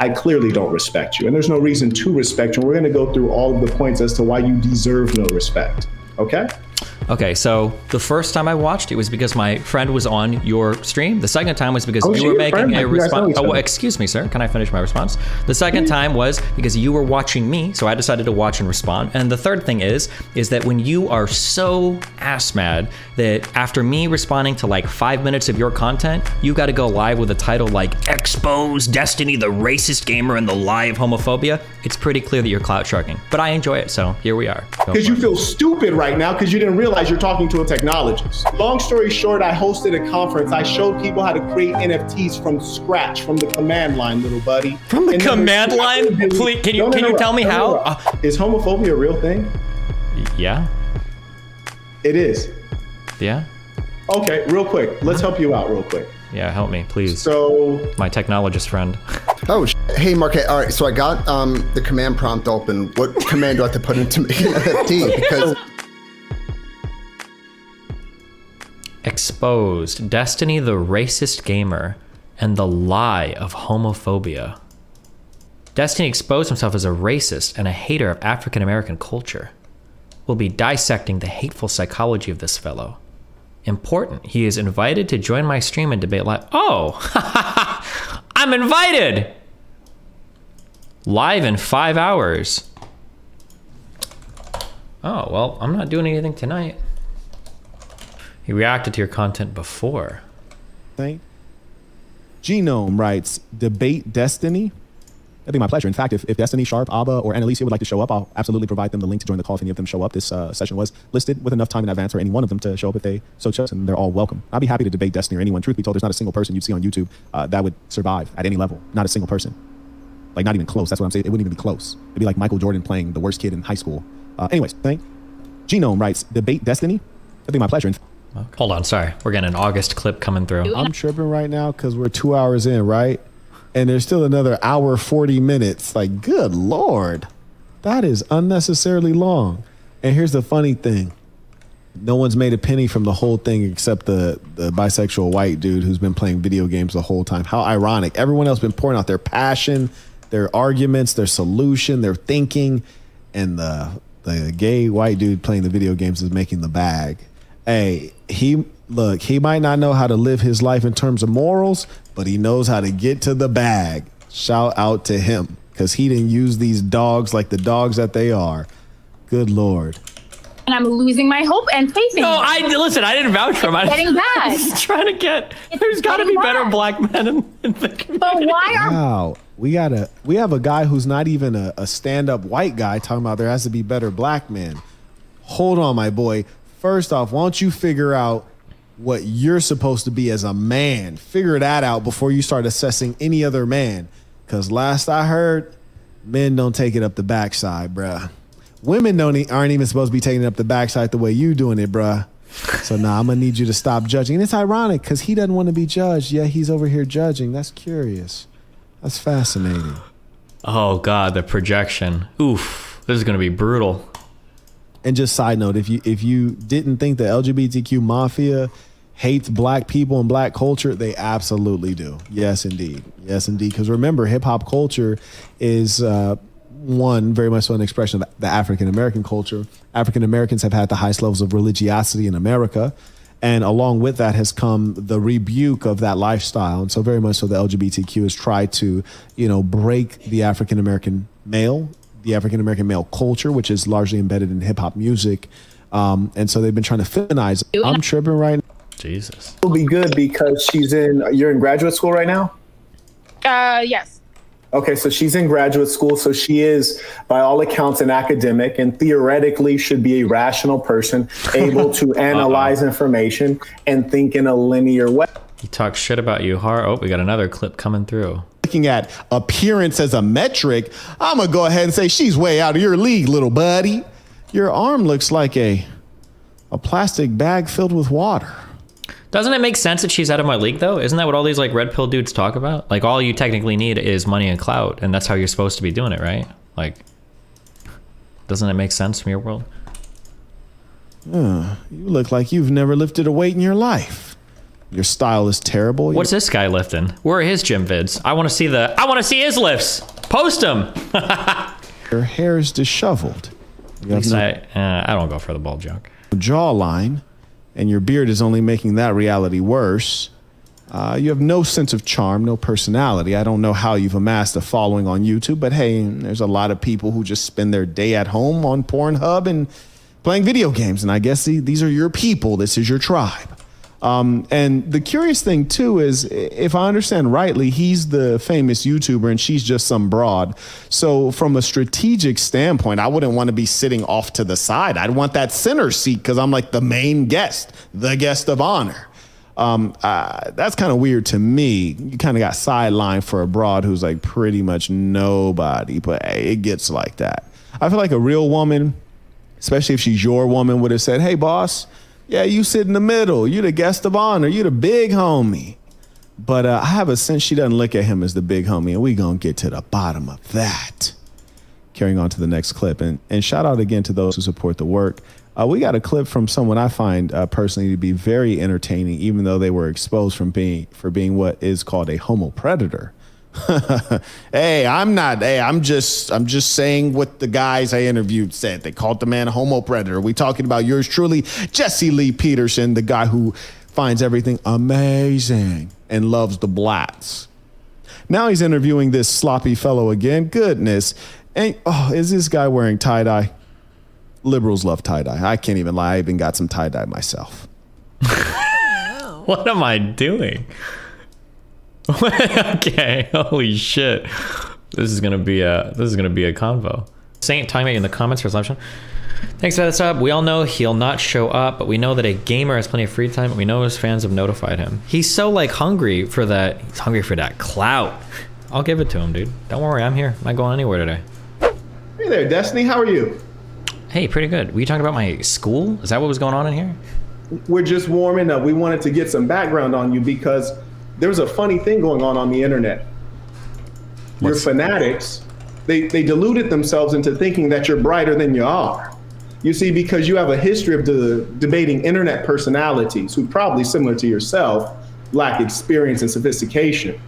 I clearly don't respect you, and there's no reason to respect you. And We're going to go through all of the points as to why you deserve no respect. Okay? Okay, so the first time I watched it was because my friend was on your stream. The second time was because Oh, you were making a Like, you guys know response. Oh, other. excuse me, sir. Can I finish my response? The second hmm. time was because you were watching me, so I decided to watch and respond. And the third thing is, is that when you are so ass mad that after me responding to like five minutes of your content, you got to go live with a title like "Expose Destiny, the racist gamer and the lie of homophobia," it's pretty clear that you're clout sharking. But I enjoy it, so here we are. Because you feel stupid right now because you didn't realize you're talking to a technologist. Long story short, I hosted a conference. I showed people how to create NFTs from scratch, from the command line, little buddy. From the And command there's- line? Please, can you- Don't can you interrupt. tell me Don't how? interrupt. Is homophobia a real thing? Yeah, It is. yeah, Okay, real quick. Let's help you out real quick. yeah. Help me, please. So My technologist friend. Oh, sh- hey, Marquette. All right, so I got um, the command prompt open. What command do I have to put in to make an NFT? Because Exposed Destiny the racist gamer and the lie of homophobia. Destiny exposed himself as a racist and a hater of African American culture. We'll be dissecting the hateful psychology of this fellow. Important, he is invited to join my stream and debate live. Oh, I'm invited! Live in five hours. Oh, well, I'm not doing anything tonight. He reacted to your content before. thing. Genome writes, debate Destiny. That'd be my pleasure. In fact, if, if Destiny, Sharp, Abba, or Annalisa would like to show up, I'll absolutely provide them the link to join the call if any of them show up. This uh, session was listed with enough time in advance for any one of them to show up if they so chose, and they're all welcome. I'd be happy to debate Destiny or anyone. Truth be told, there's not a single person you'd see on YouTube uh, that would survive at any level. Not a single person. Like, not even close. That's what I'm saying. It wouldn't even be close. It'd be like Michael Jordan playing the worst kid in high school. Uh, anyways, thank. Genome writes, debate Destiny. That'd be my pleasure. In Hold on, sorry. We're getting an August clip coming through. I'm tripping right now because we're two hours in, right? And there's still another hour, 40 minutes. Like, good Lord. That is unnecessarily long. And here's the funny thing no one's made a penny from the whole thing except the, the bisexual white dude who's been playing video games the whole time. How ironic. Everyone else has been pouring out their passion, their arguments, their solution, their thinking, and the the gay white dude playing the video games is making the bag. Hey, he look, he might not know how to live his life in terms of morals, but he knows how to get to the bag. Shout out to him because he didn't use these dogs like the dogs that they are. Good lord. and I'm losing my hope and faith in No, you. I listen. I didn't vouch for him. I getting bad. I'm just trying to get. It's there's got to be getting better black men in, in the community. But why are Wow. We got a we have a guy who's not even a, a stand-up white guy talking about there has to be better black men. Hold on, my boy. First off, why don't you figure out what you're supposed to be as a man? Figure that out before you start assessing any other man. Cause last I heard, men don't take it up the backside, bruh. Women don't aren't even supposed to be taking it up the backside the way you doing it, bruh. So now I'm gonna need you to stop judging. And it's ironic because he doesn't want to be judged, yet he's over here judging. That's curious. That's fascinating. Oh God, the projection. Oof, this is gonna be brutal. And just side note, if you if you didn't think the LGBTQ mafia hates black people and black culture, they absolutely do. Yes, indeed. Yes, indeed. Because remember, hip hop culture is uh, one very much so an expression of the African American culture. African Americans have had the highest levels of religiosity in America. And along with that has come the rebuke of that lifestyle. And so very much so the LGBTQ has tried to, you know, break the African American male, the African American male culture, which is largely embedded in hip hop music. Um, and so they've been trying to feminize. I'm tripping right now. Jesus. it'll be good because she's in. You're in graduate school right now. uh yes. Okay, so she's in graduate school, so she is, by all accounts, an academic and theoretically should be a rational person, able to analyze information and think in a linear way. He talks shit about you hard. Oh, we got another clip coming through. Looking at appearance as a metric, I'm gonna go ahead and say she's way out of your league, little buddy. Your arm looks like a a plastic bag filled with water. Doesn't it make sense that she's out of my league though? Isn't that what all these like red pill dudes talk about? Like all you technically need is money and clout, and that's how you're supposed to be doing it, right? Like, doesn't it make sense from your world? You look like you've never lifted a weight in your life. Your style is terrible. What's this guy lifting? Where are his gym vids? I want to see the. I want to see his lifts. Post them. Your hair is disheveled. You no I, uh, I don't go for the ball joke. jawline, and your beard is only making that reality worse. Uh, you have no sense of charm, no personality. I don't know how you've amassed a following on YouTube, but hey, there's a lot of people who just spend their day at home on Pornhub and playing video games. And I guess the- these are your people. This is your tribe. Um, and the curious thing too is, if I understand rightly, he's the famous YouTuber and she's just some broad. So from a strategic standpoint, I wouldn't want to be sitting off to the side. I'd want that center seat because I'm like the main guest, the guest of honor. Um, uh, that's kind of weird to me. You kind of got sidelined for a broad who's like pretty much nobody, but hey, it gets like that. I feel like a real woman, especially if she's your woman, would have said, "Hey, boss, yeah, you sit in the middle. You the guest of honor. You the big homie." But uh, I have a sense she doesn't look at him as the big homie, and we gonna get to the bottom of that. Carrying on to the next clip, and and shout out again to those who support the work. Uh, we got a clip from someone I find uh, personally to be very entertaining, even though they were exposed from being for being what is called a homo predator. hey, I'm not. Hey, I'm just. I'm just saying what the guys I interviewed said. They called the man a homo predator. We talking about yours truly, Jesse Lee Peterson, the guy who finds everything amazing and loves the blacks. Now he's interviewing this sloppy fellow again. Goodness, and oh, is this guy wearing tie dye? Liberals love tie dye. I can't even lie. I even got some tie dye myself. What am I doing? okay, holy shit. This is gonna be a this is gonna be a convo. Saint talking about you in the comments for assumption. Thanks for that sub. We all know he'll not show up, but we know that a gamer has plenty of free time. and We know his fans have notified him. He's so like hungry for that. He's hungry for that clout. I'll give it to him, dude. Don't worry, I'm here. I'm not going anywhere today. Hey there, Destiny. How are you? Hey, pretty good. Were you talking about my school? Is that what was going on in here? We're just warming up. We wanted to get some background on you because there's a funny thing going on on the internet. Your What's- fanatics, they, they deluded themselves into thinking that you're brighter than you are. You see, because you have a history of de- debating internet personalities who probably similar to yourself lack experience and sophistication.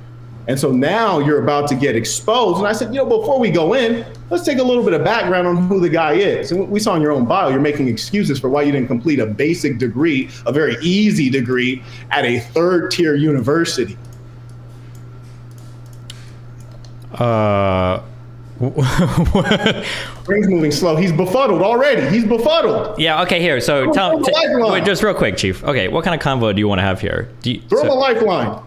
And so now you're about to get exposed. And I said, you know, before we go in, let's take a little bit of background on who the guy is. And we saw in your own bio, you're making excuses for why you didn't complete a basic degree, a very easy degree at a third tier university. Uh. Brain's moving slow. He's befuddled already. He's befuddled. yeah. Okay. Here. So tell. t- lifeline. wait, just real quick, Chief. Okay. What kind of convo do you want to have here? Do you, Throw so- him a lifeline.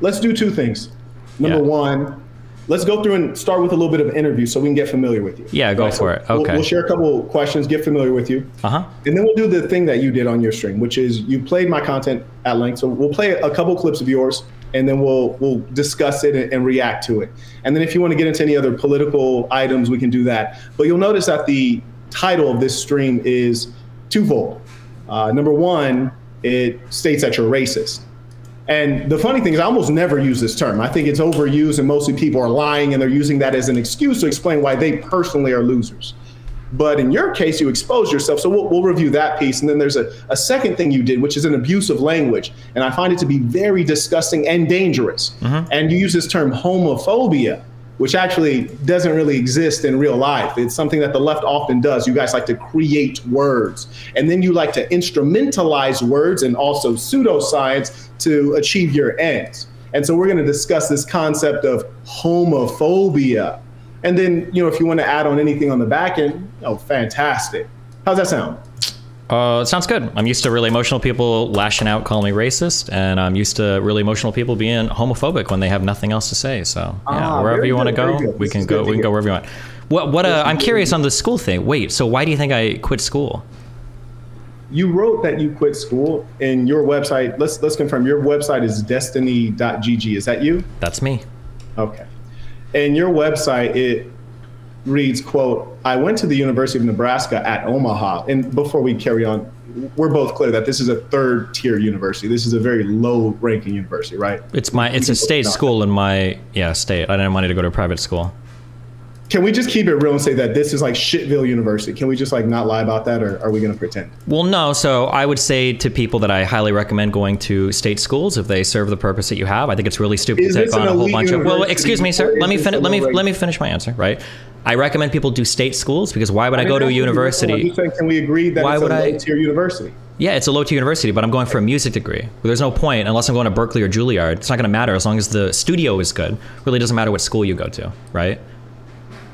Let's do two things. Number Yeah. one, let's go through and start with a little bit of interview so we can get familiar with you. Yeah, go for it. We'll, Okay. we'll share a couple of questions, get familiar with you. Uh huh. And then we'll do the thing that you did on your stream, which is you played my content at length. So we'll play a couple clips of yours, and then we'll we'll discuss it and, and react to it. And then if you want to get into any other political items, we can do that. But you'll notice that the title of this stream is twofold. Uh, number one, it states that you're racist. And the funny thing is, I almost never use this term. I think it's overused, and mostly people are lying and they're using that as an excuse to explain why they personally are losers. But in your case, you exposed yourself. So we'll, we'll review that piece. And then there's a, a second thing you did, which is an abuse of language. And I find it to be very disgusting and dangerous. Mm-hmm. And you use this term homophobia, which actually doesn't really exist in real life. It's something that the left often does. You guys like to create words. And then you like to instrumentalize words and also pseudoscience to achieve your ends. And so we're going to discuss this concept of homophobia. And then, you know, if you want to add on anything on the back end, oh, fantastic. How's that sound? Uh, it sounds good. I'm used to really emotional people lashing out, calling me racist, and I'm used to really emotional people being homophobic when they have nothing else to say. So yeah, Ah, wherever you want to go, we can go. We can go wherever you want. What? What? Uh, I'm curious on the school thing. Wait. So why do you think I quit school? You wrote that you quit school in your website. Let's let's confirm your website is destiny.gg. Is that you? That's me. Okay. And your website it reads quote I went to the University of Nebraska at Omaha. And before we carry on, we're both clear that this is a third tier university. This is a very low ranking university, right? It's my. It's a state school in my yeah state. I didn't have money to go to a private school. Can we just keep it real and say that this is like Shitville University? Can we just like not lie about that, or are we going to pretend? Well, no. So I would say to people that I highly recommend going to state schools if they serve the purpose that you have. I think it's really stupid Is to take on a whole bunch of. Well, excuse me, sir. Let me finish. Let me let me finish my answer. Right. I recommend people do state schools because why would I, go to a university? saying, can we agree that Why it's would a I- low-tier university? Yeah, it's a low tier university, but I'm going for a music degree. Well, there's no point unless I'm going to Berkeley or Juilliard. It's not going to matter as long as the studio is good. Really doesn't matter what school you go to, right?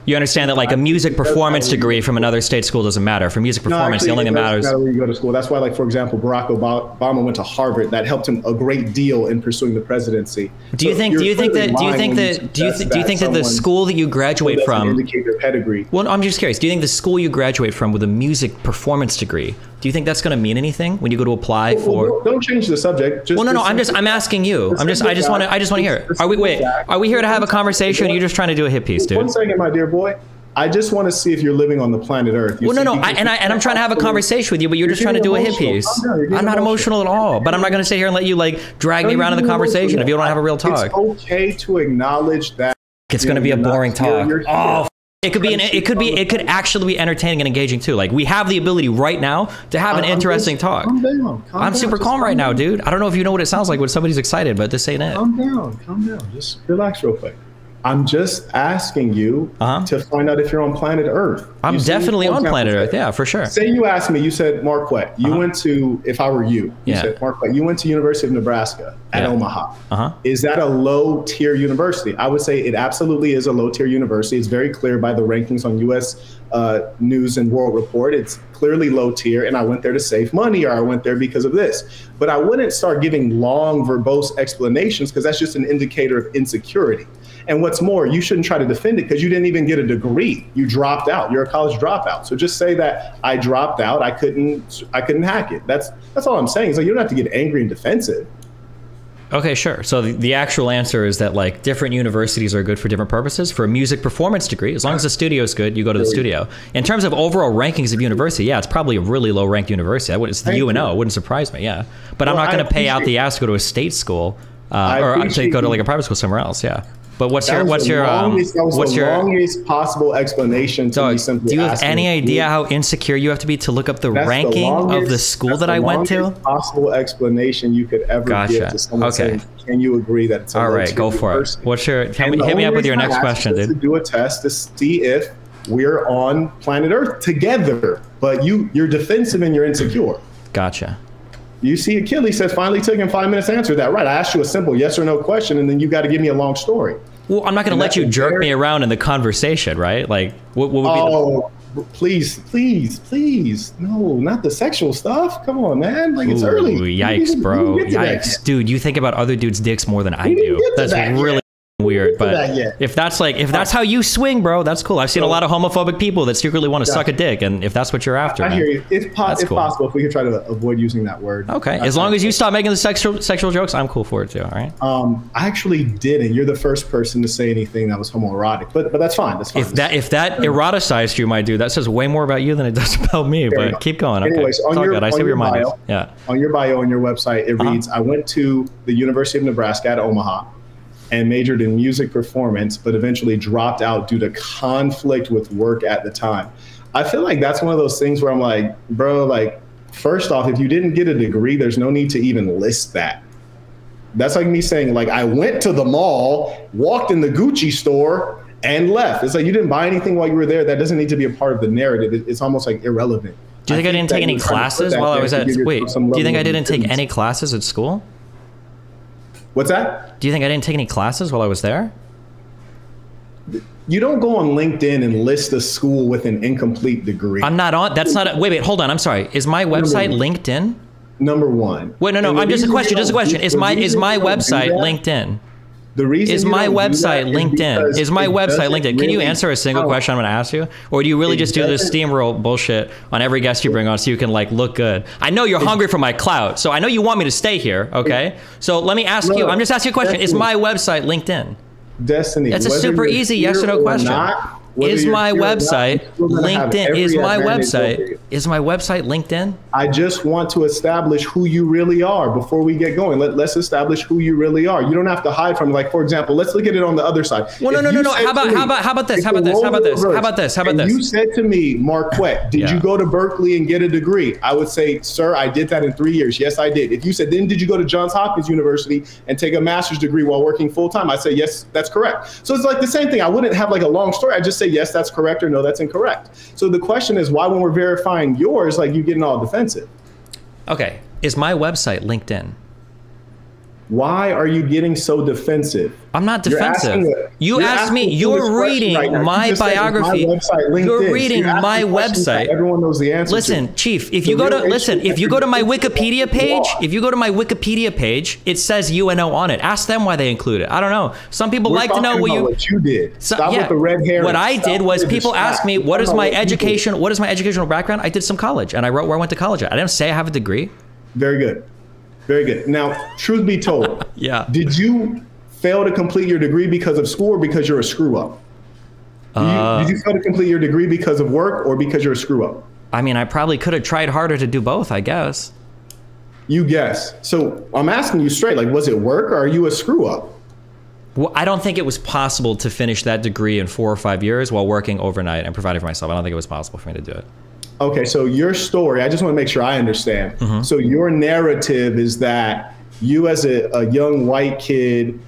You understand that like a music performance degree from another state school doesn't matter. For music performance, the only thing that matters. matter where you go to school. That's why, like for example, Barack Obama went to Harvard. That helped him a great deal in pursuing the presidency. Do you So think? Do you think that? Do you think that? Do you th- do you think that the school that you graduate from? indicate their pedigree? Well, I'm just curious. Do you think the school you graduate from with a music performance degree? Do you think that's going to mean anything when you go to apply Well, for? don't, don't change the subject. Just Well, no, no. I'm just. I'm asking you. I'm just. I just want to. I just want to hear. Are we? Wait. Are we here to have a conversation? You're just trying to do a hit piece, dude? One second, my dear boy. I just want to see if you're living on the planet Earth. You Well, no, no, I, and I and I'm trying to have a conversation with you, but you're, You're just trying to do a getting hit piece. emotional. Calm down, you're getting I'm not emotional. emotional at all, but I'm not going to sit here and let you like drag me around in the conversation emotional. if you don't have a real talk. It's okay to acknowledge that It's going to be a boring talk. Oh, it could be an, it could be it could actually be entertaining and engaging too. Like we have the ability right now to have an I'm interesting just- talk. Calm down. Calm I'm super calm right calm now, dude. I don't know if you know what it sounds like when somebody's excited, but this ain't it. Calm down. Calm down. Just relax real quick. I'm just asking you Uh-huh. to find out if you're on planet Earth. I'm definitely on planet say- Earth. Yeah, for sure. Say you asked me, you said, Marquette, you Uh-huh. went to, if I were you, you Yeah. said, Marquette, you went to University of Nebraska at Yeah. Omaha. Uh-huh. Is that a low tier university? I would say it absolutely is a low tier university. It's very clear by the rankings on US uh, News and World Report. It's clearly low tier, and I went there to save money or I went there because of this. But I wouldn't start giving long, verbose explanations because that's just an indicator of insecurity. And what's more, you shouldn't try to defend it because you didn't even get a degree. You dropped out. You're a college dropout. So just say that I dropped out. I couldn't. I couldn't hack it. That's that's all I'm saying. Is like you don't have to get angry and defensive. Okay, sure. So the, the actual answer is that like different universities are good for different purposes. For a music performance degree, as long as the studio is good, you go to the studio. In terms of overall rankings of university, yeah, it's probably a really low ranked university. It's the Thank UNO. you. It wouldn't surprise me. Yeah, but I'm not going to pay out the ass to go to a state school uh, or to go to like a private school somewhere else. Yeah. But what's That your what's your um, longest, was what's your longest possible explanation to me Dog, do you have any idea you- how insecure you have to be to look up the That's the ranking of the school that the I went to? longest Possible explanation you could ever Gotcha. give to someone Okay. saying, "Can you agree that it's a All right, go for it. What's your And me, hit me up with your next question, dude. To do a test to see if we're on planet Earth together, but you you're defensive and you're insecure. Gotcha. You see, Achilles said finally took him five minutes to answer that. Right? I asked you a simple yes or no question, and then you got to give me a long story. Well, I'm not going to let you jerk me around in the conversation, right? Like, what, what would be the Oh, please, please, please, no, not the sexual stuff. Come on, man. Like it's Ooh, early. Yikes, bro. didn't get to that Yikes. Dude, you think about other dudes' dicks more than I do. That's that really. Weird. But that if that's like if that's how you swing, bro, that's cool. I've seen a lot of homophobic people that secretly want to suck a dick, and if that's what you're after, I man. hear you. It's, po- it's cool. possible if we could try to avoid using that word. Okay, as long as you stop making the sexual sexual jokes, I'm cool for it too. All right. Um, I actually didn't. You're the first person to say anything that was homoerotic, but but that's fine. That's fine. If that if that eroticized you, my dude, that says way more about you than it does about me. Fair But enough. keep going. Okay, Anyways, on your-. I see your your mind is. bio- Yeah. on your bio on your website, it Uh-huh. reads, "I went to the University of Nebraska at Omaha." And majored in music performance, but eventually dropped out due to conflict with work at the time. I feel like that's one of those things where I'm like, bro, like, first off, if you didn't get a degree, there's no need to even list that. That's like me saying, like, I went to the mall, walked in the Gucci store, and left. It's like you didn't buy anything while you were there. That doesn't need to be a part of the narrative. It's almost like irrelevant. Do you think I, didn't take any you're trying to put classes while I was at? Wait, do you think I didn't take any classes at school? What's that? Do you think I didn't take any classes while I was there? You don't go on LinkedIn and list a school with an incomplete degree. I'm not on. That's not. A, wait, wait, hold on. I'm sorry. Is my website no. LinkedIn? Number one. Wait, no, no. I'm just a question. Just a question. Is my is my website LinkedIn? The reason Is my website LinkedIn? Is my website LinkedIn? Can you answer a single count. question I'm going to ask you, or do you really It just do the steamroll bullshit on every guest you bring on so you can like look good? I know you're hungry for my clout, so I know you want me to stay here. Okay, so let me ask No, you. I'm just asking you a question. Is my website LinkedIn? Destiny. That's a super easy yes or no question. Not, Is my not, website you're still gonna have LinkedIn? Is my website is my website LinkedIn? I just want to establish who you really are before we get going. Let, let's establish who you really are. You don't have to hide from, like, for example, let's look at it on the other side. Well, no, If no, no, no. How about- to how about- how about this? How about this? How about this? How about this? How about this? You said to me, Marquette, did Yeah. you go to Berkeley and get a degree? I would say, sir, I did that in three years. Yes, I did. If you said, then did you go to Johns Hopkins University and take a master's degree while working full time? I'd say, yes, that's correct. So it's like the same thing. I wouldn't have like a long story. I just say, yes, that's correct or no, that's incorrect. So the question is, why when we're verifying yours, like you getting all defensive? Okay. Is my website LinkedIn? Why are you getting so defensive? I'm not defensive. a- you you're asked me. You're reading right. You my said, is my biography. website? You're reading asking my website. Everyone knows the answer. Listen, to. Chief, if The you go to listen, if you go to my Wikipedia page, if you go to my Wikipedia page, it says UNO on it. Ask them why they include it. I don't know. Some people We're like to know what you what you did. So- Stop yeah. with the red hair. What I did was people ask me, "What is my education? What is my educational background?" I did some college, and I wrote where I went to college. at. I didn't say I have a degree. Very good. Very good. Now, truth be told, Yeah. did you fail to complete your degree because of school or because you're a screw up? You- Uh, did you fail to complete your degree because of work or because you're a screw up? I mean, I probably could have tried harder to do both. I guess. You guess. So I'm asking you straight, like, was it work or are you a screw up? Well, I don't think it was possible to finish that degree in four or five years while working overnight and providing for myself. I don't think it was possible for me to do it. Okay, so your story, I just want to make sure I understand. Mm-hmm. So your narrative is that you as a, a young white kid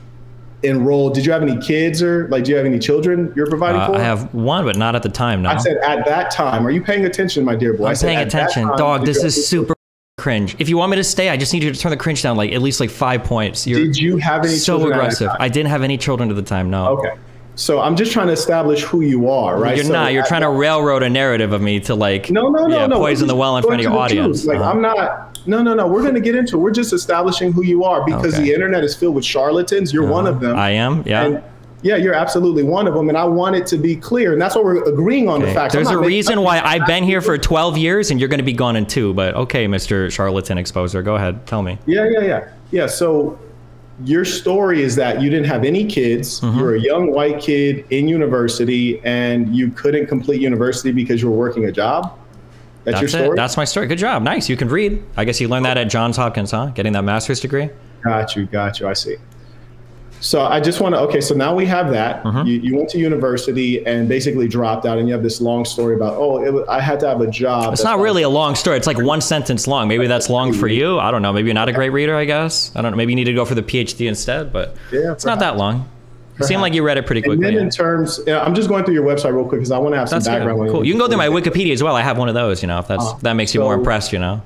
enrolled, did you have any kids or like do you have any children you're providing Uh, for? I have one, but not at the time. No, I said at that time. Are you paying attention, my dear boy? I I'm said paying attention, time, dog. This is super cringe. If you want me to stay, I just need you to turn the cringe down like at least like five points. You're Did you have any so aggressive. I didn't have any children at the time. No. Okay. So I'm just trying to establish who you are, right? You're So not. You're at trying to railroad a narrative of me to like No, no, no, yeah, no. poison the well in front of your the audience. truth. Like Uh-huh. I'm not. No, no, no. We're going to get into it. We're just establishing who you are because Okay. the internet is filled with charlatans. You're one of them. I am. Yeah. And yeah, you're absolutely one of them, and I want it to be clear, and that's why we're agreeing on the Okay. facts. I'm There's a reason why I've been here for 12 years and you're going to be gone in two. But okay, Mr. Charlatan Exposer, go ahead. Tell me. Yeah, yeah, yeah, yeah. So your story is that you didn't have any kids. Mm-hmm. You were a young white kid in university, and you couldn't complete university because you were working a job. That's, That's your it. story. That's my story. Good job. Nice. You can read. I guess you learned that at Johns Hopkins, huh? Getting that master's degree. Got you, got you. I see. So I just want to. Okay, so now we have that. Mm-hmm. You, you went to university and basically dropped out, and you have this long story about, oh, it, I had to have a job. It's not really a long story. It's like one sentence long. Maybe that's long for you. I don't know. Maybe you're not a great reader, I guess. I don't know. Maybe you need to go for the PhD instead, but Yeah, it's not that long. You seem Perhaps. like you read it pretty quickly. And then yeah. in terms, yeah, I'm just going through your website real quick because I want to have some That's background. Cool. You can go through my Wikipedia as well. I have one of those, you know, if that's Uh, that makes you more impressed, you know.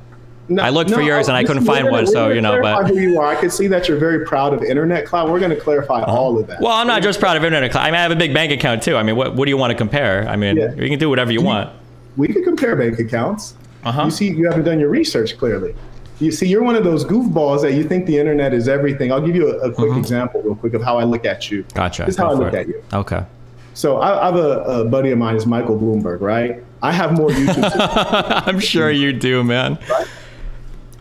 No, I looked for yours and I couldn't find gonna- one, so, you know, but- who you are. I can see that you're very proud of Internet Cloud. We're going to clarify all of that. Well, I'm not just proud of internet. Cloud. I mean, I have a big bank account too. I mean, what, what do you want to compare? I mean, Yeah. you can do whatever you want. we can compare bank accounts. Uh-huh. You see, you haven't done your research clearly. You see, you're one of those goofballs that you think the internet is everything. I'll give you a, a quick example, real quick, of how I look at you. Mm-hmm. Gotcha. This is how I look it. at you. Okay. So I, I have a, a buddy of mine is Michael Bloomberg, right? I have more YouTube. I'm sure you do, man. More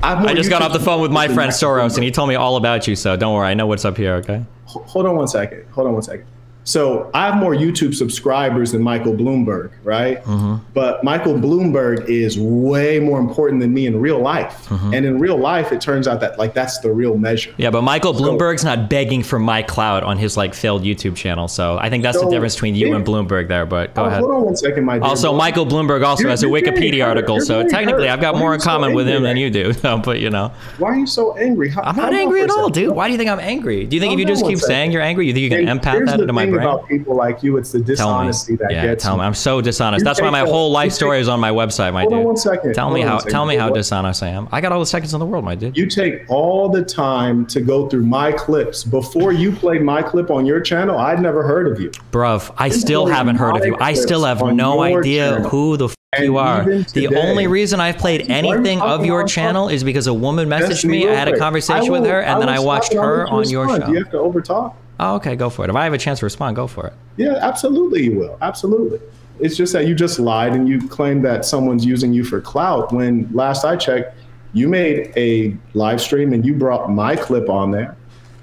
I just got off the phone with my friend Soros, and he told me all about you. So don't worry, I know what's up here. Okay. Hold on one second. Hold on one second. So I have more YouTube subscribers than Michael Bloomberg, right? Mm-hmm. But Michael Bloomberg is way more important than me in real life. Mm-hmm. And in real life, it turns out that like that's the real measure. Yeah, but Michael Bloomberg's not begging for my clout on his like failed YouTube channel. So I think that's the difference between you if- and Bloomberg there. But go Oh, ahead. Hold on one second, my dear Also. Michael Bloomberg also You're- has a Wikipedia article, so technically hurt. I've got Why more in so common with him than you do. But you know, Why are you so angry? How, I'm not angry at all, dude. Why do you think I'm angry? Do you think if you just keep saying you're angry, you think you can empath that into my brain? about people like you, it's the dishonesty that Yeah, gets tell me. I'm so dishonest. You That's why my a- whole life take- story is on my website, my Hold on one second. Tell Hold me on how. Tell me how dishonest I am. I got all the seconds in the world, my dude. You take all the time to go through my clips. Before you played my clip on your channel, I'd never heard of you. Bruv, I still haven't heard of you. I still have no idea channel. who the f- you are. even The only reason I've played Why are you anything of your channel is because a woman messaged me. I had a conversation will- with her, and then I watched her on your show. Do you have to overtalk? Oh, okay, go for it. If I have a chance to respond, go for it. Yeah, absolutely you will. Absolutely. It's just that you just lied and you claimed that someone's using you for clout when last I checked, you made a live stream and you brought my clip on there.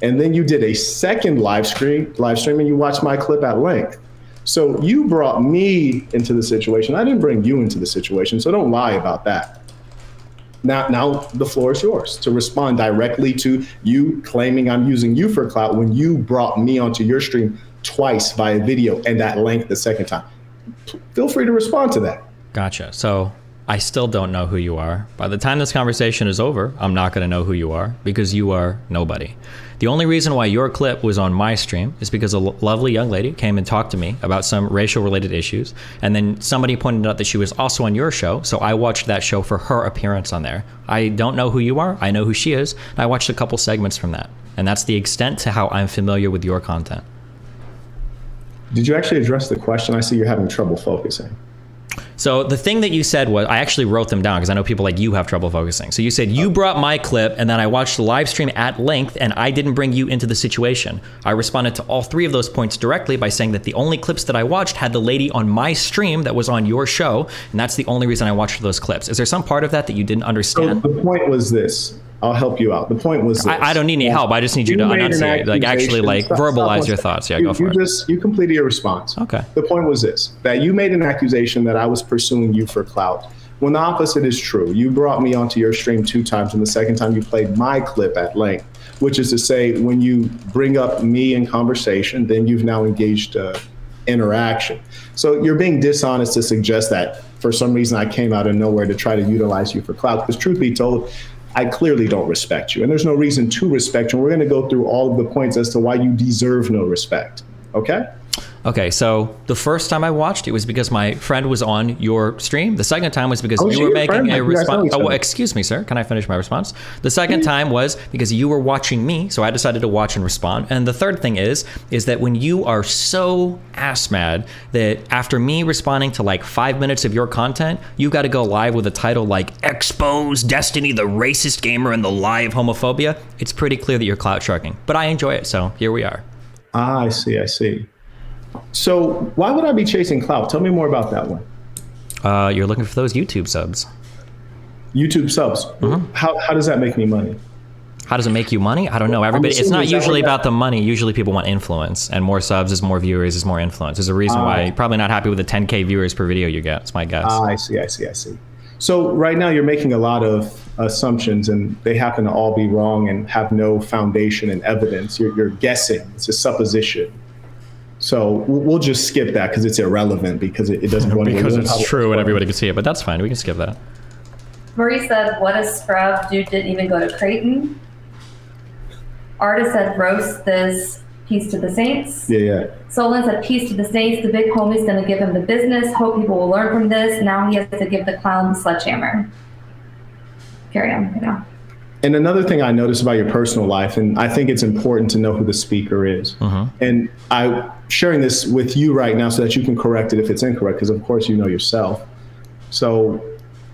And then you did a second live stream, live stream and you watched my clip at length. So you brought me into the situation. I didn't bring you into the situation. So don't lie about that. Now, now the floor is yours to respond directly to you claiming I'm using you for clout when you brought me onto your stream twice via video and at length the second time. Feel free to respond to that. Gotcha. So I still don't know who you are. By the time this conversation is over, I'm not going to know who you are because you are nobody. The only reason why your clip was on my stream is because a lovely young lady came and talked to me about some racial related issues. And then somebody pointed out that she was also on your show. So I watched that show for her appearance on there. I don't know who you are. I know who she is. I watched a couple segments from that. And that's the extent to how I'm familiar with your content. Did you actually address the question? I see you're having trouble focusing. So the thing that you said was, I actually wrote them down because I know people like you have trouble focusing. So you said you brought my clip, and then I watched the live stream at length, and I didn't bring you into the situation. I responded to all three of those points directly by saying that the only clips that I watched had the lady on my stream that was on your show, and that's the only reason I watched those clips. Is there some part of that that you didn't understand? So understand? the point was this. I'll help you out. The point was this. I, I don't need any help. I just need you to made enunciate, like actually, like Stop- stop verbalize one your thoughts. Yeah, you, go for you it. just you completed your response. Okay. The point was this: that you made an accusation that I was pursuing you for clout. When the opposite is true, you brought me onto your stream two times, and the second time you played my clip at length, which is to say, when you bring up me in conversation, then you've now engaged uh, interaction. So you're being dishonest to suggest that for some reason I came out of nowhere to try to utilize you for clout. Because truth be told, I clearly don't respect you, and there's no reason to respect you. And we're going to go through all of the points as to why you deserve no respect. Okay? Okay, so the first time I watched it was because my friend was on your stream. The second time was because Oh, you were making a You guys know response. Oh, well, excuse me, sir. Can I finish my response? The second time was because you were watching me, so I decided to watch and respond. And the third thing is, is that when you are so ass mad that after me responding to like five minutes of your content, you got to go live with a title like "Expose Destiny, the racist gamer and the lie of homophobia." It's pretty clear that you're clout sharking, but I enjoy it, so here we are. Ah, I see. I see. So why would I be chasing clout? Tell me more about that one. Uh, you're looking for those YouTube subs. YouTube subs. Mm-hmm. How, how does that make me money? How does it make you money? I don't know. Everybody, it's not usually about the money. Usually, people want influence, and more subs is more viewers is more influence. There's a reason why Ah. you're probably not happy with the 10k viewers per video you get. It's my guess. Ah, I see. I see. I see. So right now you're making a lot of assumptions, and they happen to all be wrong and have no foundation and evidence. You're, you're guessing. It's a supposition. So we'll we'll just skip that because it's irrelevant because it, it doesn't go anywhere. because it's have- true and everybody can see it, but that's fine. We can skip that. Marie said, "What a scrub! Dude didn't even go to Creighton." Artist said, "Roast this peace to the saints." Yeah, yeah. Solon said, "Peace to the saints. The big homie's gonna give him the business. Hope people will learn from this. Now he has to give the clown the sledgehammer." Carry on. You know. And another thing I noticed about your personal life, and I think it's important to know who the speaker is. Mm-hmm. And I'm sharing this with you right now so that you can correct it if it's incorrect, because of course you know yourself. So,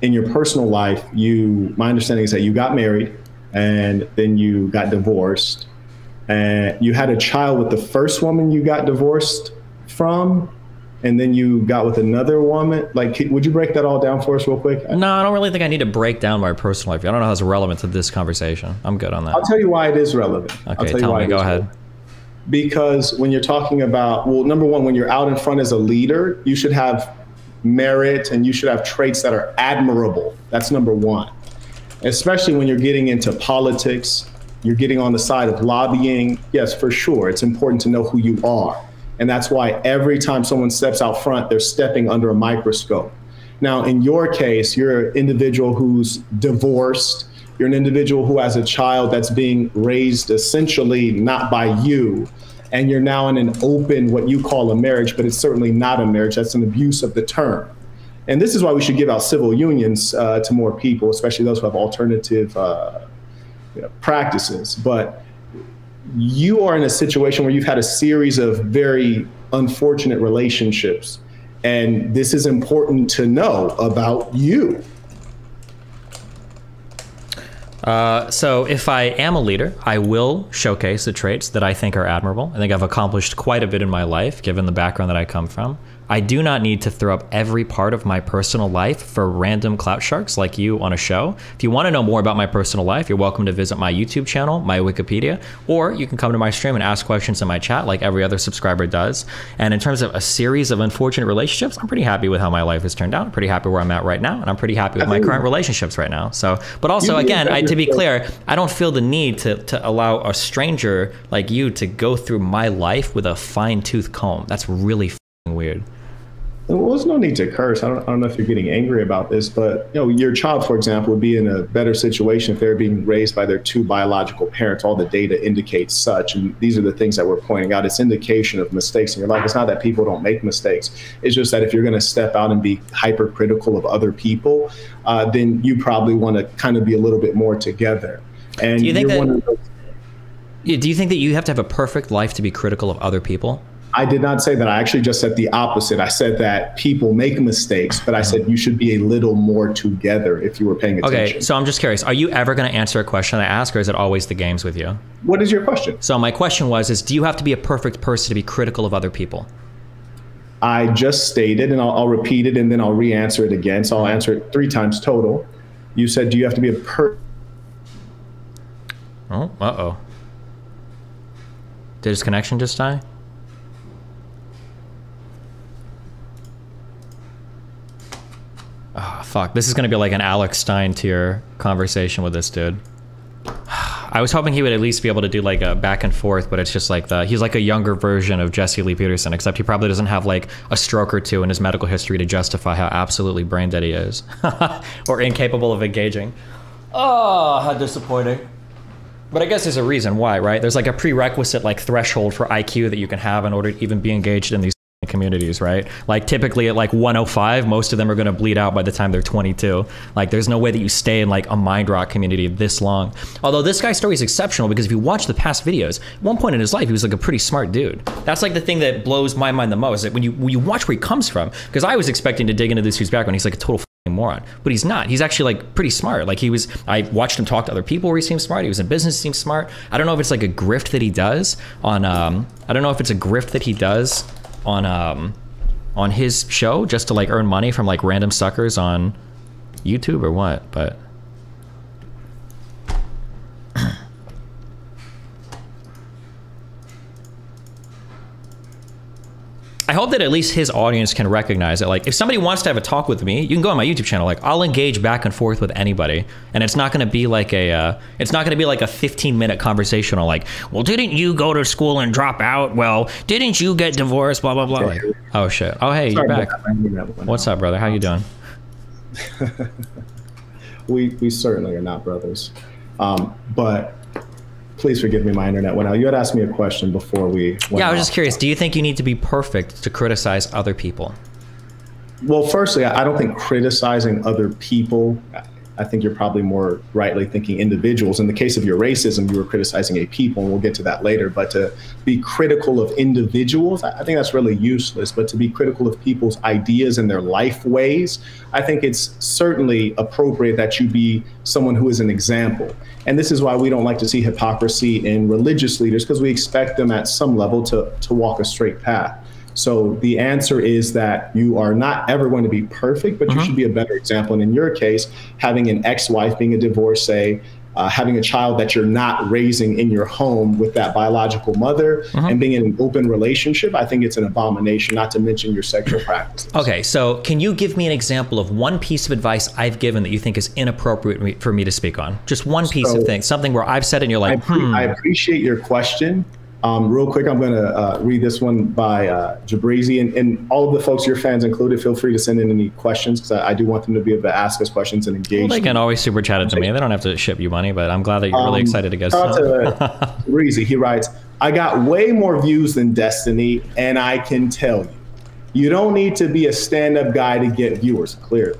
in your personal life, you my understanding is that you got married, and then you got divorced, and you had a child with the first woman you got divorced from, and then you got with another woman. Like, would you break that all down for us real quick? No, I don't really think I need to break down my personal life. I don't know how it's relevant to this conversation. I'm good on that. I'll tell you why it is relevant. I'll Okay, you tell why me. Go ahead. relevant. Because when you're talking about, well, number one, when you're out in front as a leader, you should have merit and you should have traits that are admirable. That's number one. Especially when you're getting into politics, you're getting on the side of lobbying. Yes, for sure. It's important to know who you are. And that's why every time someone steps out front, they're stepping under a microscope. Now, in your case, you're an individual who's divorced. You're an individual who has a child that's being raised essentially not by you. And you're now in an open, what you call a marriage, but it's certainly not a marriage. That's an abuse of the term. And this is why we should give out civil unions uh, to more people, especially those who have alternative uh, you know, practices. But you are in a situation where you've had a series of very unfortunate relationships. And this is important to know about you. Uh, so if I am a leader, I will showcase the traits that I think are admirable. I think I've accomplished quite a bit in my life, given the background that I come from. I do not need to throw up every part of my personal life for random clout sharks like you on a show. If you want to know more about my personal life, you're welcome to visit my YouTube channel, my Wikipedia, or you can come to my stream and ask questions in my chat like every other subscriber does. And in terms of a series of unfortunate relationships, I'm pretty happy with how my life has turned out. I'm pretty happy where I'm at right now, and I'm pretty happy with my current relationships right now. So, but also again, I, to be clear, I don't feel the need to, to allow a stranger like you to go through my life with a fine tooth comb. That's really fing weird. Well, there's no need to curse. I don't, I don't know if you're getting angry about this, but you know, your child, for example, would be in a better situation if they're being raised by their two biological parents. All the data indicates such, and these are the things that we're pointing out. It's indication of mistakes in your life. It's not that people don't make mistakes. It's just that if you're going to step out and be hypercritical of other people, uh, then you probably want to kind of be a little bit more together. And Do you think that- those- Yeah, Do you think that you have to have a perfect life to be critical of other people? I did not say that. I actually just said the opposite. I said that people make mistakes, but I said you should be a little more together if you were paying attention. Okay, so I'm just curious. Are you ever going to answer a question I ask, or is it always the games with you? what is your question? So my question was: Is do you have to be a perfect person to be critical of other people? I just stated, and I'll, I'll repeat it, and then I'll re-answer it again. So I'll answer it three times total. You said, "Do you have to be a per?" Oh, uh oh. Did his connection just die? Oh, fuck. This is to be like an Alex Stein tier conversation with this dude. I was hoping he would at least be able to do like a back and forth, but it's just like the he's like a younger version of Jesse Lee Peterson, except he probably doesn't have like a stroke or two in his medical history to justify how absolutely brain dead he is, or incapable of engaging. Oh, how disappointing. But I guess there's a reason why, right? There's like a prerequisite like threshold for IQ that you can have in order to even be engaged in these communities, right? Like typically at like 105, most of them are going to bleed out by the time they're 22. Like there's no way that you stay in like a mind rock community this long. Although this guy's story is exceptional because if you watch the past videos, at one point in his life he was like a pretty smart dude. That's like the thing that blows my mind the most. That when you when you watch where he comes from, because I was expecting to dig into this dude's background, he's like a total moron, but he's not. He's actually like pretty smart. Like he was. I watched him talk to other people where he seems smart. He was in business, seems smart. I don't know if it's like a grift that he does on. Um, I don't know if it's a grift that he does on um, on his show just to like earn money from like random suckers on YouTube or what. But I hope that at least his audience can recognize that, Like, if somebody wants to have a talk with me, you can go on my YouTube channel. Like, I'll engage back and forth with anybody, and it's not going to be like a, uh, it's not going to be like a 15 minute conversation on like, well, didn't you go to school and drop out? Well, didn't you get divorced? Blah blah blah. Like, oh shit. Oh hey, you're back. about that. I knew that one. What's up, brother? How you doing? We we certainly are not brothers, um, but please forgive me. My internet went out. You had asked me a question before we. Went Yeah, I was off. just curious. Do you think you need to be perfect to criticize other people? Well, firstly, I I don't think criticizing other people. I think you're probably more rightly thinking individuals. In the case of your racism, you were criticizing a people, and we'll get to that later. But to be critical of individuals, I think that's really useless. But to be critical of people's ideas and their life ways, I think it's certainly appropriate that you be someone who is an example. And this is why we don't like to see hypocrisy in religious leaders, because we expect them at some level to, to walk a straight path. So the answer is that you are not ever going to be perfect, but you should be a better example. And in your case, having an ex-wife, being a divorcee, uh, having a child that you're not raising in your home with that biological mother, and being in an open relationship, I think it's an abomination. Not to mention your sexual practices. Okay, so can you give me an example of one piece of advice I've given that you think is inappropriate for me to speak on? Just one piece So- of thing, something where I've said and you're I, like, hmm. I appreciate your question. Um, real quick, I'm going to uh, read this one by uh, Jabrizi, and, and all of the folks, your fans included, feel free to send in any questions because I, I do want them to be able to ask us questions and engage. Well, they can always super chat it to me. They don't have to ship you money, but I'm glad that you're really Um, excited to get shout out some. to Breezy. He writes, I got way more views than Destiny, and I can tell you, you don't need to be a stand up guy to get viewers, clearly,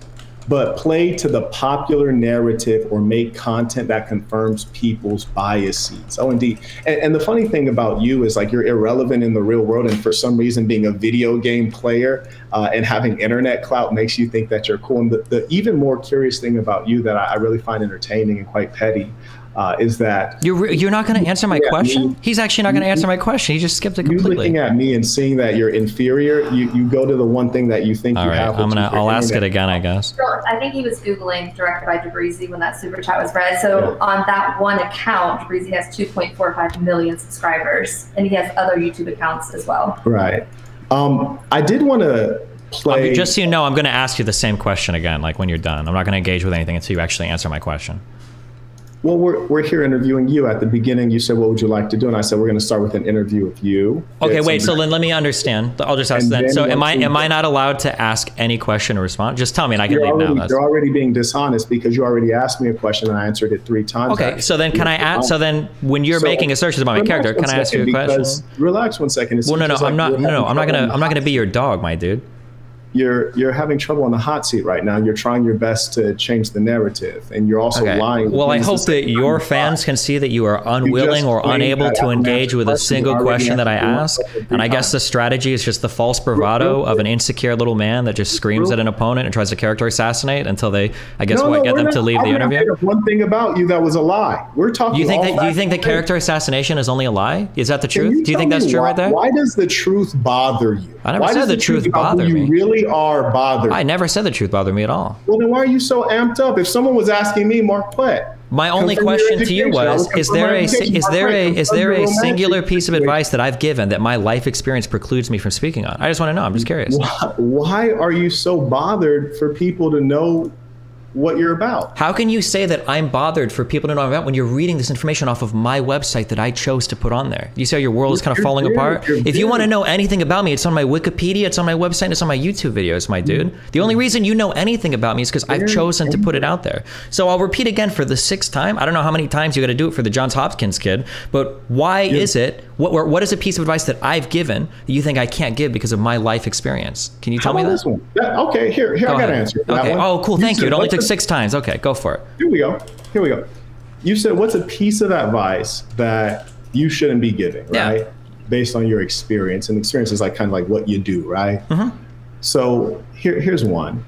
but play to the popular narrative or make content that confirms people's biases. Oh, indeed. And, and the funny thing about you is like you're irrelevant in the real world, and for some reason, being a video game player uh, and having internet clout makes you think that you're cool. And the, the even more curious thing about you that I, I really find entertaining and quite petty uh, is that You're you're not going to answer my question. me- He's actually not going to answer my question. He just skipped it you completely. looking at me and seeing that you're inferior. You, you go to the one thing that you think All you right, have. I'm gonna. I'll ask it again, I guess. So I think he was Googling directed by DeBreezy when that super chat was read. So Yeah. on that one account, DeBreezy has 2.45 million subscribers, and he has other YouTube accounts as well. Right. Um, I did want to play. Um, just so you know, I'm going to ask you the same question again, like when you're done. I'm not going to engage with anything until you actually answer my question. Well, we're, we're here interviewing you. At the beginning, you said, "What would you like to do?" And I said, "We're going to start with an interview of you." Okay, wait. So then let me understand. I'll just ask And then. So am I am I not allowed to ask any question or respond? Just tell me, and I can leave already, now. You're already being dishonest because you already asked me a question and I answered it three times. Okay, so then can I ask? So then, when you're So- making assertions about my character, can I ask you a question? Relax one second. It Well, no, no, I'm not. No, no, I'm not gonna. I'm not gonna be your dog, my dude. You're you're having trouble on the hot seat right now. You're trying your best to change the narrative, and you're also Okay. lying. Well, I hope that your fans can see that you are unwilling or unable to engage with a single question that I ask. And I guess the strategy is just the false bravado of an insecure little man that just screams at an opponent and tries to character assassinate until they, I guess, what, get we're them to leave I the interview. One thing about you that was a lie. We're talking. You think that you think that character assassination is only a lie? Is that the truth? Do you think that's true why, right there? Why does the truth bother you? I never why said does the truth bother me. You really are bothered. I never said the truth bothered me at all. well, then why are you so amped up? If someone was asking me, Mark Platt. My only question to you was: Is there a is there a is there a singular piece of advice that I've given that my life experience precludes me from speaking on? I just want to know. I'm just curious. Why are you so bothered for people to know what you're about? How can you say that I'm bothered for people to know I'm about when you're reading this information off of my website that I chose to put on there? You say your world is kind of You're falling apart. If you want to know anything about me, it's on my Wikipedia, it's on my website, it's on my YouTube videos, my dude. Mm-hmm. The only reason you know anything about me is because I've chosen to put it out there. So I'll repeat again for the sixth time. I don't know how many times you got to do it for the Johns Hopkins kid, but why is it? What what is a piece of advice that I've given that you think I can't give because of my life experience? Can you How tell me that? this one? Yeah, okay, here, here Go I got an answer. Okay. one. Oh, cool. Thank you. It only took six times. Okay, go for it. Here we go. Here we go. You said, "What's a piece of advice that you shouldn't be giving?" Yeah. Right, based on your experience, and experience is like kind of like what you do, right? Mhm. So here, here's one.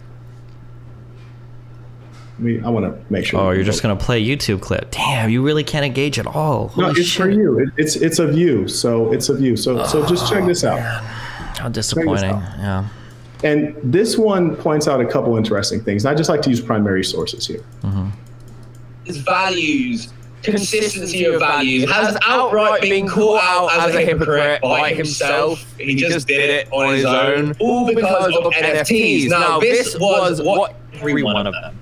I mean, I want to make sure. Oh, you're just gonna play YouTube clip. Damn, you really can't engage at all. Holy No, it's shit. for you. It, it's it's of you. So it's of you. So so oh, just check this out. How disappointing. out. Yeah. And this one points out a couple interesting things. And I just like to use primary sources here. Mm-hmm. his values, consistency of values, has outright been caught out as a hypocrite by himself. He just did it on his own, all because of NFTs. Now, this was what every one of them.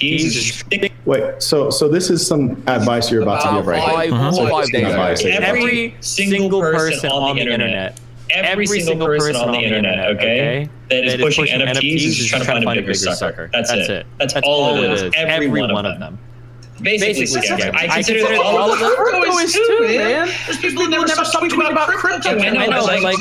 Jesus. Wait, so so this is some advice you're about to give right Five, here. Four, So five just days some ago. Every single person on the internet, every single person on the internet, okay, that is pushing NFTs is just trying to find a bigger sucker. That's it. That's all it is. Every one of them. Basically, scams. I consider that all of them crypto is too, man. There's people who never stop tweeting about crypto. I know, I know, like, like-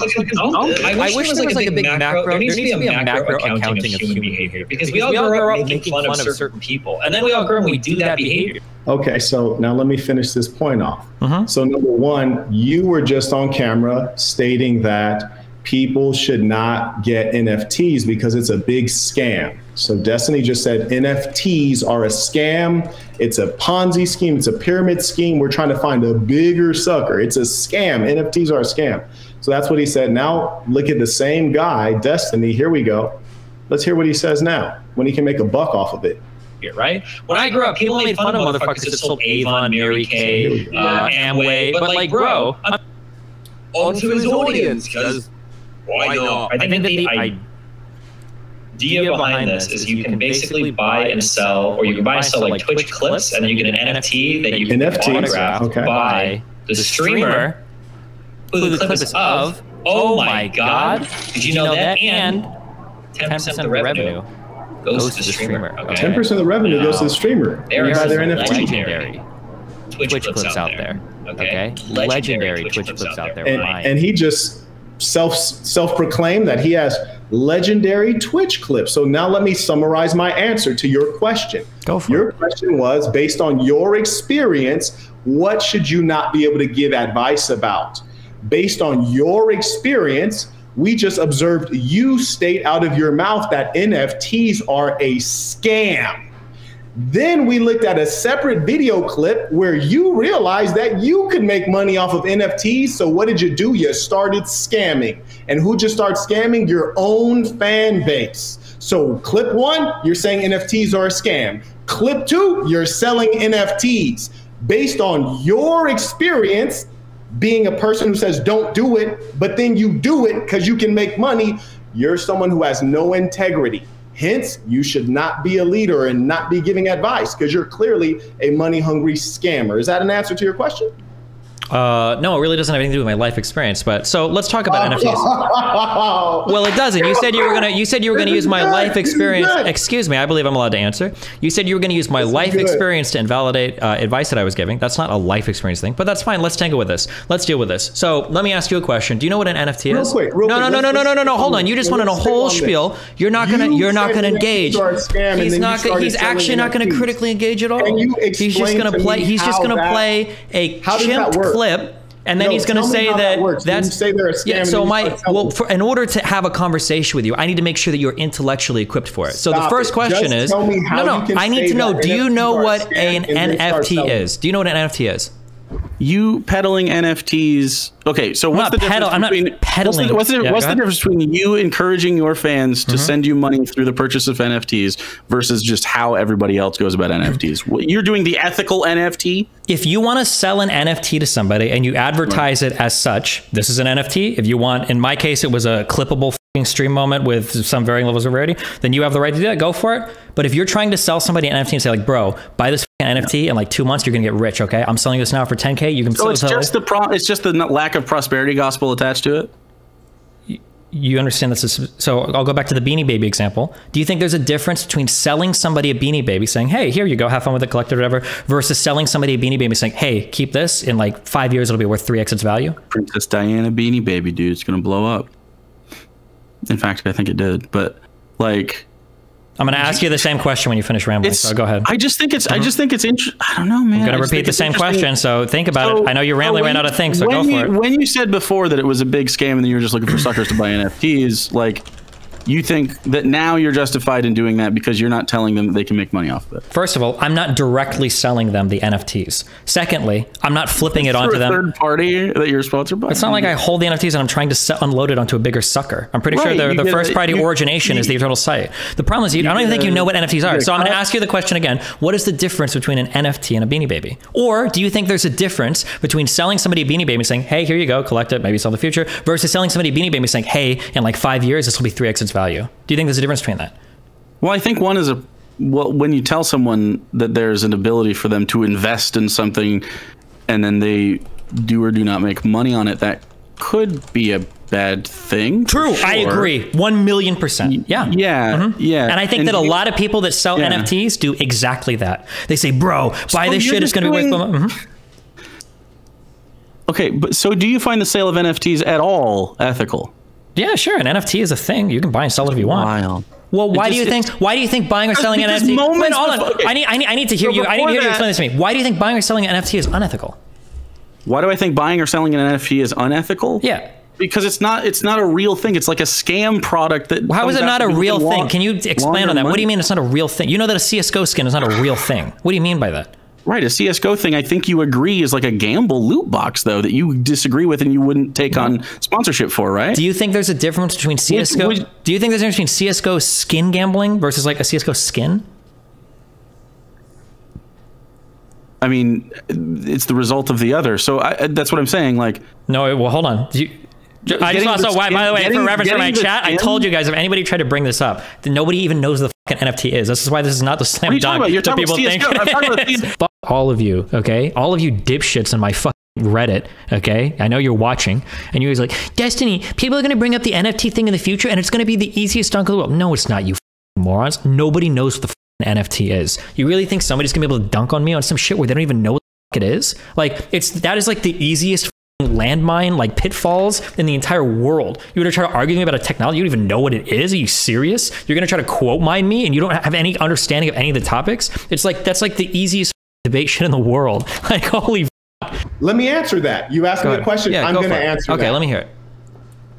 I wish there was like a big macro. There needs to be a macro accounting of human behavior because we all grow up making fun of certain people, and then we all grow and we do that behavior. Okay, so now let me finish this point off. Mhm. So number one, you were just on camera stating that people should not get NFTs because it's a big scam. So Destiny just said NFTs are a scam. It's a Ponzi scheme. It's a pyramid scheme. We're trying to find a bigger sucker. It's a scam. NFTs are a scam. So that's what he said. Now look at the same guy, Destiny. Here we go. Let's hear what he says now when he can make a buck off of it. here, right? When I grew up, people made fun of motherfuckers that sold Avon, Mary Kay, uh, Amway, but like, bro, I'm onto his audience because why not? I think that the idea behind this is you can basically buy and sell, or you can buy and sell like Twitch clips, and then you get an NFT that you can NFTs, autograph okay. by the streamer who the clip is of. Oh, oh my god! Did you know that? And 10% of the revenue goes to the streamer. Ten percent of the revenue goes to the streamer. There They are buy their NFT. legendary Twitch, Twitch clips, out there. Okay, Legendary Twitch clips out there. and, and he just self self proclaimed that he has legendary Twitch clips. So now let me summarize my answer to your question. Go for Your it. question was based on your experience, what should you not be able to give advice about? Based on your experience, we just observed you state out of your mouth that NFTs are a scam. Then we looked at a separate video clip where you realized that you could make money off of NFTs. So what did you do? You started scamming. And who just started scamming? Your own fan base. So clip one, you're saying NFTs are a scam. Clip two, you're selling NFTs. Based on your experience, being a person who says don't do it, but then you do it because you can make money, you're someone who has no integrity. Hence, you should not be a leader and not be giving advice because you're clearly a money hungry scammer. Is that an answer to your question? Uh, no, it really doesn't have anything to do with my life experience. But so let's talk about NFTs. well, it doesn't. You said you were gonna. You said you were gonna use my life experience. Excuse me. I believe I'm allowed to answer. You said you were gonna use my life experience to invalidate uh, advice that I was giving. That's not a life experience thing, but that's fine. Let's tangle with this. Let's deal with this. So let me ask you a question. Do you know what an NFT Real is? quick, real no, quick. no, no, no, no, no, no, no. Hold on. You just on a whole spiel. You're not gonna. You You're not gonna engage. are a scam, and He's not. gonna- He's actually not gonna critically engage at all. He's just gonna play. He's just gonna play a How does that chimped work? clip. And then No, he's going to say that that, works. That's say they're a scam Yeah. So my well, for, in order to have a conversation with you, I need to make sure that you're intellectually equipped for it. So the first it. question Just is tell me how no, no. I need to know. Do you know what an and then start NFT is? Do you know what an NFT is? You peddling NFTs. Okay, so what's the difference peddle- I'm not between peddling. What's the, what's the, Yeah, what's the difference between you encouraging your fans to mm-hmm. send you money through the purchase of NFTs versus just how everybody else goes about NFTs? You're doing the ethical NFT. If you want to sell an NFT to somebody and you advertise it as such, this is an NFT. If you want, in my case, it was a clippable stream moment with some varying levels of rarity, then you have the right to do that. Go for it. But if you're trying to sell somebody an NFT and say like, bro, buy this NFT in like two months, you're gonna get rich. Okay, I'm selling this now for 10k. You can So sell it's just the pro- it's just the lack of prosperity gospel attached to it. you understand this is so I'll go back to the beanie baby example. Do you think there's a difference between selling somebody a beanie baby saying, "Hey, here you go, have fun with it, collect it, whatever," versus selling somebody a beanie baby saying, "Hey, keep this in like 5 years it'll be worth 3x its value?" Princess Diana beanie baby, dude, it's gonna blow up. In fact, I think it did, but like. I'm going to ask you the same question when you finish rambling. So go ahead. I just think it's. I uh-huh. just think it's. Int- I don't know, man. I'm going to repeat the same question, so think about So- it. I know you're so rambling when right out of things, so when go you, for it. When you said before that it was a big scam and then you were just looking for suckers to buy NFTs, like you think that now you're justified in doing that because you're not telling them that they can make money off of it. First of all, I'm not directly selling them the NFTs. Secondly, I'm not flipping it onto a them. third party that you're sponsored by. It's not like I hold the NFTs and I'm trying to se- unload it onto a bigger sucker. I'm pretty Right, sure the, the first party you- origination is the eternal site. The problem is, you, I don't even think you know what NFTs are. So I'm going to ask you the question again. What is the difference between an NFT and a Beanie Baby? Or do you think there's a difference between selling somebody a Beanie Baby and saying, hey, here you go, collect it, maybe sell in the future, versus selling somebody a Beanie Baby and saying, hey, in like five years, this will be 3x its value? Do you think there's a difference between that? Well, I think one is a well when you tell someone that there's an ability for them to invest in something and then they do or do not make money on it, that could be a bad thing. True, I agree. One million percent. Yeah. Yeah, yeah. And I think that a lot of people that sell Yeah. NFTs do exactly that. They say, bro, buy So this shit, it's going to be worth. Mhm. Okay, but so do you find the sale of NFTs at all ethical? Yeah, sure. An NFT is a thing. You can buy and sell it if you want. Wild. Well, why It do you think? Why do you think buying or selling because NFT? On. okay. I need, I need, I need to hear So you. I need to hear you explain this to me. Why do you think buying or selling an NFT is unethical? Why do I think buying or selling an NFT is unethical? Yeah. Because it's not it's not a real thing. It's like a scam product that How is it not a real thing? Can you explain on that? What do you mean it's not a real thing? You know that a CS:GO skin is not a real thing. What do you mean by that? Right, a CS:GO thing. I think you agree is like a gamble loot box though that you disagree with and you wouldn't take on sponsorship for, right? Do you think there's a difference between CS:GO? would- do you think there's a difference between CS:GO skin gambling versus like a CS:GO skin? I mean, it's the result of the other. So I, that's what I'm saying. Like, No, well, hold on. Do you, I just Getting also the why. By the way, skin- for getting- reference for my getting chat, I told you guys if anybody tried to bring this up, then nobody even knows the fucking NFT is. This is why this is not the slam What are you talking dunk about? You're talking people about think. CS:GO. I'm talking about all of you, okay? All of you dipshits in my fucking Reddit, okay? I know you're watching, and you're always like, Destiny, people are gonna bring up the NFT thing in the future, and it's gonna be the easiest dunk of the world. No, it's not, you morons. Nobody knows what the NFT is. You really think somebody's gonna be able to dunk on me on some shit where they don't even know what the it is? Like, it's that is like the easiest landmine like pitfalls in the entire world. You're gonna try to argue me about a technology you don't even know what it is. Are you serious? You're gonna try to quote mine me and you don't have any understanding of any of the topics. It's like that's like the easiest debate shit in the world. Like holy. F let me answer that. You asked Go me ahead. a question. Yeah, I'm go going to answer Okay, that. let me hear it.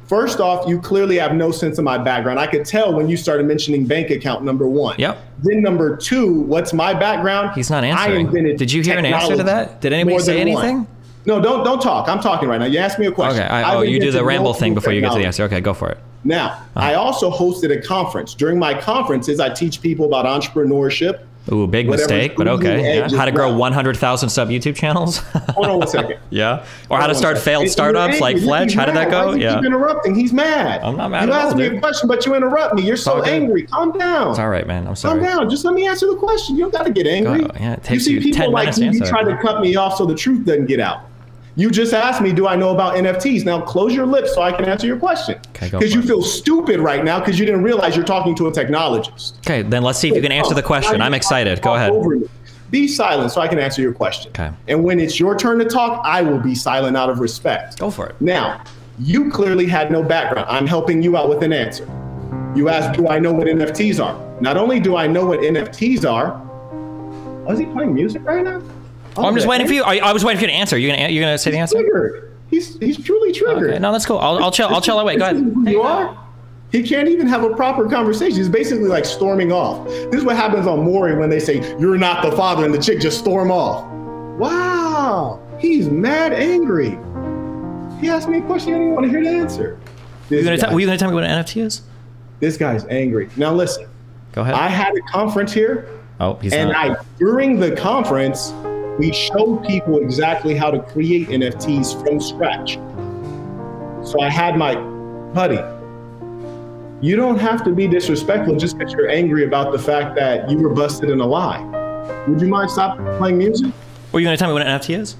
First off, you clearly have no sense of my background. I could tell when you started mentioning bank account number one. Yep. Then number two, what's my background? He's not answering. I invented Did you hear an answer to that? Did anybody say than one. anything? No, don't don't talk. I'm talking right now. You asked me a question. Okay. I, oh, you do the ramble thing before you get to the answer. Okay, go for it. Now, I uh-huh. also hosted a conference. During my conferences, I teach people about entrepreneurship. Ooh, big Whatever mistake, but okay. Yeah. How to grow 100,000 sub YouTube channels? Hold on one second. yeah. Or how to start failed startups like. Fletch. He's How did that go? Yeah. Keep interrupting. He's mad. I'm not mad You asked me dude. a question, but you interrupt me. You're so angry. Calm down. It's all right, man. I'm sorry. Calm down. Just let me answer the question. You don't got to get angry. Go- yeah, it you see you people 10 like you, you try to cut me off so the truth doesn't get out. You just asked me, do I know about NFTs? Now close your lips so I can answer your question. Okay, go Because for you feel stupid right now because you didn't realize you're talking to a technologist. Okay, then let's see if you can answer the question. I'm excited. Go ahead. Be silent so I can answer your question. Okay. And when it's your turn to talk, I will be silent out of respect. Go for it. Now, you clearly had no background. I'm helping you out with an answer. You asked, Do I know what NFTs are? Not only do I know what NFTs are, oh, is he playing music right now? Oh, I'm just waiting for you. I, I was waiting for you to answer. You gonna you gonna say the answer? Triggered. He's he's truly triggered. Okay, no, that's cool. I'll, I'll chill. I'll chill. Wait, go ahead. You are. He can't even have a proper conversation. He's basically like storming off. This is what happens on Maury when they say you're not the father, and the chick just storm off. Wow, he's mad angry. He asked me a question. I didn't want to hear the answer. You This, gonna guy, tell- were you gonna tell me what an NFT is? this guy's angry. Now listen, Go ahead. I had a conference here, oh, he's and not. I during the conference we showed people exactly how to create NFTs from scratch. So I had my buddy. You don't have to be disrespectful just because you're angry about the fact that you were busted in a lie. Would you mind stop playing music? Were you gonna tell me what an NFT is?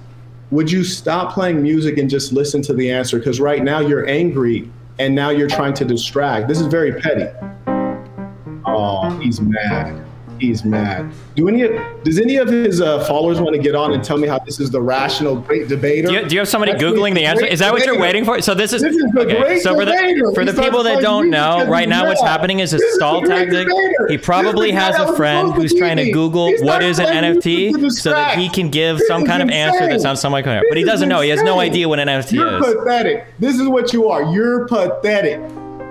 Would you stop playing music and just listen to the answer? Because right now you're angry and now you're trying to distract. This is very petty. Oh, he's mad. He's mad. Do any of does any of his uh, followers want to get on and tell me how this is the rational great debater? Do you, do you have somebody That's googling the answer? Is that what you're debater. waiting for? So this is, This is okay. So for the for the people that don't know, right now what's happening is a This stall great tactic. debater. He probably is has a friend who's trying to. Google what an music to NFT so that he can give This some is kind of answer that sounds somewhat coherent. But he doesn't know. He has no idea what an NFT is. You're is. pathetic. This is what you are. You're pathetic.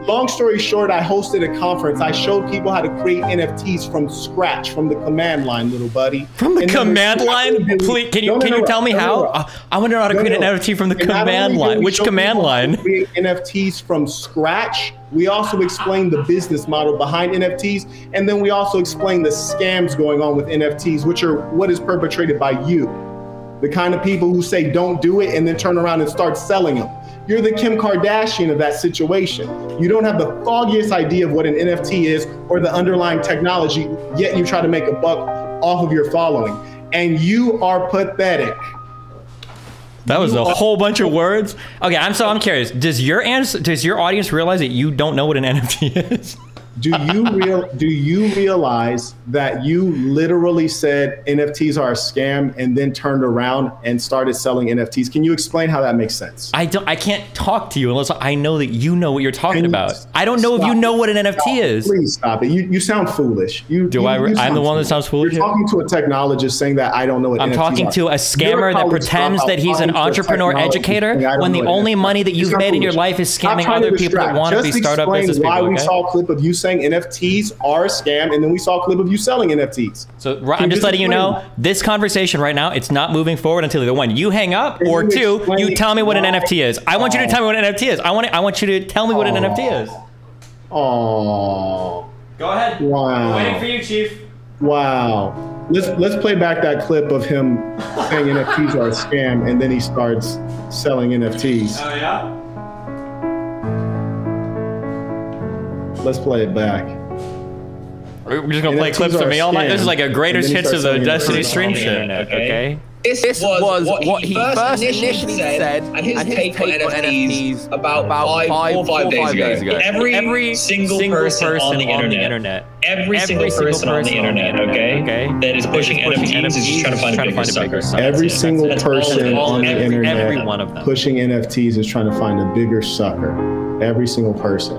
Long story short, I hosted a conference. I showed people how to create NFTs from scratch, from the command line, little buddy. From the And command line? Please, can you can you tell me how? Uh, I want to know how to create an. NFT from the And command line. Which command people how to line? Create NFTs from scratch. We also explained the business model behind NFTs, and then we also explained the scams going on with NFTs, which are what is perpetrated by you, the kind of people who say don't do it and then turn around and start selling them. You're the Kim Kardashian of that situation. You don't have the foggiest idea of what an NFT is or the underlying technology, yet you try to make a buck off of your following. And you are pathetic. That was a whole bunch of words. Okay, I'm so I'm curious. Does your answer, does your audience realize that you don't know what an NFT is? Do you real do you realize that you literally said NFTs are a scam and then turned around and started selling NFTs? Can you explain how that makes sense? I don't. I can't talk to you unless I know that you know what you're talking about. I don't know if you know what an NFT No, is. Please stop it. You you sound foolish. You Do you, I you I'm the one that sounds foolish. You're talking to a technologist saying that I don't know what I'm NFTs talking are. to a scammer that pretends that he's an talking to a entrepreneur educator saying, "I don't when the only money that You you've made in your life is scamming other people that want to be startup business people. Why we saw a clip of you saying NFTs are a scam, and then we saw a clip of you selling NFTs. So Can I'm you just letting you know this conversation right now. It's not moving forward until either one, you hang up, Can or you two, you tell me what an NFT is. I want you to tell me what an NFT is. I want I want you to tell me what an NFT is. Oh, Go ahead. wow. Waiting for you, Chief. Wow. Let's let's play back that clip of him saying NFTs are a scam, and then he starts selling NFTs. Oh yeah. Let's play it back. We're just gonna play clips are of me a all night. This is like a and greatest hits of the Destiny stream on shit. internet, Okay. This, This was what he first initially said, and his take on NFTs about about five, five- four or five days five ago. days ago. Every, single, person, on the internet, every, single person on the internet, okay, that is pushing NFTs is just trying to find a bigger sucker. Every That's single That's all it person is. on the every- internet every one of them. pushing NFTs is trying to find a bigger sucker. Every single person.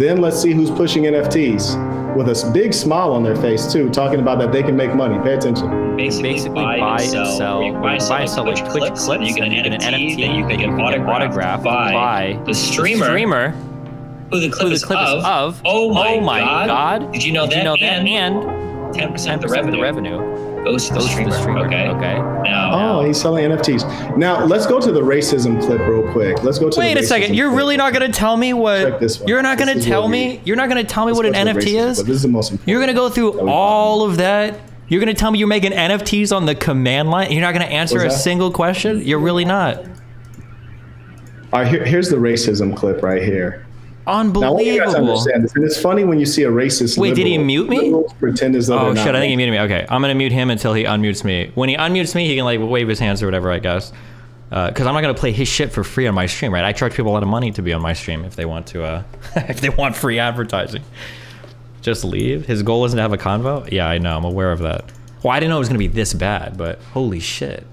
Then let's see who's pushing NFTs. with a big smile on their face too, talking about that they can make money. Pay attention. basically, Basically, buy, and sell, or you can buy and sell, like, Twitch clips, and you get an NFT, that you can get autographed by, the streamer, streamer who the clip, who the is, clip of. is of. Oh my, oh my god. god. Did you know Did that? you know that? And And 10% 10% of the revenue, revenue goes to the goes to streamer. the streamer. Okay. okay. Now, Oh, he's selling NFTs. Now let's go to the racism clip real quick. Let's go to. Wait the a second. You're clip. really not going to tell me Check what this one. You're not gonna is tell me? we- You're not going to tell me what an go to the NFT racism is? clip. This is the most important. You're going to go through all of that? You're going to tell me you're making NFTs on the command line? You're not going to answer a single question? You're really not. All right, here, here's the racism clip right here. Now, I want you guys to Unbelievable. understand this, and it's funny when you see a racist. Wait, did he mute me? Pretend as though Oh shit! not I think he muted me. Okay, I'm gonna mute him until he unmutes me. When he unmutes me, he can like wave his hands or whatever, I guess. Because I'm not gonna play his shit for free on my stream, right? I charge people a lot of money to be on my stream if they want to, uh, if they want free advertising. Just leave. His goal isn't to have a convo. Yeah, I know. I'm aware of that. Well, I didn't know it was gonna be this bad, but holy shit.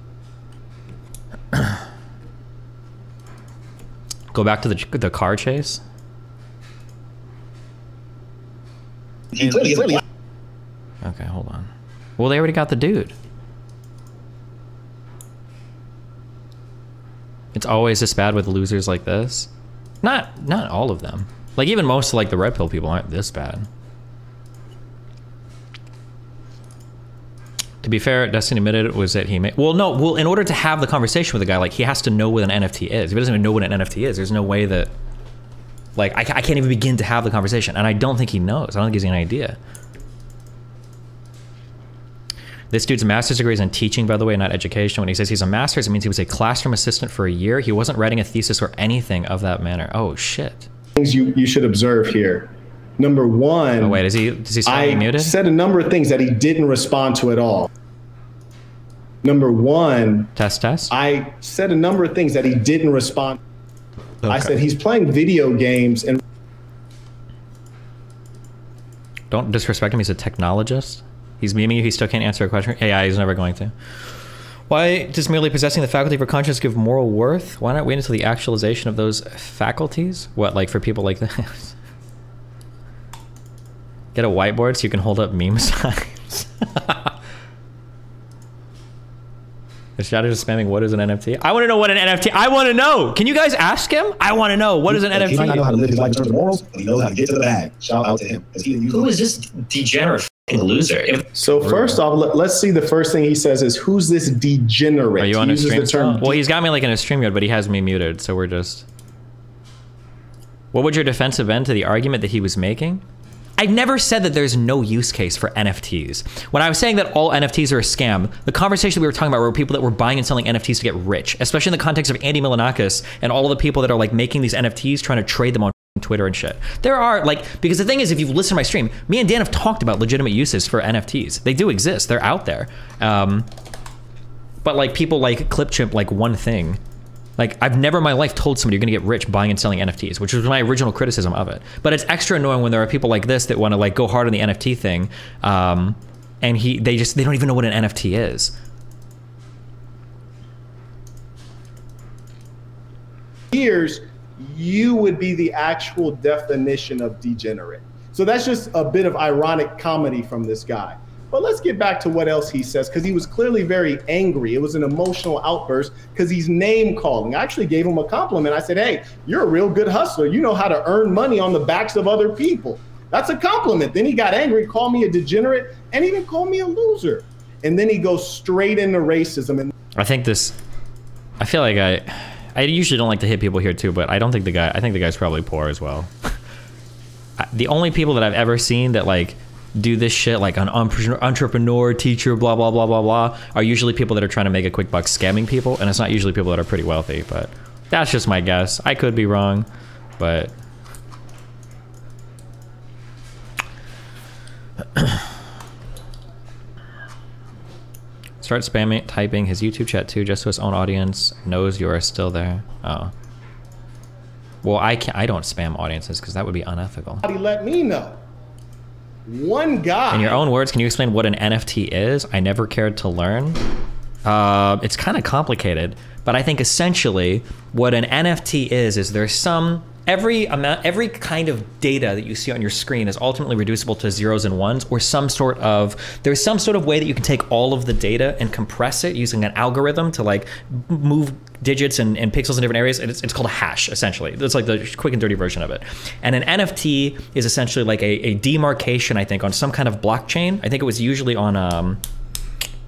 Go back to the the car chase. Okay, hold on. Well, they already got the dude. It's always this bad with losers like this. Not not all of them. Like even most like the red pill people aren't this bad. To be fair, Destiny admitted was that he made. Well, no. Well, in order to have the conversation with a guy, like he has to know what an NFT is. If he doesn't even know what an NFT is, there's no way that. Like I, I can't even begin to have the conversation, and I don't think he knows. I don't think he's an idea. This dude's master's degree is in teaching, by the way, not education. When he says he's a master's, it means he was a classroom assistant for a year. He wasn't writing a thesis or anything of that manner. Oh shit. Things you you should observe here. Number one. Oh wait, is he? Does he I muted? said a number of things that he didn't respond to at all. Number one, test test. I said a number of things that he didn't respond. I said he's playing video games and Don't disrespect him. He's a technologist. He's memeing you. He still can't answer a question. AI is never going to. Why does merely possessing the faculty for conscience give moral worth? Why not wait until the actualization of those faculties? What, like for people like this? Get a whiteboard so you can hold up meme signs. The shadow is spamming. What is an NFT? I want to know what an NFT. I want to know. Can you guys ask him? I want to know what is an He might not know how to live his life in terms of morals, but he knows how to get to the bag. Shout out to him. he who is this degenerate loser? If so first off, let, us see the first thing he says is who's this degenerate? Are you He on a stream? the term? Oh, well, he's got me like in a stream yard, but he has me muted, so we're just. What would your defense have been to the argument that he was making? I never said that there's no use case for NFTs. When I was saying that all NFTs are a scam, the conversation we were talking about were people that were buying and selling NFTs to get rich, especially in the context of Andy Milonakis and all of the people that are like making these NFTs trying to trade them on Twitter and shit. There are like because the thing is, if you've listened to my stream, me and Dan have talked about legitimate uses for NFTs. They do exist. They're out there. Um, but like people like Clipchimp, like one thing. Like I've never in my life told somebody you're gonna get rich buying and selling NFTs, which was my original criticism of it. But it's extra annoying when there are people like this that want to like go hard on the NFT thing, um, and he they just they don't even know what an NFT is. years, you would be the actual definition of degenerate. So that's just a bit of ironic comedy from this guy. But let's get back to what else he says, because he was clearly very angry. It was an emotional outburst because he's name calling. I actually gave him a compliment. I said, Hey, you're a real good hustler. You know how to earn money on the backs of other people. That's a compliment. Then he got angry, called me a degenerate, and even called me a loser. And then he goes straight into racism. And I think this. I feel like I. I usually don't like to hit people here too, but I don't think the guy. I think the guy's probably poor as well. The only people that I've ever seen that like do this shit like an entrepreneur, teacher, blah blah blah blah blah, are usually people that are trying to make a quick buck scamming people, and it's not usually people that are pretty wealthy. But that's just my guess. I could be wrong, but. Start spamming, typing his YouTube chat too, just so his own audience knows you are still there. Oh. Well, I can't. I don't spam audiences because that would be unethical. let me know. One guy. In your own words, can you explain what an NFT is? I never cared to learn. Uh, it's kind of complicated, but I think essentially what an NFT is is there's some every amount, every kind of data that you see on your screen is ultimately reducible to zeros and ones, or some sort of there's some sort of way that you can take all of the data and compress it using an algorithm to like move digits and, and pixels in different areas. It's, it's called a hash essentially. That's like the quick and dirty version of it. And an NFT is essentially like a, a demarcation, I think, on some kind of blockchain. I think it was usually on um,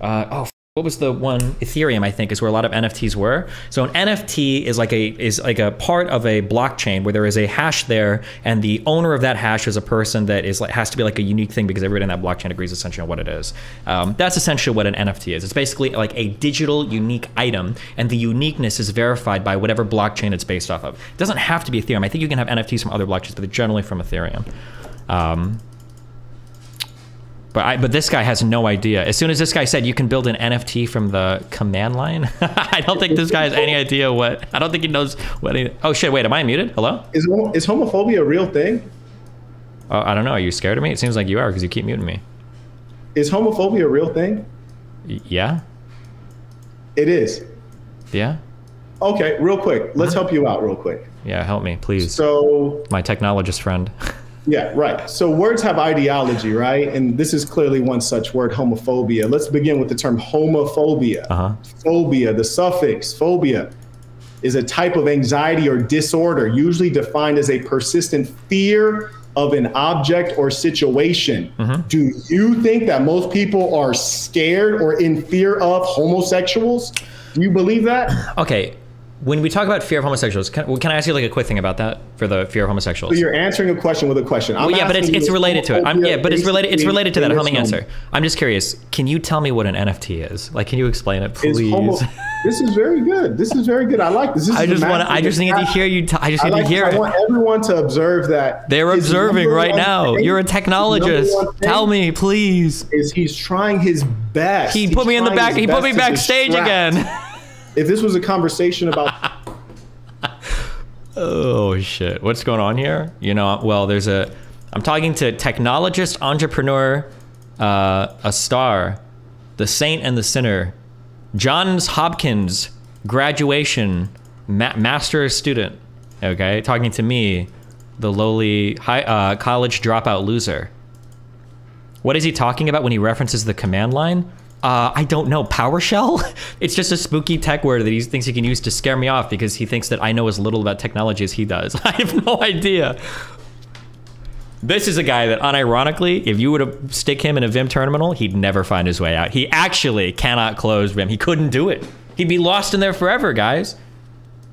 uh, oh what was the one ethereum i think is where a lot of nfts were. So an nft is like a is like a part of a blockchain where there is a hash there and the owner of that hash is a person that is like has to be like a unique thing because everybody in that blockchain agrees essentially on what it is. Um, that's essentially what an nft is. It's basically like a digital unique item and the uniqueness is verified by whatever blockchain it's based off of. It doesn't have to be ethereum. I think you can have nfts from other blockchains but they're generally from ethereum. Um, but I, but this guy has no idea. As soon as this guy said you can build an NFT from the command line, I don't think this guy has any idea what. I don't think he knows what. He, oh shit! Wait, am I muted? Hello? Is is homophobia a real thing? Oh, I don't know. Are you scared of me? It seems like you are because you keep muting me. Is homophobia a real thing? Y- yeah, It is. yeah, Okay, real quick. Let's uh-huh. help you out real quick. yeah. Help me, please. So My technologist friend. Yeah, right. So words have ideology, right? And this is clearly one such word, homophobia. Let's begin with the term homophobia. Uh-huh. Phobia, the suffix phobia, is a type of anxiety or disorder, usually defined as a persistent fear of an object or situation. Do you think that most people are scared or in fear of homosexuals? Do you believe that? Okay. When we talk about fear of homosexuals, can, well, can I ask you like a quick thing about that for the fear of homosexuals? So you're answering a question with a question. I'm Well, yeah, but it's it's related to it. I'm, yeah, but it's related. It's related to that. me answer. I'm just curious. Can you tell me what an NFT is? Like, can you explain it, please? homo- this is very good. This is very good. I like this. this I just want. I just need to hear you. T- I just I need like- to hear I it. want everyone to observe that. They're observing right now. thing- You're a technologist. number one thing Tell me, please. Is he's trying his best. He He's put me in the back. He put me backstage again. If this was a conversation about Oh shit! What's going on here? You know, well, there's a. I'm talking to technologist, entrepreneur, uh, a star, the saint and the sinner, Johns Hopkins graduation ma- master student. Okay, talking to me, the lowly high uh, college dropout loser. What is he talking about when he references the command line? Uh, I don't know. PowerShell? It's just a spooky tech word that he thinks he can use to scare me off because he thinks that I know as little about technology as he does. I have no idea. This is a guy that, unironically, if you were to stick him in a Vim terminal, he'd never find his way out. He actually cannot close Vim. He couldn't do it. He'd be lost in there forever, guys.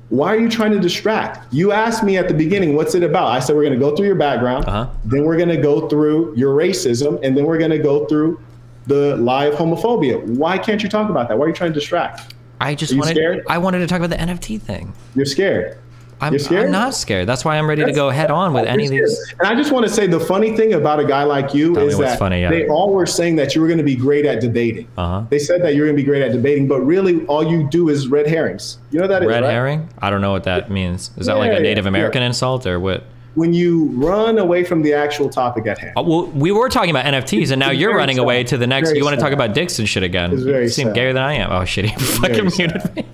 why are you trying to distract? You asked me at the beginning, what's it about? I said we're going to go through your background, Uh-huh. then we're going to go through your racism, and then we're going to go through the lie of homophobia. Why can't you talk about that? Why are you trying to distract? I just wanted. scared? I wanted to talk about the NFT thing. You're scared. I'm, You're scared? I'm not scared. That's why I'm ready to go head on with any of these. And I just want to say the funny thing about a guy like you Tell is that funny, yeah. they all were saying that you were going to be great at debating. Uh-huh. They said that you're going to be great at debating, but really all you do is red herrings. You know that is, Red right? herring? I don't know what that means. Is that like a Native yeah, American yeah. insult or what? When you run away from the actual topic at hand. Uh, well, we were talking about NFTs, and now It's you're running sad. away to the next. Very you want to talk about dicks and shit again? It's very you seem sad. gayer than I am. Oh shit! He fucking very muted me.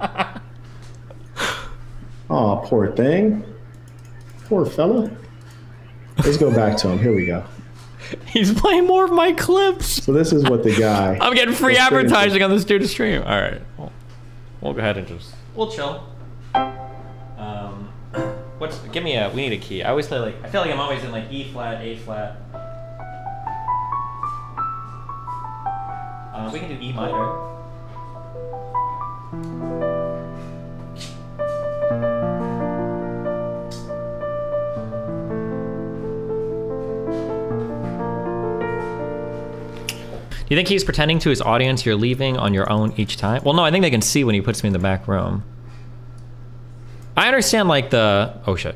Oh, poor thing. Poor fella. Let's go back to him. Here we go. He's playing more of my clips. So this is what the guy. I'm getting free advertising on this dude's stream. All right, we'll, we'll go ahead and just we'll chill. What's give me a? We need a key. I always play like I feel like I'm always in like E flat, A flat. Uh, we can do E minor. Do you think he's pretending to his audience you're leaving on your own each time? Well, no, I think they can see when he puts me in the back room. I understand, like, the. Oh, shit.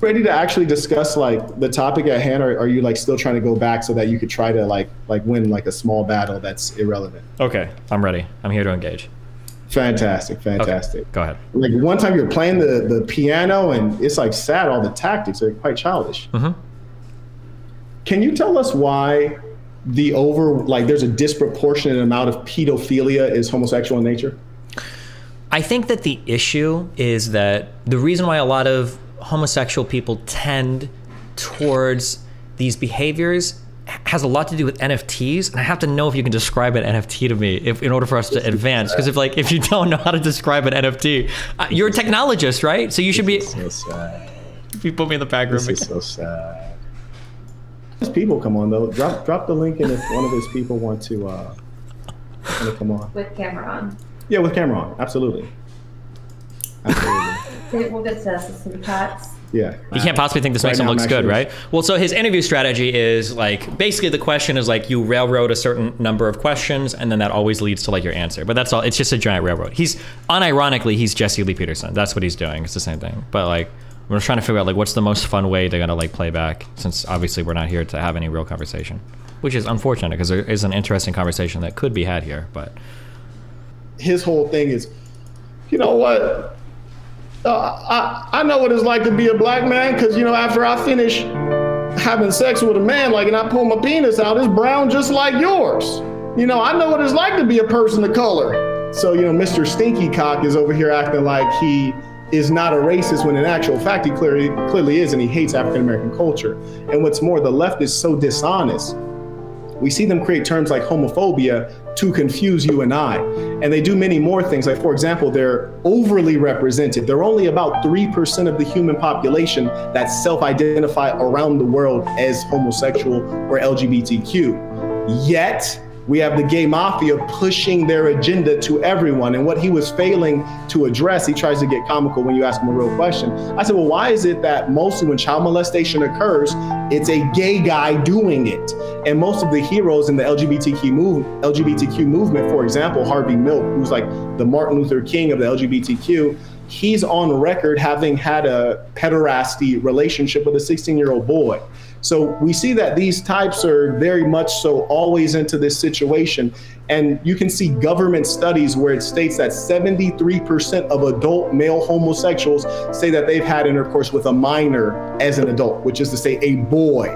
ready to actually discuss like the topic at hand or are you like still trying to go back so that you could try to like like win like a small battle that's irrelevant Okay, I'm ready. I'm here to engage. fantastic Okay, fantastic go ahead. like one time you're playing the the piano and it's like sad all the tactics are quite childish Mhm. can you tell us why the over like there's a disproportionate amount of pedophilia is homosexual in nature I think that the issue is that the reason why a lot of homosexual people tend towards these behaviors has a lot to do with NFTs, and I have to know if you can describe an NFT to me if, in order for us to advance. Because if like if you don't know how to describe an NFT, uh, you're a technologist, right? So you should be. So sad. You put me in the back room. This is so sad. His people come on though. Drop drop the link in if one of those people want to uh want to come on. With camera on. Yeah, with camera on. Absolutely. Absolutely. We'll get to the super chats. Yeah. You can't possibly think this Right makes him now, I'm looks good, actually- right? Well, so his interview strategy is like basically the question is like you railroad a certain number of questions, and then that always leads to like your answer. But that's all. It's just a giant railroad. He's unironically he's Jesse Lee Peterson. That's what he's doing. It's the same thing. But like we're trying to figure out like what's the most fun way to gonna like play back since obviously we're not here to have any real conversation, which is unfortunate because there is an interesting conversation that could be had here, but. His whole thing is, you know what? Uh, I I know what it's like to be a black man because you know after I finish having sex with a man, like, and I pull my penis out, it's brown just like yours. You know, I know what it's like to be a person of color. So you know, Mr. Stinky Cock is over here acting like he is not a racist when in actual fact he clearly clearly is, and he hates African American culture. And what's more, the left is so dishonest we see them create terms like homophobia to confuse you and I. And they do many more things. Like, for example, they're overly represented. They're only about 3% of the human population that self identify around the world as homosexual or LGBTQ. Yet, we have the gay mafia pushing their agenda to everyone. And what he was failing to address, he tries to get comical when you ask him a real question. I said, Well, why is it that mostly when child molestation occurs, it's a gay guy doing it? And most of the heroes in the LGBTQ, move, LGBTQ movement, for example, Harvey Milk, who's like the Martin Luther King of the LGBTQ, he's on record having had a pederasty relationship with a 16 year old boy. So we see that these types are very much so always into this situation. And you can see government studies where it states that 73% of adult male homosexuals say that they've had intercourse with a minor as an adult, which is to say a boy.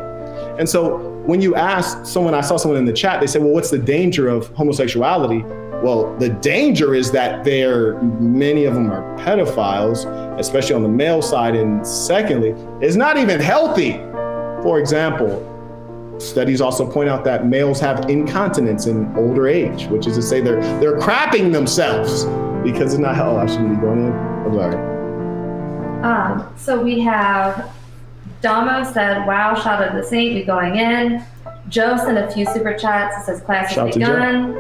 And so when you ask someone, I saw someone in the chat, they said, well, what's the danger of homosexuality? Well, the danger is that there, many of them are pedophiles, especially on the male side. And secondly, it's not even healthy. For example, studies also point out that males have incontinence in older age, which is to say they're they're crapping themselves because it's not oh, I shouldn't be going in. I'm sorry. Um, so we have Damo said, "Wow, shout out to the saint, we going in." Joe sent a few super chats. It says, "Class has begun."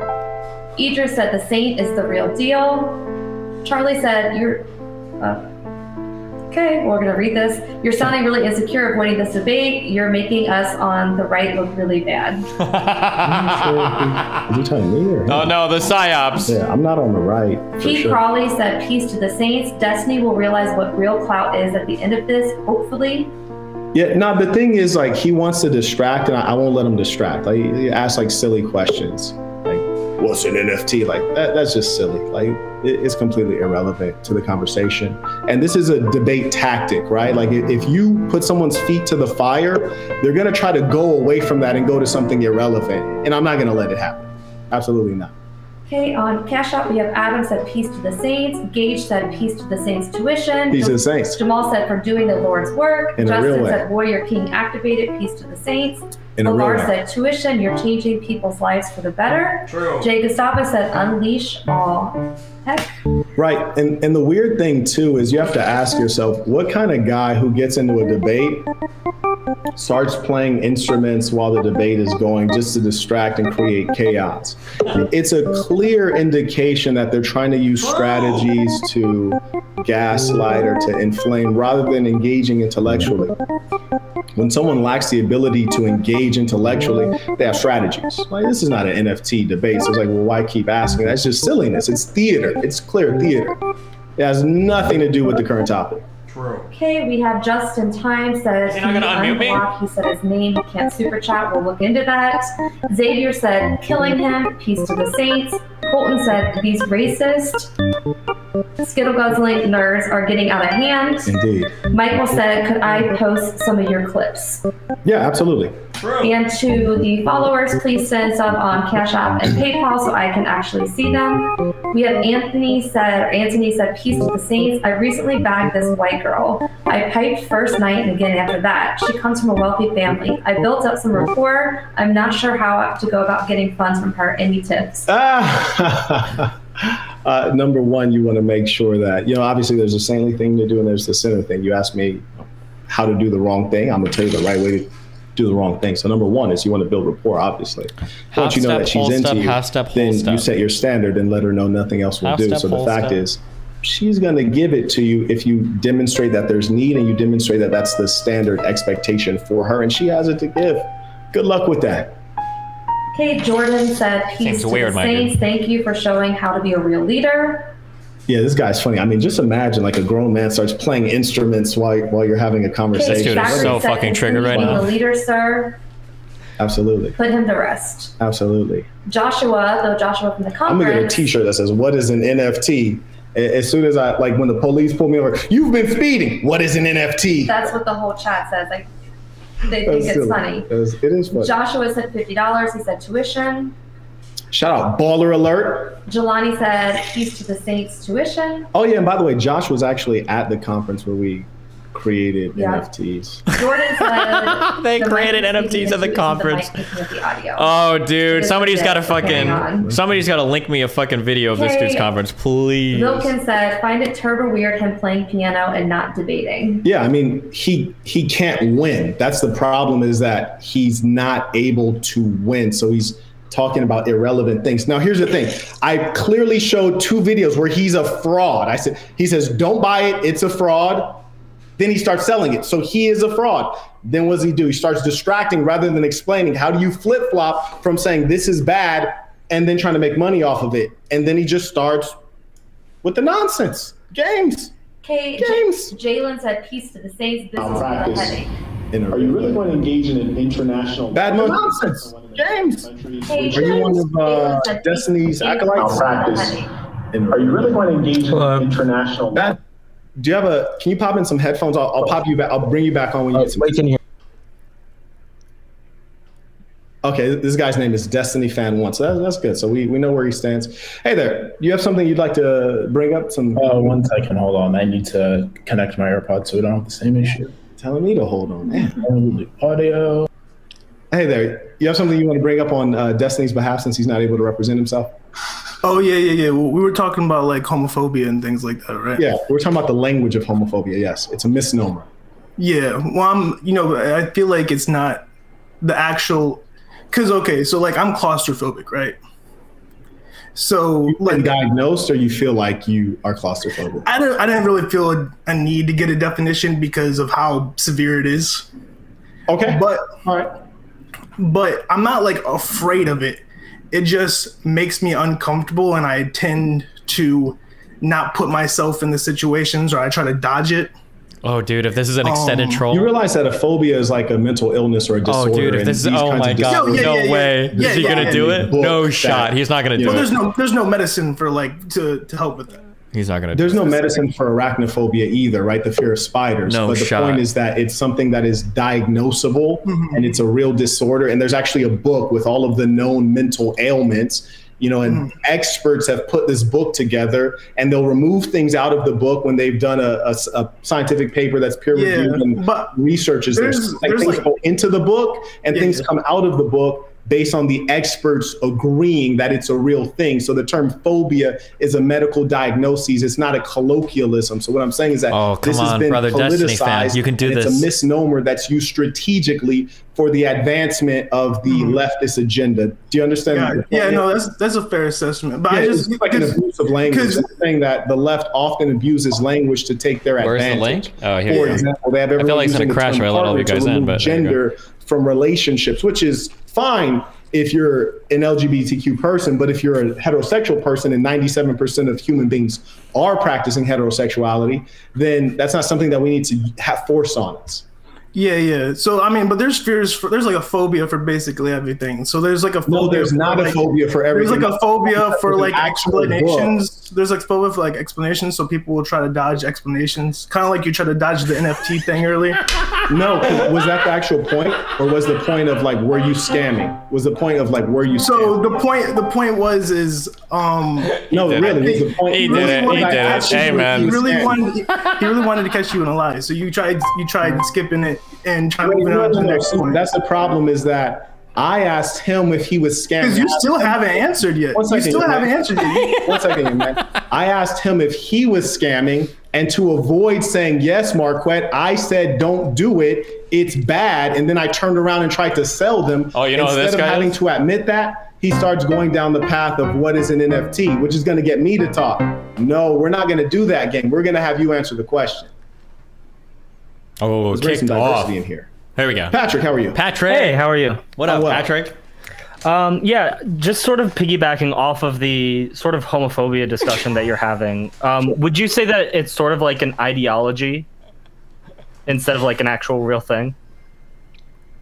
Idris said, "The saint is the real deal." Charlie said, "You're." Uh, okay, we're gonna read this. You're sounding really insecure avoiding this debate. You're making us on the right look really bad. Is he telling me or him? Oh no, the psyops. Yeah, I'm not on the right. For Pete sure. Crawley said, "Peace to the saints. Destiny will realize what real clout is at the end of this. Hopefully." Yeah, no, the thing is, like, he wants to distract, and I, I won't let him distract. Like, he he asks like silly questions, like, "What's an NFT?" Like, that, that's just silly. Like, it, it's completely irrelevant to the conversation. And this is a debate tactic, right? Like, if, you put someone's feet to the fire, they're gonna try to go away from that and go to something irrelevant, and I'm not gonna let it happen. Absolutely not. Okay, on Cash App, we have Adam said, Peace to the Saints. Gage said, Peace to the Saints tuition. Peace to the saints. Jamal said, For doing the Lord's work. In a real Justin way. said, Warrior King activated. Peace to the Saints. In a real Lavar way. said, Tuition, you're changing people's lives for the better. True. Jay Gustavo said, Unleash all heck. Right. And and the weird thing too is you have to ask yourself what kind of guy who gets into a debate starts playing instruments while the debate is going just to distract and create chaos. It's a clear indication that they're trying to use strategies to gaslight or to inflame rather than engaging intellectually. When someone lacks the ability to engage intellectually, they have strategies. Like this is not an NFT debate. So it's like, well, why keep asking? That's just silliness. It's theater. It's clear theater. It has nothing to do with the current topic. Okay, we have Justin Time says Is he not gonna "Can you unmute me?" He said his name. He can't super chat. We'll look into that. Xavier said, killing him. Peace to the saints. Colton said, these racist. Skittle guzzling nerds are getting out of hand. Indeed. Michael said, Could I post some of your clips? Yeah, absolutely. And to the followers, please send some on Cash App and PayPal so I can actually see them. We have Anthony said, or Anthony said, Peace to the Saints. I recently bagged this white girl. I piped first night and again after that. She comes from a wealthy family. I built up some rapport. I'm not sure how to go about getting funds from her. Any tips? Ah. uh, number one, you want to make sure that, you know, obviously there's a saintly thing to do and there's the sinner thing. You asked me how to do the wrong thing. I'm going to tell you the right way to do the wrong thing. So number one is you want to build rapport, obviously. Half Once you know step, that she's into step, you, half step, whole then you set your standard and let her know nothing else will Half do. step, so the fact step. is, she's going to give it to you if you demonstrate that there's need and you demonstrate that that's the standard expectation for her and she has it to give. Good luck with that. Okay, Jordan said, Peace Seems to weird, the my Saints. Thank you for showing how to be a real leader. Yeah, this guy's funny. I mean, just imagine like a grown man starts playing instruments while while you're having a Okay, conversation. dude is so fucking triggered right "Continue now." being a leader, sir. Absolutely, Put him to rest. absolutely. Joshua, though Joshua from the I'm gonna get a conference. T-shirt that says "What is an NFT?" As soon as I like when the police pull me over, you've been speeding. What is an NFT? That's what the whole chat says. Like, they think That's it's silly. funny. It is, it is funny. Joshua said fifty dollars. He said tuition. Shout out Baller Alert. Jelani said peace to the Saints tuition. Oh yeah, and by the way, Josh was actually at the conference where we created Yeah. NFTs. Jordan said They the created NFTs at the conference. mic picking up the. Oh, dude, It's somebody's got to fucking. Somebody's got to link me a fucking video of this Okay. dude's conference, please. Wilkin said, find it turbo weird him playing piano and not debating. Yeah, I mean, he he can't win. That's the problem is that he's not able to win. So he's talking about irrelevant things. Now, here's the thing. I clearly showed two videos where he's a fraud. I said he says, "Don't buy it. It's a fraud." Then he starts selling it. So he is a fraud. Then what does he do? He starts distracting rather than explaining. How do you flip flop from saying this is bad and then trying to make money off of it? And then he just starts with the nonsense. Games. Okay, James. Jalen said, peace to the Saints. This is the Malpractice. headache. Are you really going to engage in an international Bad mo- nonsense. James. Hey, Are you one of uh, Jalen said, peace to the Destiny's Saints. acolytes? This is the Malpractice. headache. Are you really going to engage in Hello. international That, do you have a? Can you pop in some headphones? I'll, I'll pop you back. I'll bring you back on when you Oh, get some. wait, can you? Okay, this guy's name is Destiny Fan One, so that's, that's good. So we, we know where he stands. Hey there, you have something you'd like to bring up? Some Uh, one second, hold on. I need to connect my AirPods so we don't have the same issue. telling me to hold on. Man. Audio. Hey there, you have something you want to bring up on uh, Destiny's behalf since he's not able to represent himself? Oh yeah, yeah, yeah. Well, we were talking about like homophobia and things like that, right? Yeah, we're talking about the language of homophobia. Yes, it's a misnomer. Yeah. Well, I'm, you know, I feel like it's not the actual, because okay, so like I'm claustrophobic, right? So Been like diagnosed, or you feel like you are claustrophobic? I don't, I didn't really feel a, a need to get a definition because of how severe it is. Okay, But all right. But I'm not like afraid of it. It just makes me uncomfortable, and I tend to not put myself in the situations, or I try to dodge it. Oh, dude, if this is an extended Um, troll. You realize that a phobia is like a mental illness or a Oh, disorder. dude, if and this is. Oh my god. Yo, yeah, no yeah, yeah. way. Yeah, is he yeah, going to yeah. do it? Book No that- shot. He's not going to you do Well, it. there's no there's no medicine for like to to help with that. He's not going to There's it. no medicine for arachnophobia either, right? The fear of spiders. No but the shot. point is that it's something that is diagnosable Mm-hmm. and it's a real disorder. And there's actually a book with all of the known mental ailments, you know, and Mm-hmm. experts have put this book together and they'll remove things out of the book when they've done a scientific paper that's peer Yeah, reviewed and but research is there. there's- Like there's things like- go into the book and Yeah, things yeah. come out of the book based on the experts agreeing that it's a real thing. So the term phobia is a medical diagnosis. It's not a colloquialism. So what I'm saying is that Oh, come this has on, been brother politicized. You can do and this. It's a misnomer that's used strategically for the advancement of the mm-hmm. leftist agenda. Do you understand? Yeah, the yeah, no, that's that's a fair assessment. But Yeah, I it's just like an because- abuse of language. 'cause- I'm saying that the left often abuses language to take their Where's the advantage. link? Oh, here For example, they have I feel like it's using gonna crash right? when I let all you guys to in, but there you go. gender from relationships, which is fine if you're an LGBTQ person, but if you're a heterosexual person and 97% of human beings are practicing heterosexuality, then that's not something that we need to have force on us. Yeah, yeah. So I mean, but there's fears. For, there's like a phobia for basically everything. So there's like a phobia No, there's for, not a phobia for everything. There's like a phobia for like actual book. explanations. There's like phobia for like explanations. So people will try to dodge explanations, kind of like you try to dodge the NFT thing earlier. No, 'cause was that the actual point, or was the point of like were you scamming? Was the point of like were you? So the point, the point was, is um. No, really, think the point- He really did it. He wanted to did it. catch you- Hey, man. He really wanted. He really wanted to catch you in a lie. So you tried. You tried skipping it and trying to Wait, move no, on to no, the no. next See, one. That's the problem. Is that I asked him if he was scamming. Because you still haven't answered yet. One You still man. haven't answered yet. One second, man. I asked him if he was scamming, and to avoid saying yes, Marquette, I said don't do it. It's bad, and then I turned around and tried to sell them. Oh, you know who Instead this of guy having is? to admit that, he starts going down the path of what is an NFT, which is going to get me to talk. No, we're not going to do that, game. We're going to have you answer the question. Oh, Let's some kicked off. diversity in here. There we go. Patrick, how are you? Patrick. Hey, how are you? What up, well. Patrick? Um, yeah, just sort of piggybacking off of the sort of homophobia discussion that you're having. Um, would you say that it's sort of like an ideology instead of like an actual real thing?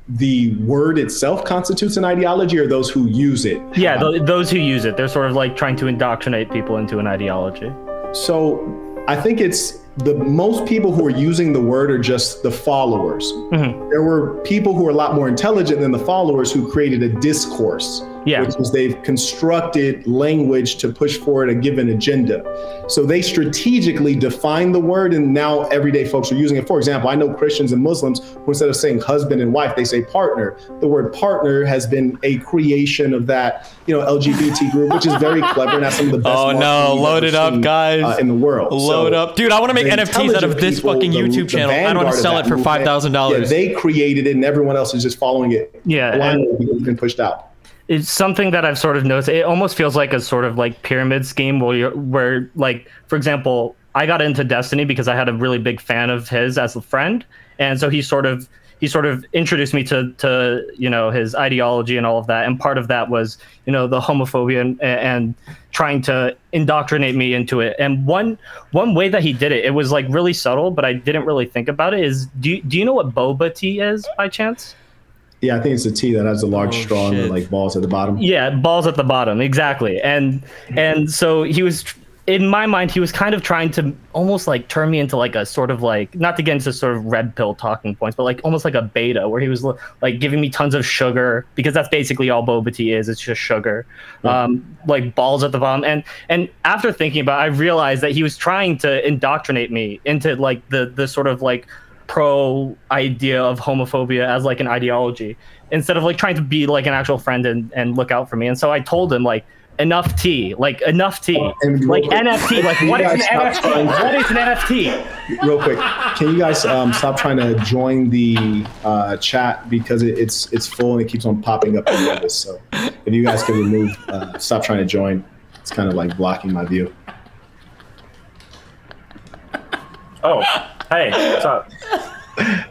The word itself constitutes an ideology, or those who use it? Yeah, th- those who use it, they're sort of like trying to indoctrinate people into an ideology. So I think it's the most people who are using the word are just the followers. Mm-hmm. There were people who are a lot more intelligent than the followers who created a discourse, Yeah. which is they've constructed language to push forward a given agenda. So they strategically define the word, and now everyday folks are using it. For example, I know Christians and Muslims who instead of saying husband and wife, they say partner. The word partner has been a creation of that, you know, LGBT group, which is very clever, and that's some of the best. Oh no, load it up, seen, guys. uh, in the world. Load So up. Dude, I want to make NFTs out of this people, fucking the- YouTube the channel. I don't want to sell it for $5,000. Yeah, they created it and everyone else is just following it. Yeah, it's been pushed out. It's something that I've sort of noticed. It almost feels like a sort of like pyramid scheme where you're, where like, for example, I got into Destiny because I had a really big fan of his as a friend, and so he sort of he sort of introduced me to to you know his ideology and all of that, and part of that was you know the homophobia and, and trying to indoctrinate me into it. And one one way that he did it, it was like really subtle, but I didn't really think about it. Is do you, do you know what boba tea is by chance? Yeah, I think it's a T that has a large Oh, straw and like balls at the bottom. Yeah, balls at the bottom, exactly. And and so he was in my mind he was kind of trying to almost like turn me into like a sort of like not to get into sort of red pill talking points, but like almost like a beta where he was like giving me tons of sugar because that's basically all boba tea is. It's just sugar. Um like balls at the bottom. And and after thinking about it, I realized that he was trying to indoctrinate me into like the the sort of like pro idea of homophobia as like an ideology instead of like trying to be like an actual friend and, and look out for me. And so I told him like enough tea, like enough tea, and like quick, NFT, like can what you is an NFT? trying- What is an NFT? Real quick, can you guys um, stop trying to join the uh, chat because it, it's it's full and it keeps on popping up in the notice. So if you guys can remove, uh, stop trying to join. It's kind of like blocking my view. Oh, hey, what's up?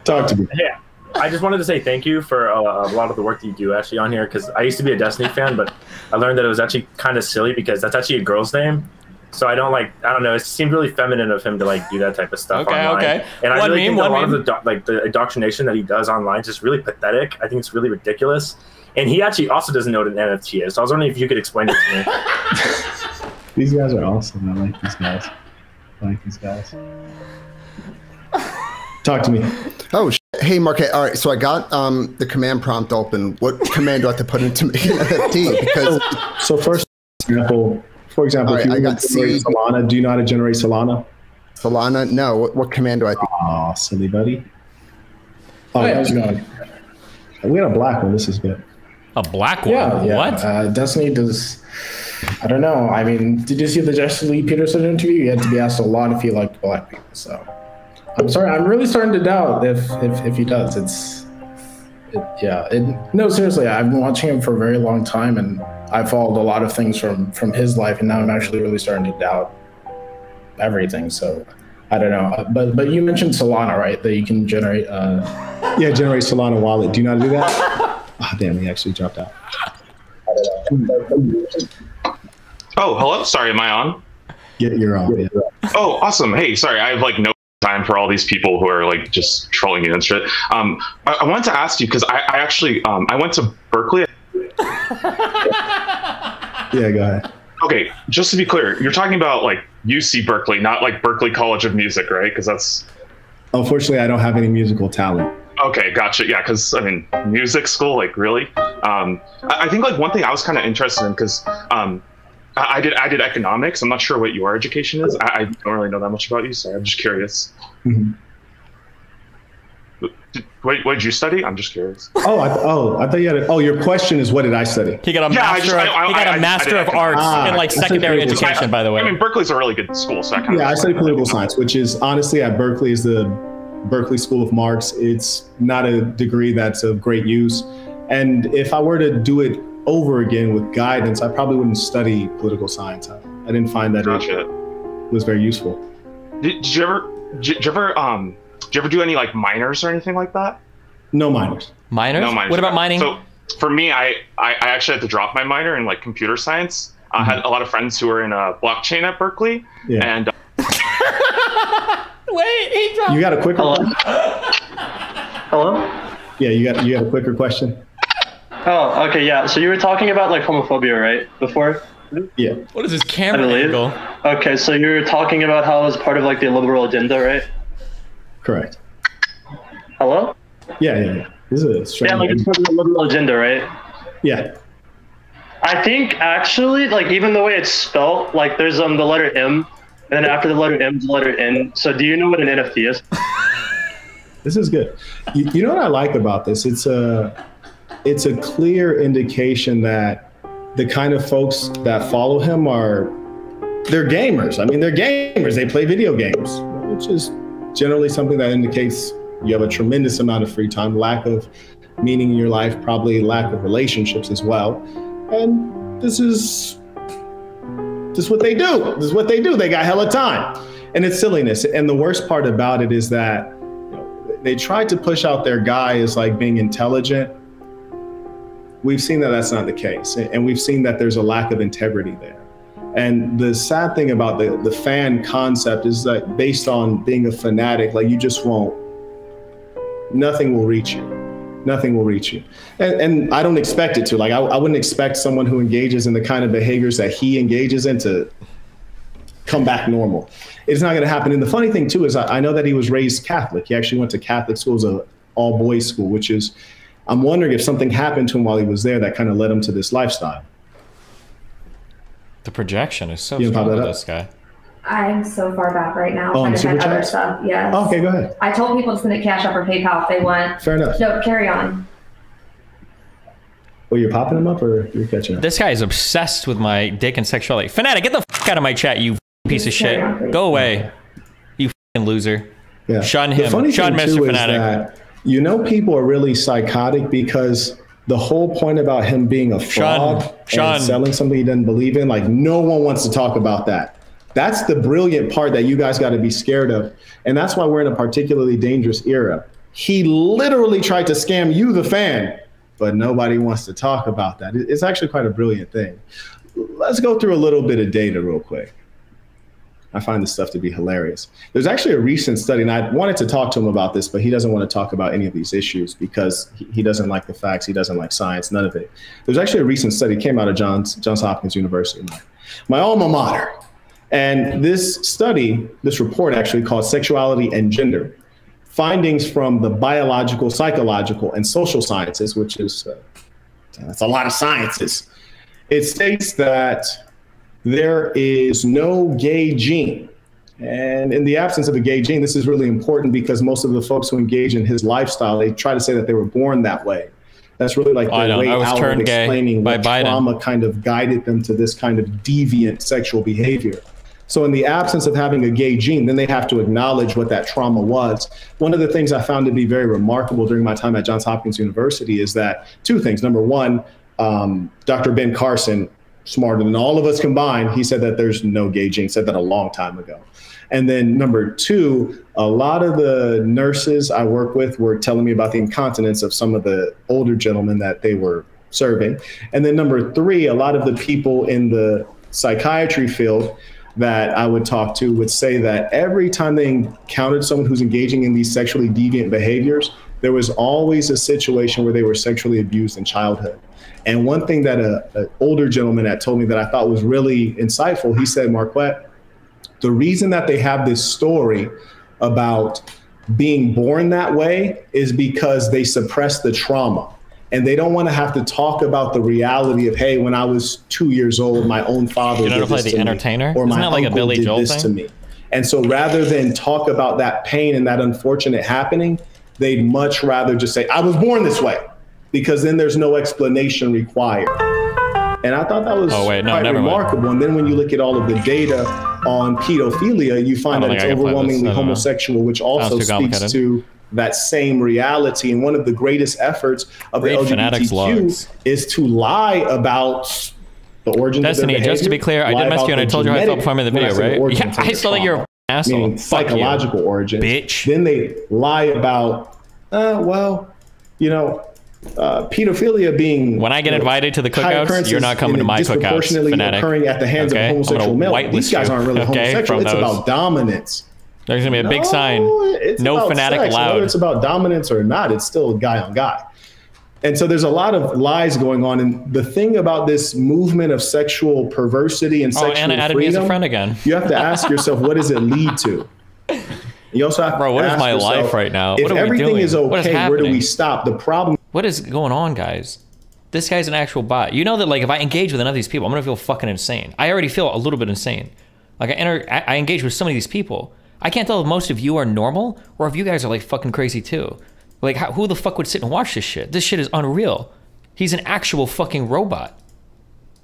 Talk to me. Yeah, I just wanted to say thank you for uh, a lot of the work that you do actually on here because I used to be a Destiny fan, but I learned that it was actually kind of silly because that's actually a girl's name. So I don't like I don't know. It seemed really feminine of him to like do that type of stuff Okay, online. okay. And I One really meme, think a one lot of the do- like the indoctrination that he does online is just really pathetic. I think it's really ridiculous. And he actually also doesn't know what an NFT is. So I was wondering if you could explain it to me. These guys are awesome. I like these guys. I like these guys. Talk to me. Oh, sh- hey, Marquette. All right, so I got um, the command prompt open. What command do I have to put into make an NFT? Because So first example, for example, All if you I got generate C. Solana, do you know how to generate Solana? Solana, no. What, what command do I? Think? Aw, silly buddy. Oh, Hey, how's it going? We got a black one. This is good. A black one? Yeah, yeah. What? Uh, Destiny does. I don't know. I mean, did you see the Jesse Lee Peterson interview? You had to be asked a lot if he liked black people. So I'm sorry. I'm really starting to doubt if if, if he does. It's. It, yeah. It, no, seriously. I've been watching him for a very long time, and I followed a lot of things from from his life, and now I'm actually really starting to doubt everything. So. I don't know, Uh, but but you mentioned Solana, right? That you can generate. Uh, Yeah, generate Solana wallet. Do you know how to do that? Ah, damn, he actually dropped out. Oh, hello. Sorry, am I on? Yeah, you're on. Yeah. Oh, awesome. Hey, sorry, I have like no time for all these people who are like just trolling you and shit. Um, I, I wanted to ask you because I, I actually um, I went to Berkeley. Yeah, go ahead. Okay, just to be clear, you're talking about like UC Berkeley, not like Berklee College of Music, right? Because that's Unfortunately, I don't have any musical talent. Okay, gotcha. Yeah, because I mean, music school, like really. Um, I, I think like one thing I was kind of interested in because um, I, I did I did economics. I'm not sure what your education is. I, I don't really know that much about you, so I'm just curious. Mhm. Did, what, what did you study? I'm just curious. Oh, I, oh, I thought you had. A, oh, your question is what did I study? He got a Yeah, I master. just- I- of, I- he got I- I a master did of arts Ah, in like secondary political education. By the way, I mean, Berkeley's a really good school, so I kind of Yeah, I studied political science, which is honestly at Berkeley is the Berkeley School of Marx. It's not a degree that's of great use. And if I were to do it over again with guidance, I probably wouldn't study political science. I, I didn't find that it was very useful. Did, did you ever did you, ever um did you ever do any like minors or anything like that? No minors. Minors? No minors. What about mining? So for me, I, I I actually had to drop my minor in like computer science. I had a lot of friends who were in uh, blockchain at Berkeley, Yeah. and uh, Wait, he dropped. You got a quicker? Hello? Yeah, you got you got a quicker question. Oh, okay, yeah. So you were talking about like homophobia, right? Before? Yeah. What is this I camera believe. angle? Okay, so you were talking about how it was part of like the liberal agenda, right? Correct. Hello? Yeah, yeah, yeah. This is a strange. Yeah, like it's part of the liberal agenda, right? yeah. I think actually, like even the way it's spelled, like there's um the letter M, and then after the letter M, the letter N. So do you know what an NFT is? This is good. You, you know what I like about this? It's a it's a clear indication that the kind of folks that follow him are they're gamers. I mean, they're gamers. They play video games, which is generally something that indicates you have a tremendous amount of free time, lack of meaning in your life, probably lack of relationships as well. And this is this is what they do. This is what they do. They got hella time. And it's silliness. And the worst part about it is that they tried to push out their guy as like being intelligent. We've seen that that's not the case. And we've seen that there's a lack of integrity there. And the sad thing about the, the fan concept is that based on being a fanatic, like you just won't, nothing will reach you. Nothing will reach you. And, and I don't expect it to. Like, I, I wouldn't expect someone who engages in the kind of behaviors that he engages in to come back normal. It's not going to happen. And the funny thing, too, is I, I know that he was raised Catholic. He actually went to Catholic school, it was a all boys school, which is, I'm wondering if something happened to him while he was there that kind of led him to this lifestyle. The projection is so You strong with this guy. I'm so far back right now Oh, trying on to Super find other stuff. Yes. Oh, okay, go ahead. I told people to send it Cash App or PayPal if they want. Fair enough. No, carry on. Oh, you're popping him up or you're catching up? This guy is obsessed with my dick and sexuality. Fanatic, get the fuck out of my chat, you piece of shit. Go away, you fucking loser. Yeah. Shun The him. funny Shun thing Mr. too is Fanatic. You know people are really psychotic because the whole point about him being a fraud Shun. and selling something he doesn't believe in, like no one wants to talk about that. That's the brilliant part that you guys got to be scared of, and that's why we're in a particularly dangerous era. He literally tried to scam you, the fan, but nobody wants to talk about that. It's actually quite a brilliant thing. Let's go through a little bit of data real quick. I find this stuff to be hilarious. There's actually a recent study, and I wanted to talk to him about this, but he doesn't want to talk about any of these issues because he, doesn't like the facts, he doesn't like science, none of it. There's actually a recent study came out of Johns Johns Hopkins University, my, my alma mater, and this study, this report actually called "Sexuality and Gender: Findings from the Biological, Psychological, and Social Sciences," which is uh, that's a lot of sciences. It states that there is no gay gene. And in the absence of a gay gene, this is really important because most of the folks who engage in his lifestyle, they try to say that they were born that way. That's really like I their way out of explaining by what Biden. trauma kind of guided them to this kind of deviant sexual behavior. So, in the absence of having a gay gene, then they have to acknowledge what that trauma was. One of the things I found to be very remarkable during my time at Johns Hopkins University is that two things. Number one, um, Dr. Ben Carson, smarter than all of us combined, he said that there's no gay gene, said that a long time ago. And then number two, a lot of the nurses I work with were telling me about the incontinence of some of the older gentlemen that they were serving. And then number three, a lot of the people in the psychiatry field that I would talk to would say that every time they encountered someone who's engaging in these sexually deviant behaviors, there was always a situation where they were sexually abused in childhood. And one thing that a, an older gentleman had told me that I thought was really insightful, he said, Marquette, the reason that they have this story about being born that way is because they suppress the trauma and they don't want to have to talk about the reality of hey when i was two years old my own father You to play the to me, entertainer? or Isn't my that like a uncle Billy did Joel this thing? to me and so rather than talk about that pain and that unfortunate happening they'd much rather just say i was born this way because then there's no explanation required and i thought that was Oh, wait, no, quite never mind. remarkable and then when you look at all of the data on pedophilia you find that it's think I can play this. overwhelmingly know. homosexual which also speaks to that same reality. And one of the greatest efforts of Read the. LGBTQ is to lie about the origins Destiny, of their just to be clear, I did mess you and I told you how I felt genetic- before I made the video, right? Yeah, I still think you're an asshole. Meaning psychological origins. Bitch. Then they lie about, uh, well, you know, uh, pedophilia being When I get you know, invited to the cookouts, you're not coming to my cookouts, disproportionately occurring at the hands Okay? of homosexual gonna male. These guys you, aren't really okay, homosexual. from It's those. about dominance. There's gonna be a big No, sign. No fanatic sex. Whether it's about dominance or not, it's still guy on guy. And so there's a lot of lies going on. And the thing about this movement of sexual perversity and Oh, sexual Anna added freedom, me as a friend again. you have to ask yourself, what does it lead to? You also have Bro, to what is my yourself, life right now? If What are we everything is What is okay, where do we stop? The problem What is going on, guys? This guy's an actual bot. You know that like if I engage with enough of these people, I'm gonna feel fucking insane. I already feel a little bit insane. Like I enter, I, I engage with so many of these people. I can't tell if most of you are normal or if you guys are like fucking crazy too. Like how, who the fuck would sit and watch this shit? This shit is unreal. He's an actual fucking robot.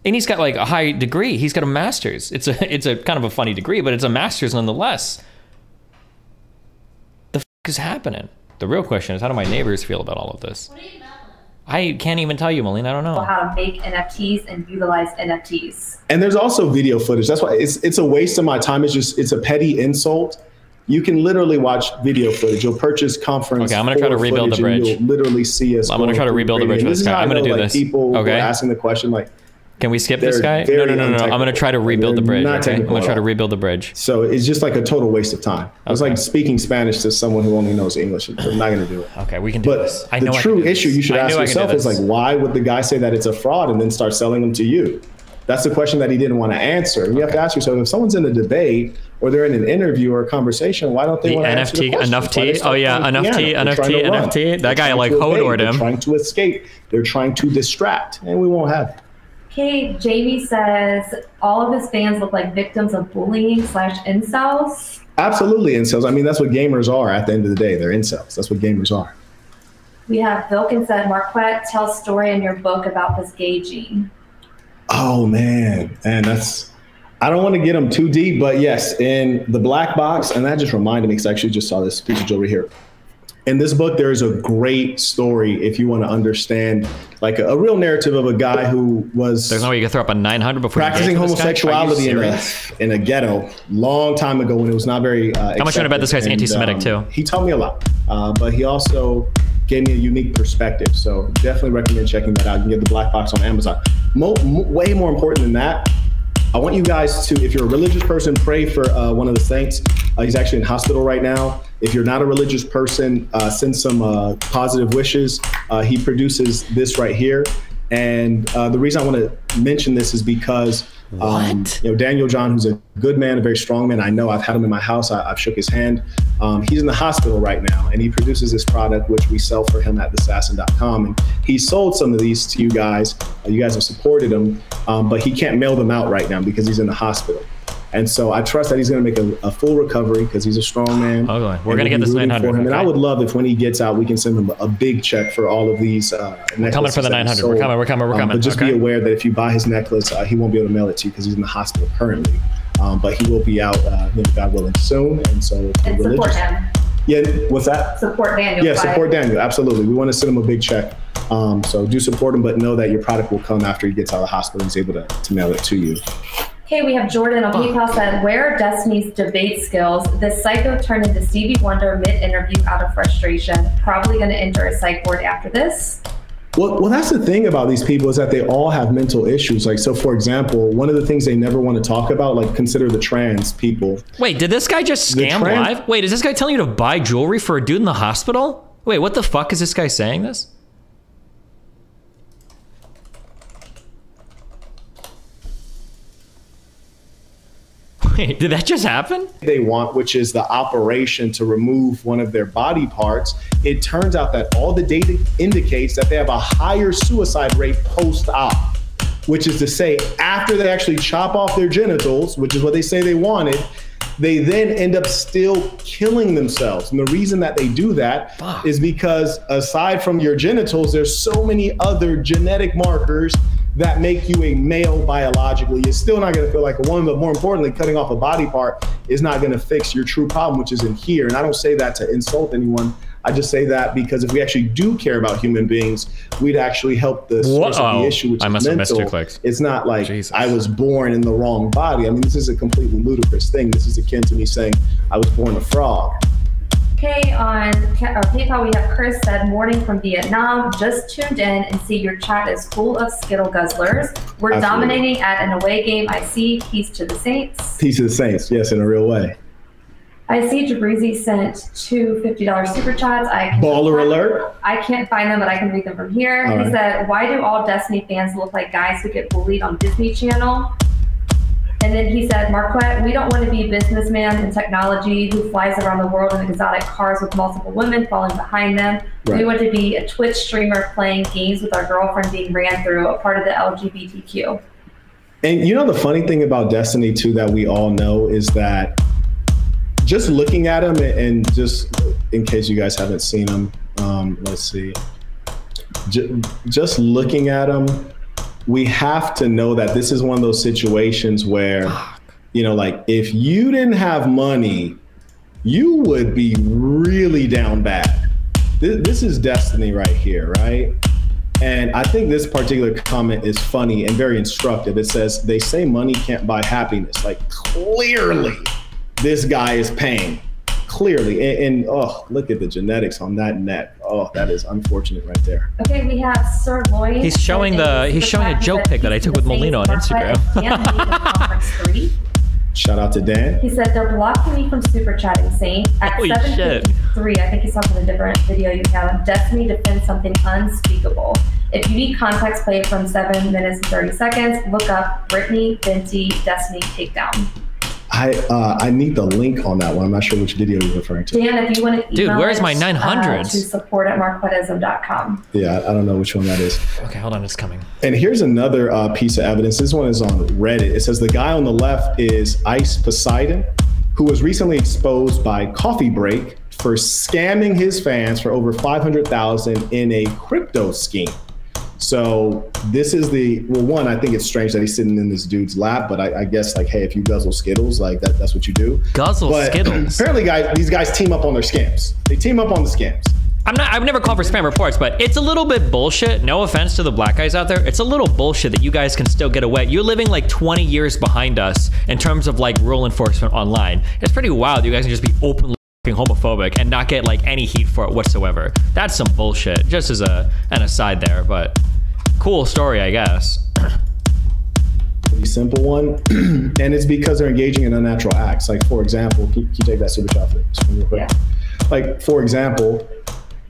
And he's got like a high degree. He's got a master's. It's a it's a kind of a funny degree, but it's a master's nonetheless. The fuck is happening? The real question is how do my neighbors feel about all of this? I can't even tell you, Melina. I don't know. How to make NFTs and utilize NFTs. And there's also video footage. That's why it's it's a waste of my time. It's just it's a petty insult. You can literally watch video footage. You'll purchase conference. Okay, I'm gonna try to rebuild the bridge. You'll literally see us. I'm gonna going try to rebuild the bridge for this guy. I I'm gonna do like, this. People were Okay. asking the question like, Can we skip this guy? No, no, no, no. I'm gonna try to rebuild the bridge. Okay? I'm gonna try to rebuild the bridge. so it's just like a total waste of time. It's like speaking Spanish to someone who only knows English. I'm not gonna do it. Okay, we can do But this. I the know true issue you should I ask knew I could do yourself is like, why would the guy say that it's a fraud and then start selling them to you? That's the question that he didn't want to answer. And you have to ask yourself if someone's in a debate or they're in an interview or a conversation, why don't they The want to answer the NFT enough tea? Oh, yeah, enough tea, enough tea, enough tea. That guy, like, to Hodor'd. They're him. trying to escape. They're trying to distract, and we won't have it. Okay, Jamie says all of his fans look like victims of bullying slash incels. Absolutely, incels. I mean, that's what gamers are at the end of the day. They're incels. That's what gamers are. We have Vilkin said, Marquette, tell a story in your book about this gay gene. Oh man, and that's. I don't want to get them too deep, but yes, in the black box, and that just reminded me because I actually just saw this piece of jewelry here. In this book, there is a great story if you want to understand, like a, a real narrative of a guy who was There's no way you can throw up a 900 before practicing engage with this guy? Are you homosexuality in a, in a ghetto long time ago when it was not very. Uh, How much you wanna bet this guy's accepted. anti-Semitic, And, too? um, He taught me a lot, uh, but he also gave me a unique perspective. So definitely recommend checking that out. You can get the black box on Amazon. Mo- mo- way more important than that, I want you guys to, if you're a religious person, pray for uh, one of the saints. Uh, he's actually in hospital right now. If you're not a religious person, uh, send some uh, positive wishes. Uh, he produces this right here. And uh, the reason I want to mention this is because um, you know Daniel John, who's a good man, a very strong man. I know I've had him in my house. I, I've shook his hand. Um, he's in the hospital right now, and he produces this product which we sell for him at thesassin.com. And he sold some of these to you guys. Uh, you guys have supported him, um, but he can't mail them out right now because he's in the hospital. And so I trust that he's going to make a, a full recovery because he's a strong man. Okay, we're gonna get be this rooting 900, for him. And I would love if when he gets out, we can send him a big check for all of these. Uh, coming for the 900. We're coming, we're coming, we're coming, But just okay? be aware that if you buy his necklace, uh, he won't be able to mail it to you because he's in the hospital currently. Um, but he will be out, uh, you God willing, soon. And so, And support him. yeah, what's that? Support Daniel. Yeah, by- support Daniel. Absolutely. We want to send him a big check. Um, so do support him, but know that your product will come after he gets out of the hospital and he's able to, to mail it to you. Okay, we have Jordan on PayPal said, Where are Destiny's debate skills? This psycho turned into Stevie Wonder mid interview out of frustration. Probably going to enter a psych ward after this. Well, well, that's the thing about these people is that they all have mental issues. Like, so for example, one of the things they never want to talk about, like, consider the trans people. Wait, did this guy just scam trans- live? Wait, is this guy telling you to buy jewelry for a dude in the hospital? Wait, what the fuck is this guy saying this? Wait, did that just happen? They want, which is the operation to remove one of their body parts. It turns out that all the data indicates that they have a higher suicide rate post op, which is to say, after they actually chop off their genitals, which is what they say they wanted, they then end up still killing themselves. And the reason that they do that is because aside from your genitals, there's so many other genetic markers that make you a male biologically. You're still not going to feel like a woman, but more importantly, cutting off a body part is not going to fix your true problem, which is in here. And I don't say that to insult anyone. I just say that because if we actually do care about human beings, we'd actually help the source of the issue, which I is must have missed mental. It's not like I was born in the wrong body. I mean, this is a completely ludicrous thing. This is akin to me saying I was born a frog. Okay, on uh, PayPal, we have Chris said, morning from Vietnam. Just tuned in and see your chat is full of Skittle guzzlers. We're Absolutely. dominating at an away game. I see. Peace to the Saints. Peace to the Saints, yes, in a real way. I see Jabrizi sent two $50 super chats. I can Baller alert. I can't find them, but I can read them from here. All he right. said, Why do all Destiny fans look like guys who get bullied on Disney Channel? And then he said, Marquette, we don't want to be a businessman in technology who flies around the world in exotic cars with multiple women falling behind them. We want to be a Twitch streamer playing games with our girlfriend being ran through, a part of the LGBTQ. And you know the funny thing about Destiny too that we all know is that just looking at him and just in case you guys haven't seen him, um, let's see. Just looking at him, we have to know that this is one of those situations where, you know, like if you didn't have money, you would be really down bad. This, this is Destiny right here, right? And I think this particular comment is funny and very instructive. It says, they say money can't buy happiness. Like, clearly, this guy is paying. Clearly. And, and oh, look at the genetics on that neck. Oh, that is unfortunate right there. Okay, we have Sir Lloyd. He's showing the he's showing a joke pic that I took with Melina on Instagram. Shout out to Dan. He said they're blocking me from super chatting, Saint. At Holy shit. 7:53, I think he's talking a different video you have. Destiny defends something unspeakable. If you need context, play it from 7 minutes and 30 seconds. Look up Brittany Venti Destiny Takedown. I uh, I need the link on that one. I'm not sure which video you're referring to. Dan, if you want to Dude, email where's it, my uh, to support at marquettism.com. Yeah, I don't know which one that is. Okay, hold on, it's coming. And here's another uh, piece of evidence. This one is on Reddit. It says the guy on the left is Ice Poseidon, who was recently exposed by Coffee Break for scamming his fans for over 500,000 in a crypto scheme. So this is the well, one. I think it's strange that he's sitting in this dude's lap, but I, I guess like, hey, if you guzzle Skittles, like that, that's what you do. Guzzle But Skittles. Apparently, guys, these guys team up on their scams. They team up on the scams. I'm not. I've never called for spam reports, but it's a little bit bullshit. No offense to the black guys out there. It's a little bullshit that you guys can still get away. You're living like 20 years behind us in terms of like rule enforcement online. It's pretty wild. You guys can just be openly homophobic and not get like any heat for it whatsoever. That's some bullshit. Just as a an aside there, but cool story, I guess. pretty simple one, and it's because they're engaging in unnatural acts. Like for example, can, can you take that super chat for just real quick? Like for example,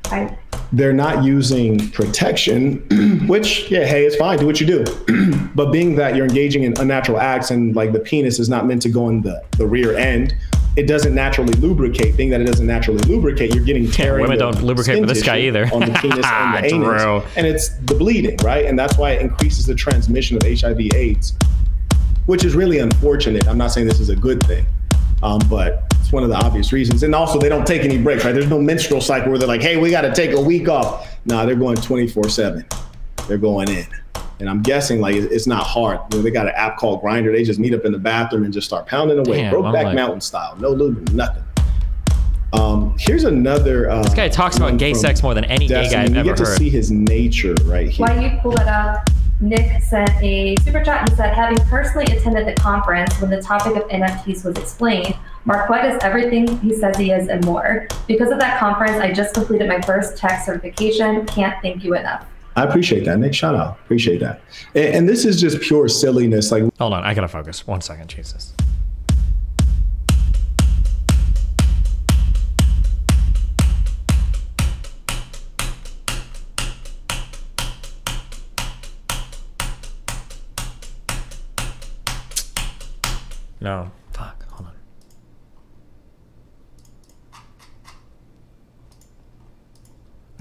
I, they're not using protection, which yeah, hey, it's fine, do what you do. but being that you're engaging in unnatural acts and like the penis is not meant to go in the the rear end. It doesn't naturally lubricate. Being that it doesn't naturally lubricate, you're getting tearing. women don't lubricate with this guy either. on the penis and the anus, and it's the bleeding, right? And that's why it increases the transmission of HIV/AIDS which is really unfortunate. I'm not saying this is a good thing, um, but it's one of the obvious reasons. And also, they don't take any breaks, right? There's no menstrual cycle where they're like, hey, we got to take a week off. Nah, they're going 24 7. They're going in. And I'm guessing like it's not hard. You know, they got an app called Grindr. They just meet up in the bathroom and just start pounding away, Damn, I'm Brokeback like- Mountain style, no lube, nothing. Um, here's another. Uh, This guy talks about gay sex more than any gay guy I've You ever get to see his nature right here. While you pull it up, Nick sent a super chat and said, having personally attended the conference when the topic of NFTs was explained, Marquette is everything he says he is and more. Because of that conference, I just completed my first tech certification. Can't thank you enough. I appreciate that, Nick. Shout out. Appreciate that. And, and this is just pure silliness. Like, hold on, I gotta focus. One second, Jesus. No. Fuck. Hold on.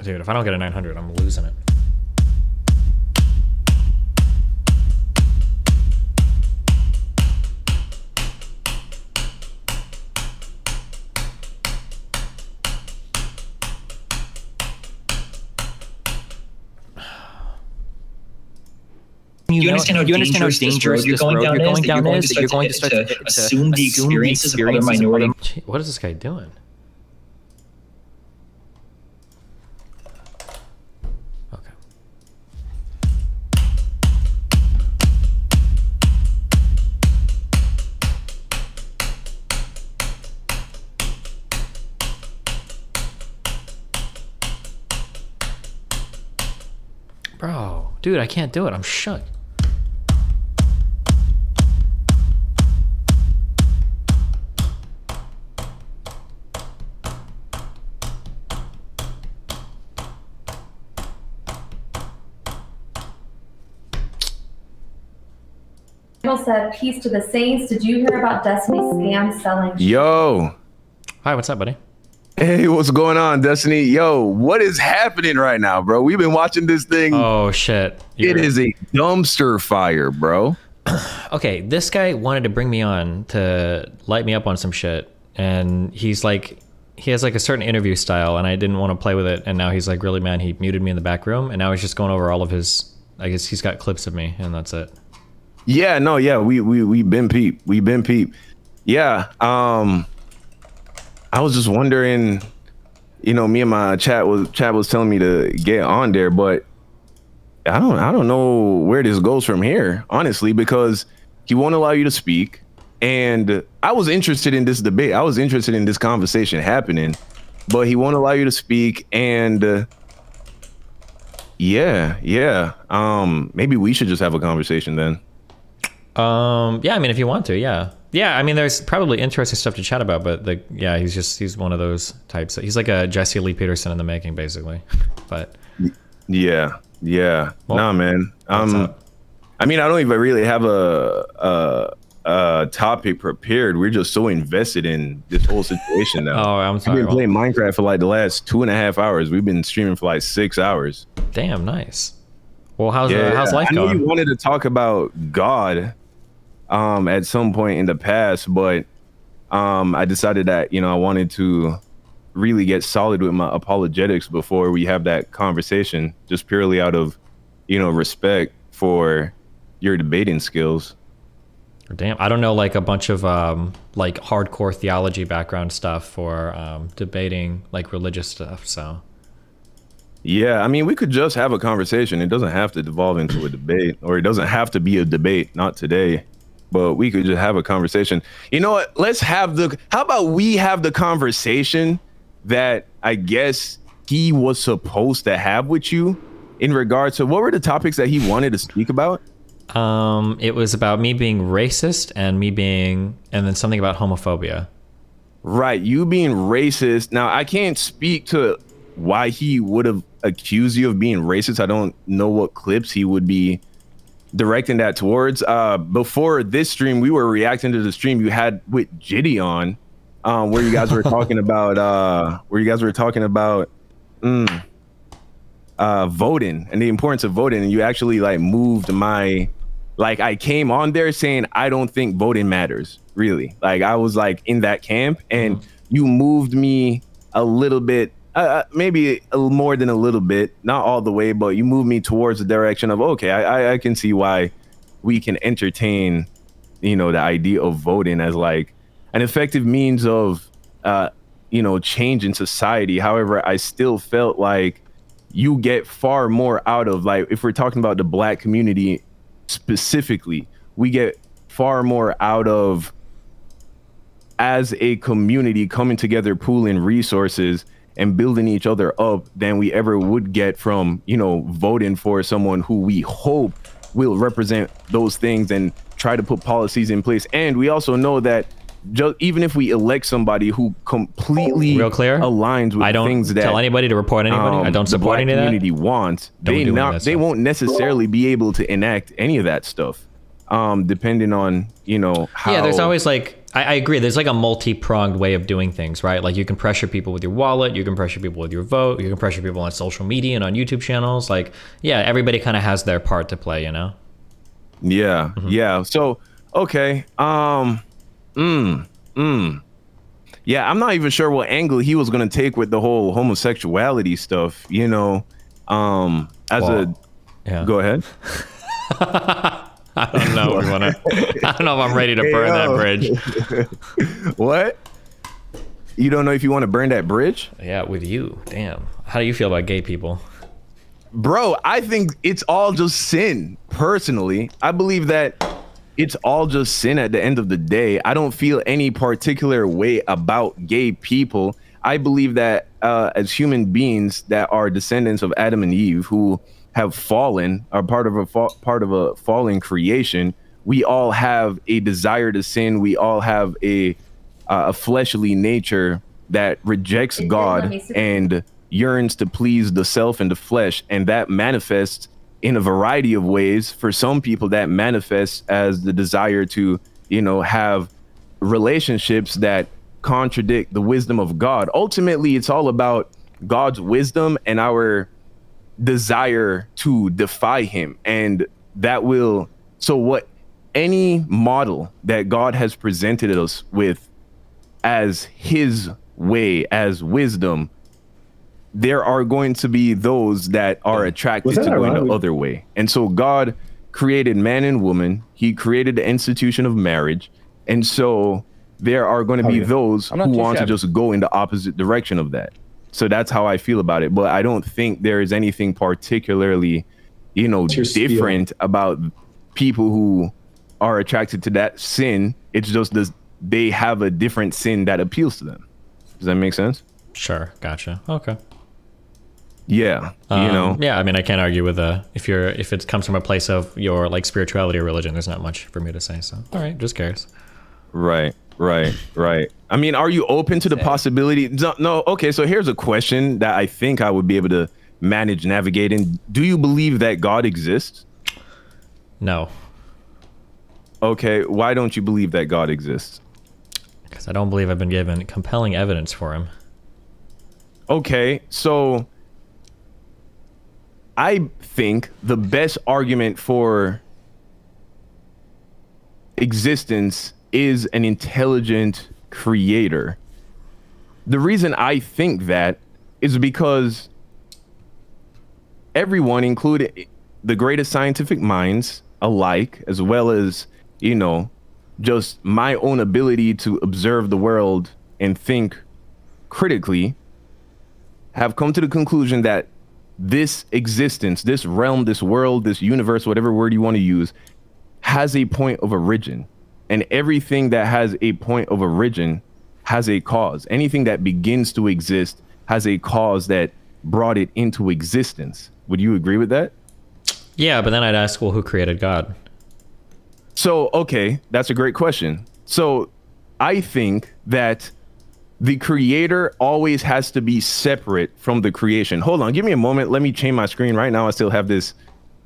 Dude, if I don't get a 900, I'm losing it. You, understand how dangerous, this road you're going down is? That you're going to start to, assume the experiences of other minority. Gee, What is this guy doing? Okay. Bro, dude, I can't do it. I'm shook. Michael said, "Peace to the saints." Did you hear about Destiny scam selling? Yo. Hi, what's up, buddy? Hey, what's going on, Destiny? Yo, what is happening right now, bro? We've been watching this thing. Oh shit. It is a dumpster fire, bro. okay, this guy wanted to bring me on to light me up on some shit, and he's like, he has like a certain interview style, and I didn't want to play with it, and now he's like really mad. He muted me in the back room, and now he's just going over all of his. I guess he's got clips of me, and that's it. Yeah, no, yeah, we we we been peep. We been peep. Yeah. Um I was just wondering, you know, me and my chat was chat was telling me to get on there, but I don't I don't know where this goes from here, honestly, because he won't allow you to speak. And I was interested in this debate. I was interested in this conversation happening, but he won't allow you to speak. And uh, yeah, yeah. Um, maybe we should just have a conversation then. Um, yeah, I mean, if you want to, yeah, yeah. I mean, there's probably interesting stuff to chat about, but the yeah, he's just he's one of those types. He's like a Jesse Lee Peterson in the making, basically. But Yeah, yeah. nah, man. Um, I mean, I don't even really have a, a a topic prepared. We're just so invested in this whole situation now. Oh, I'm sorry. We've been playing Minecraft for like the last two and a half hours. We've been streaming for like six hours. Damn, nice. Well, how's uh, how's life I know you wanted to talk about God, um, at some point in the past, but um, I decided that you know I wanted to really get solid with my apologetics before we have that conversation, just purely out of you know respect for your debating skills. Damn, I don't know like a bunch of um like hardcore theology background stuff for um debating like religious stuff. So Yeah, I mean, we could just have a conversation. It doesn't have to devolve into a debate, or it doesn't have to be a debate. Not today, but we could just have a conversation. You know what? Let's have the. How about we have the conversation that I guess he was supposed to have with you in regards to what were the topics that he wanted to speak about? um it was about me being racist and me being and then something about homophobia. Right, you being racist. Now, I can't speak to why he would have accused you of being racist. I don't know what clips he would be directing that towards. Uh, before this stream, we were reacting to the stream you had with Jitty on, um, where you guys were talking about uh, where you guys were talking about mm, uh, voting and the importance of voting, and you actually like moved my like I came on there saying I don't think voting matters really. Like I was like in that camp, and you moved me a little bit, uh, maybe more than a little bit, not all the way, but you move me towards the direction of okay, I, I, I can see why we can entertain, you know, the idea of voting as like an effective means of, uh, you know, change in society. However, I still felt like you get far more out of like if we're talking about the black community specifically, we get far more out of as a community coming together, pooling resources and building each other up than we ever would get from you know voting for someone who we hope will represent those things and try to put policies in place and we also know that just even if we elect somebody who completely Real clear? aligns with I don't things that tell anybody to report anybody. I um, don't the support black any of that. community wants Don't they do any of not they won't necessarily be able to enact any of that stuff um depending on you know how Yeah, there's always like I, I agree. There's like a multi-pronged way of doing things, right? Like you can pressure people with your wallet, you can pressure people with your vote, you can pressure people on social media and on YouTube channels. Like, yeah, everybody kind of has their part to play, you know. Yeah, Mm-hmm. yeah. So okay, um, mm, mm. Yeah, I'm not even sure what angle he was gonna take with the whole homosexuality stuff. You know, um, as Well, a yeah. go ahead. I don't know we wanna, I don't know if I'm ready to burn that bridge. what? You don't know if you want to burn that bridge? Yeah, with you. Damn. How do you feel about gay people? Bro, I think it's all just sin. Personally, I believe that it's all just sin at the end of the day. I don't feel any particular way about gay people. I believe that uh, as human beings that are descendants of Adam and Eve, who have fallen, are part of a fa- part of a fallen creation. We all have a desire to sin. We all have a uh, a fleshly nature that rejects God and yearns to please the self and the flesh, and that manifests in a variety of ways. For some people, that manifests as the desire to, you know, have relationships that contradict the wisdom of God. Ultimately, it's all about God's wisdom and our desire to defy him and that will so what any model that God has presented us with as his way as wisdom there are going to be those that are attracted Was to that going the other way. And so God created man and woman. He created the institution of marriage. And so there are going to be Okay. those who too want to just go in the opposite direction of that so that's how I feel about it. But I don't think there is anything particularly, you know, your spiel? different about people who are attracted to that sin. It's just this, they have a different sin that appeals to them. Does that make sense? Sure, gotcha. Okay. Yeah, you Um, know. Yeah, I mean, I can't argue with a if you're if it comes from a place of your like spirituality or religion. There's not much for me to say. So, all right, just curious. Right, right, right. I mean, are you open to the possibility? No, no, okay, so here's a question that I think I would be able to manage navigating. Do you believe that God exists? No, Okay, why don't you believe that God exists? because I don't believe I've been given compelling evidence for him. Okay, so I think the best argument for existence is an intelligent creator. The reason I think that is because everyone, including the greatest scientific minds alike, as well as, you know, just my own ability to observe the world and think critically, have come to the conclusion that this existence, this realm, this world, this universe, whatever word you want to use, has a point of origin. And everything that has a point of origin has a cause. Anything that begins to exist has a cause that brought it into existence. Would you agree with that? Yeah, but then I'd ask, well, who created God? So, okay, that's a great question. So, I think that the creator always has to be separate from the creation. Hold on, give me a moment. Let me change my screen. Right now, I still have this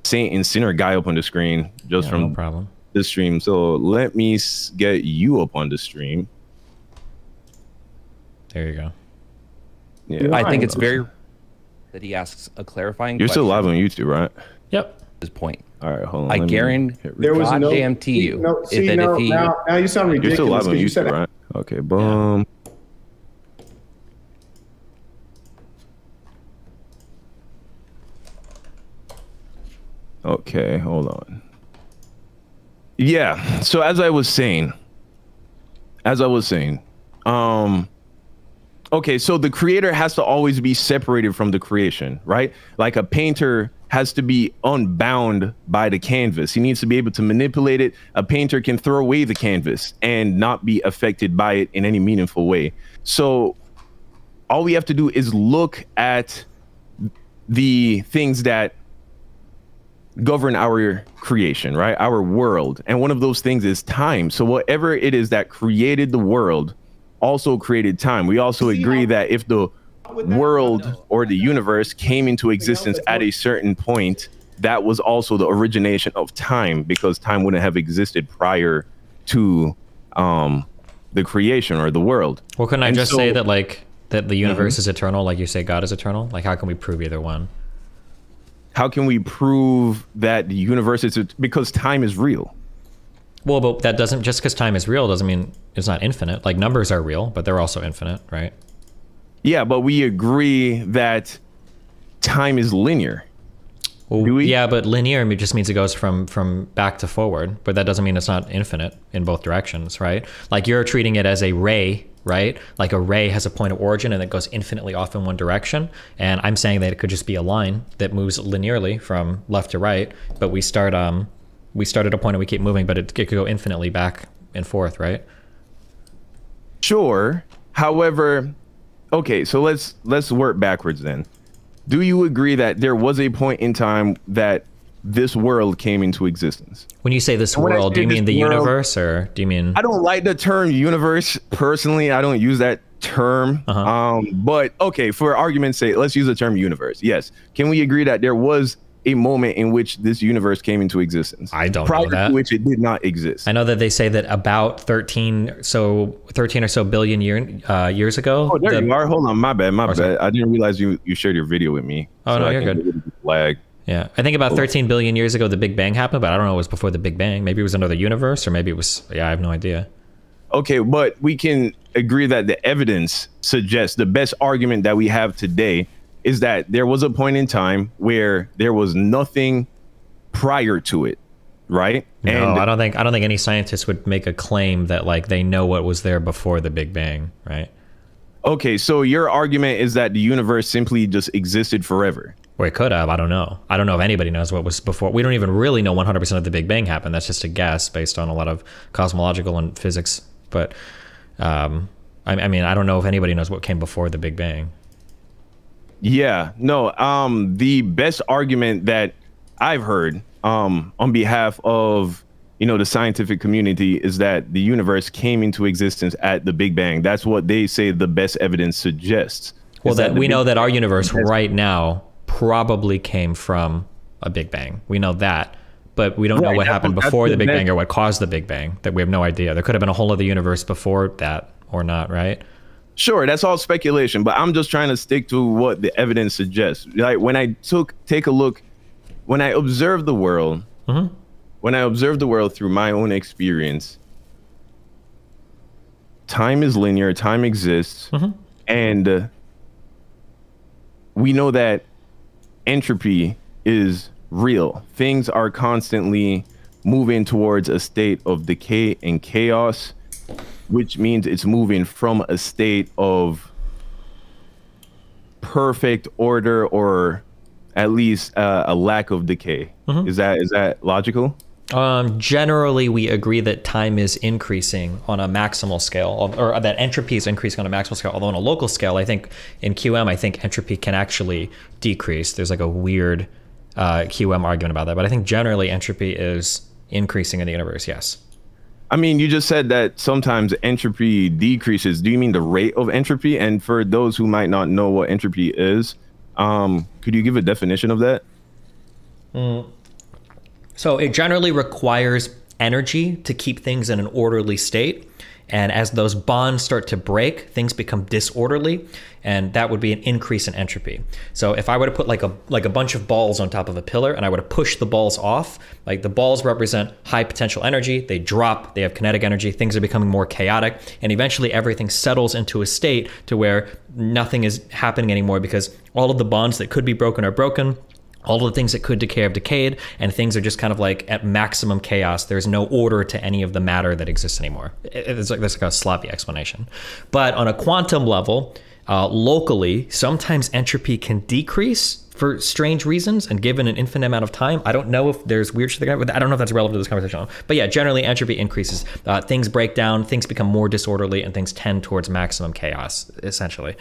saint and sinner guy up on the screen just Yeah, from no problem. The stream. So, let me get you up on the stream. There you go. Yeah. I think it's very that he asks a clarifying. You're still live on YouTube, right? Yep. His point. All right, hold on. I guarantee There was no. goddamn to you No, see, that no, if he now, now you sound ridiculous. You're ridiculous. still live on 'cause you said YouTube, right? Okay, boom. Okay, hold on. Yeah, so as I was saying, as I was saying, um okay, so the creator has to always be separated from the creation, right? Like a painter has to be unbound by the canvas. He needs to be able to manipulate it. A painter can throw away the canvas and not be affected by it in any meaningful way. So all we have to do is look at the things that govern our creation, right? Our world. And one of those things is time. So whatever it is that created the world also created time. We also agree that if the world or the universe came into existence at a certain point, that was also the origination of time because time wouldn't have existed prior to um the creation or the world. Well, couldn't I And just so- say that like that the universe Mhm. is eternal, like you say God is eternal? Like how can we prove either one? How can we prove that the universe is because time is real? Well, but that doesn't just because time is real doesn't mean it's not infinite. Like numbers are real, but they're also infinite, right? Yeah, but we agree that time is linear. Well, Yeah, but linear just means it goes from from back to forward, but that doesn't mean it's not infinite in both directions, right? Like you're treating it as a ray, right? Like a ray has a point of origin and it goes infinitely off in one direction, and I'm saying that it could just be a line that moves linearly from left to right, but we start um we start at a point and we keep moving, but it, it could go infinitely back and forth, right? Sure. However, okay, so let's let's work backwards then. Do you agree that there was a point in time that this world came into existence? When you say this When I world, do you mean the world- universe or do you mean I don't like the term universe personally. I don't use that term. Uh-huh. Um, but okay, for argument's sake, let's use the term universe. Yes. Can we agree that there was a moment in which this universe came into existence? I don't prior know that. to which it did not exist. I know that they say that about 13 so 13 or so billion year, uh, years ago. Oh, there the- you are. Hold on, my bad, my Oh, sorry. bad. I didn't realize you you shared your video with me. Oh, no, I you're can good. really Lag. Yeah, I think about 13 billion years ago the Big Bang happened, but I don't know it was before the Big Bang. Maybe it was another universe, or maybe it was. Yeah, I have no idea. Okay, but we can agree that the evidence suggests the best argument that we have today is that there was a point in time where there was nothing prior to it, right? No, I don't think I don't think any scientist would make a claim that like they know what was there before the Big Bang, right? Okay, so your argument is that the universe simply just existed forever. Or it could have. I don't know. I don't know if anybody knows what was before. We don't even really know 100% of the Big Bang happened. That's just a guess based on a lot of cosmological and physics. But um, I, I mean, I don't know if anybody knows what came before the Big Bang. Yeah, no. Um, the best argument that I've heard um, on behalf of you know the scientific community is that the universe came into existence at the Big Bang. That's what they say the best evidence suggests. Well, is that we Big know that our universe right now probably came from a Big Bang. We know that, but we don't know what happened before the the Big Bang or what caused the Big Bang. That we have no idea. There could have been a whole other universe before that or not, right? Sure, that's all speculation, but I'm just trying to stick to what the evidence suggests. Like when I took take a look, when I observe the world, Mm-hmm. when I observe the world through my own experience, time is linear, time exists, Mm-hmm. and uh, we know that entropy is real. Things are constantly moving towards a state of decay and chaos, which means it's moving from a state of perfect order or at least uh, a lack of decay. Mhm. Is that is that logical? Um, generally, we agree that time is increasing on a maximal scale, or that entropy is increasing on a maximal scale. Although on a local scale, I think in QM, I think entropy can actually decrease. There's like a weird uh, QM argument about that, but I think generally entropy is increasing in the universe. Yes. I mean, you just said that sometimes entropy decreases. Do you mean the rate of entropy? And for those who might not know what entropy is, um, could you give a definition of that? Mm. So it generally requires energy to keep things in an orderly state. And as those bonds start to break, things become disorderly, and that would be an increase in entropy. So if I were to put like a like a bunch of balls on top of a pillar and I were to push the balls off, like the balls represent high potential energy, they drop, they have kinetic energy, things are becoming more chaotic, and eventually everything settles into a state to where nothing is happening anymore because all of the bonds that could be broken are broken all the things that could decay have decayed and things are just kind of like at maximum chaos. There's no order to any of the matter that exists anymore. It's like that's like a sloppy explanation. But on a quantum level uh, locally sometimes entropy can decrease for strange reasons and given an infinite amount of time. I don't know if there's weird shit i don't know if that's relevant to this conversation but yeah generally entropy increases. Uh, things break down things become more disorderly and things tend towards maximum chaos essentially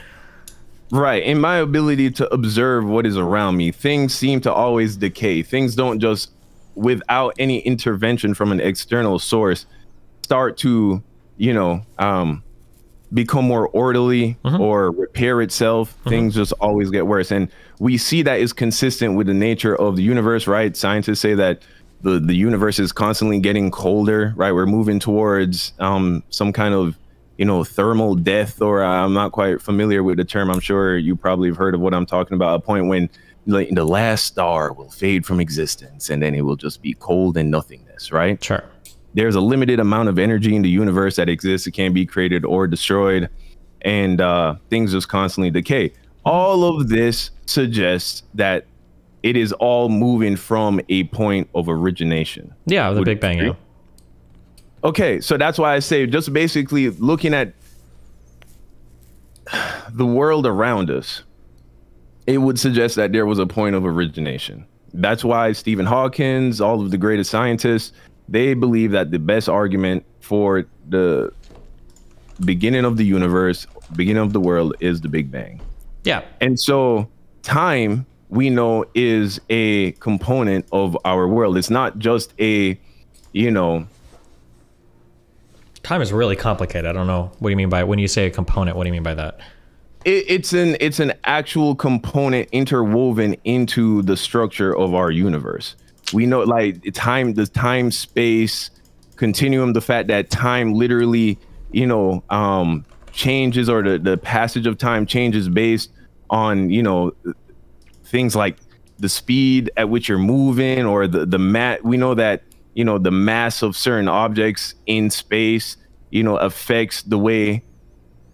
Right. In my ability to observe what is around me, things seem to always decay. Things don't just, without any intervention from an external source, start to, you know, um, become more orderly or repair itself. Things just always get worse. And we see that is consistent with the nature of the universe, right? Scientists say that the, the universe is constantly getting colder, right? We're moving towards um, some kind of you know, thermal death, or uh, I'm not quite familiar with the term. I'm sure you probably have heard of what I'm talking about. A point when like, the last star will fade from existence, and then it will just be cold and nothingness, right? Sure. There's a limited amount of energy in the universe that exists. It can't be created or destroyed, and uh, things just constantly decay. All of this suggests that it is all moving from a point of origination. Yeah, the Would Big Bang. Yeah. Okay, so that's why I say just basically looking at the world around us, it would suggest that there was a point of origination. That's why Stephen Hawkins, all of the greatest scientists, they believe that the best argument for the beginning of the universe, beginning of the world is the Big Bang. Yeah. And so time we know is a component of our world. It's not just a, you know, Time is really complicated. I don't know. What do you mean by when you say a component? What do you mean by that? it, it's an it's an actual component interwoven into the structure of our universe. We know like time, the time space continuum, the fact that time literally, you know, um, changes or the, the passage of time changes based on you know things like the speed at which you're moving or the the mat. We know that you know the mass of certain objects in space, you know, affects the way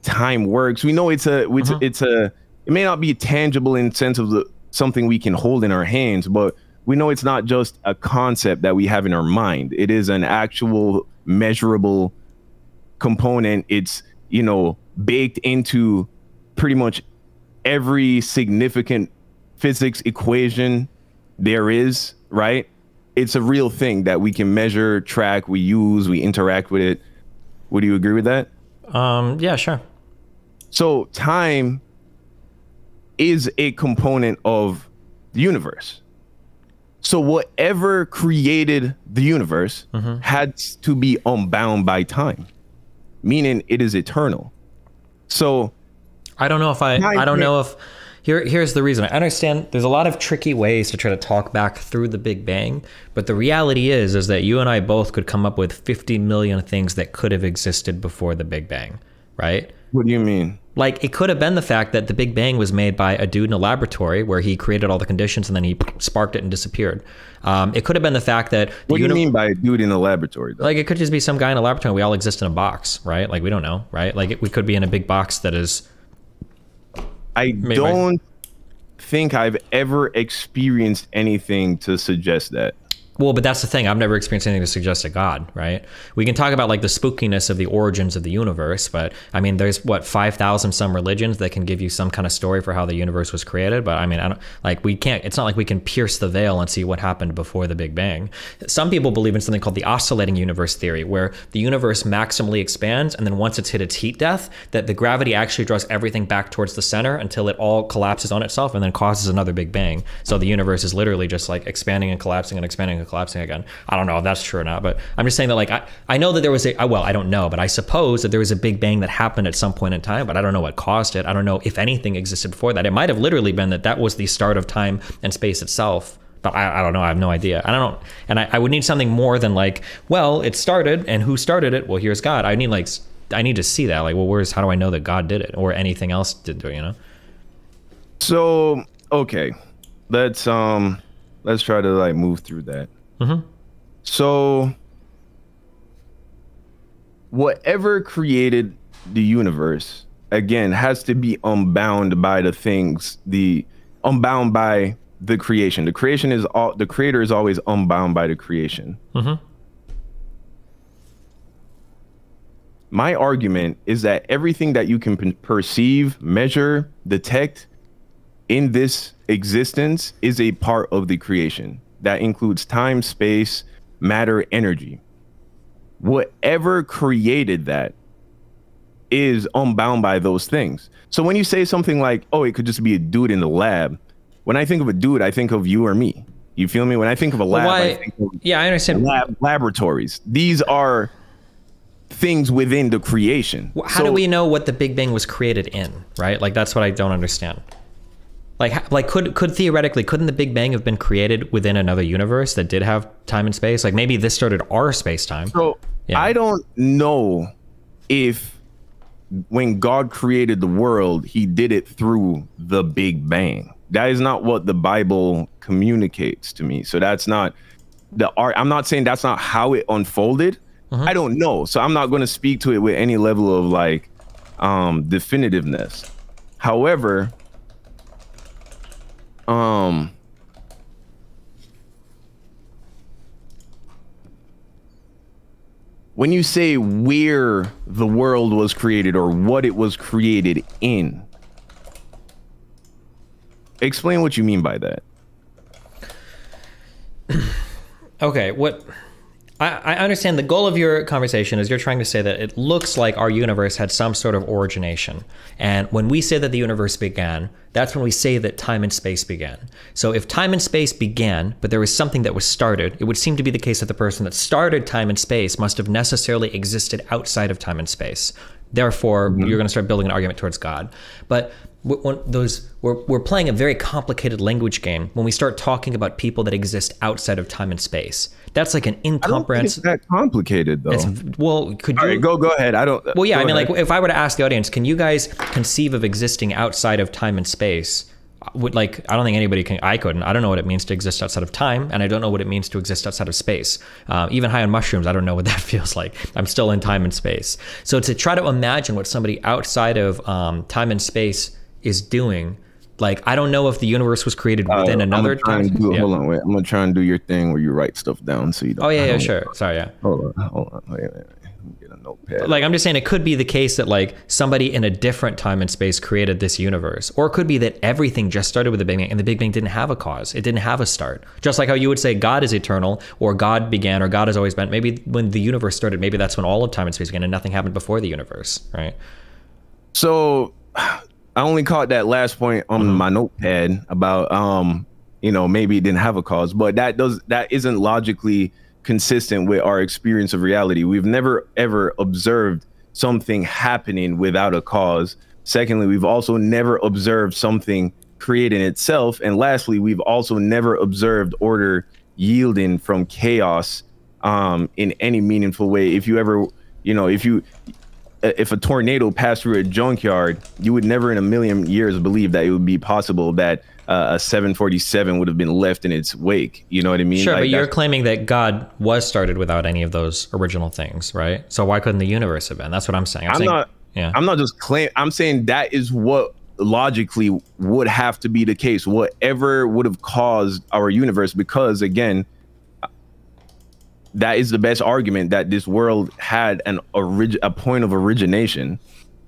time works. We know it's a it's, mm-hmm. it's a it may not be tangible in sense of the something we can hold in our hands, but we know it's not just a concept that we have in our mind. It is an actual measurable component. It's you know baked into pretty much every significant physics equation there is, right? It's a real thing that we can measure, track, we use, we interact with it. Would you agree with that? Um, yeah, sure. So time is a component of the universe. So whatever created the universe had to be unbound by time, meaning it is eternal. So I don't know if I I don't know if here here's the reason. I understand there's a lot of tricky ways to try to talk back through the Big Bang, but the reality is is that you and I both could come up with 50 million things that could have existed before the Big Bang, right? What do you mean? Like it could have been the fact that the Big Bang was made by a dude in a laboratory where he created all the conditions and then he sparked it and disappeared. Um, it could have been the fact that the What do you mean by a dude in a laboratory? Though? like it could just be some guy in a laboratory. We all exist in a box, right? Like we don't know, right? Like it, we could be in a big box that is. I don't think I've ever experienced anything to suggest that. Well, but that's the thing. I've never experienced anything to suggest a god, right? We can talk about like the spookiness of the origins of the universe, but I mean, there's what five thousand some religions that can give you some kind of story for how the universe was created. But I mean, I don't like we can't. It's not like we can pierce the veil and see what happened before the Big Bang. Some people believe in something called the oscillating universe theory, where the universe maximally expands, and then once it's hit its heat death, that the gravity actually draws everything back towards the center until it all collapses on itself, and then causes another Big Bang. So the universe is literally just like expanding and collapsing and expanding collapsing again. I don't know if that's true or not, but I'm just saying that like I, I know that there was a well I don't know, but I suppose that there was a Big Bang that happened at some point in time, but I don't know what caused it. I don't know if anything existed before that. It might have literally been that that was the start of time and space itself. But I, I don't know. I have no idea. I don't. And I, I would need something more than like, well, it started, and who started it? Well, here's God. I need like, I need to see that. Like, well, where's how do I know that God did it or anything else did do? You know? So okay, let's um let's try to like move through that. Mhm. So whatever created the universe again has to be unbound by the things the unbound by the creation. The creation is all the creator is always unbound by the creation. Mm-hmm. My argument is that everything that you can p- perceive, measure, detect in this existence is a part of the creation. That includes time, space, matter, energy. Whatever created that is unbound by those things. So when you say something like, "Oh, it could just be a dude in the lab," when I think of a dude, I think of you or me. You feel me? When I think of a lab, why- I think of yeah, I understand. Lab, laboratories. These are things within the creation. How do we know what the Big Bang was created in? Right? Like that's what I don't understand. Like, like could could theoretically couldn't the Big Bang have been created within another universe that did have time and space? Like maybe this started our space time. So I don't know if when God created the world, he did it through the Big Bang. That is not what the Bible communicates to me. So that's not the art. I'm not saying that's not how it unfolded. I don't know. So I'm not going to speak to it with any level of like um definitiveness. However, um when you say where the world was created or what it was created in, explain what you mean by that. Okay, what I, understand the goal of your conversation is you're trying to say that it looks like our universe had some sort of origination. And when we say that the universe began, that's when we say that time and space began. So if time and space began, but there was something that was started, it would seem to be the case that the person that started time and space must have necessarily existed outside of time and space. Therefore, mm-hmm. you're going to start building an argument towards God. But those we're, we're playing a very complicated language game when we start talking about people that exist outside of time and space. That's like an I don't think it's incomprehensible. that complicated though. It's- well, could you right, go go ahead. I don't. Well, yeah, I mean, ahead. like, if I were to ask the audience, can you guys conceive of existing outside of time and space? Would like, I don't think anybody can. I couldn't. I don't know what it means to exist outside of time, and I don't know what it means to exist outside of space. Uh, even high on mushrooms, I don't know what that feels like. I'm still in time and space. So to try to imagine what somebody outside of um, time and space is doing, like, I don't know if the universe was created within Uh, another I'm gonna try time. do, Yeah. Hold on, wait. I'm gonna try and do your thing where you write stuff down so you don't. Oh yeah, yeah, sure. Sorry, yeah. Hold on, hold on. Wait, wait, wait. Get a notepad. like i'm just saying it could be the case that like somebody in a different time and space created this universe or it could be that everything just started with the big bang and the big bang didn't have a cause it didn't have a start just like how you would say god is eternal or god began or god has always been maybe when the universe started maybe that's when all of time and space began and nothing happened before the universe right So I only caught that last point on Mm-hmm. my notepad about um, you know, maybe it didn't have a cause, but that does that isn't logically consistent with our experience of reality. We've never ever observed something happening without a cause. Secondly, we've also never observed something creating itself. And lastly, we've also never observed order yielding from chaos um, in any meaningful way. If you ever, you know, if you if a tornado passed through a junkyard, you would never in a million years believe that it would be possible that uh, a 747 would have been left in its wake. You know what I mean? sure Like, but you're claiming that god was started without any of those original things right so why couldn't the universe have been that's what i'm saying i'm, I'm saying, not. yeah I'm not just claim. I'm saying that is what logically would have to be the case. Whatever would have caused our universe, because again, that is the best argument that this world had an orig- a point of origination.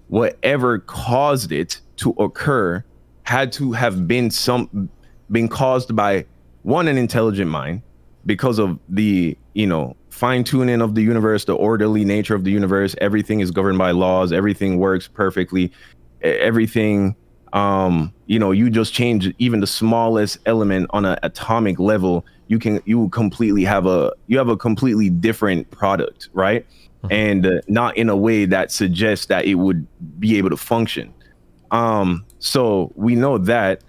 Whatever caused it to occur had to have been some been caused by one an intelligent mind because of the you know fine tuning of the universe, the orderly nature of the universe. Everything is governed by laws. Everything works perfectly. Everything, um, you know, you just change even the smallest element on an atomic level, you can you will completely have a you have a completely different product, right? And uh, not in a way that suggests that it would be able to function. Um, so we know that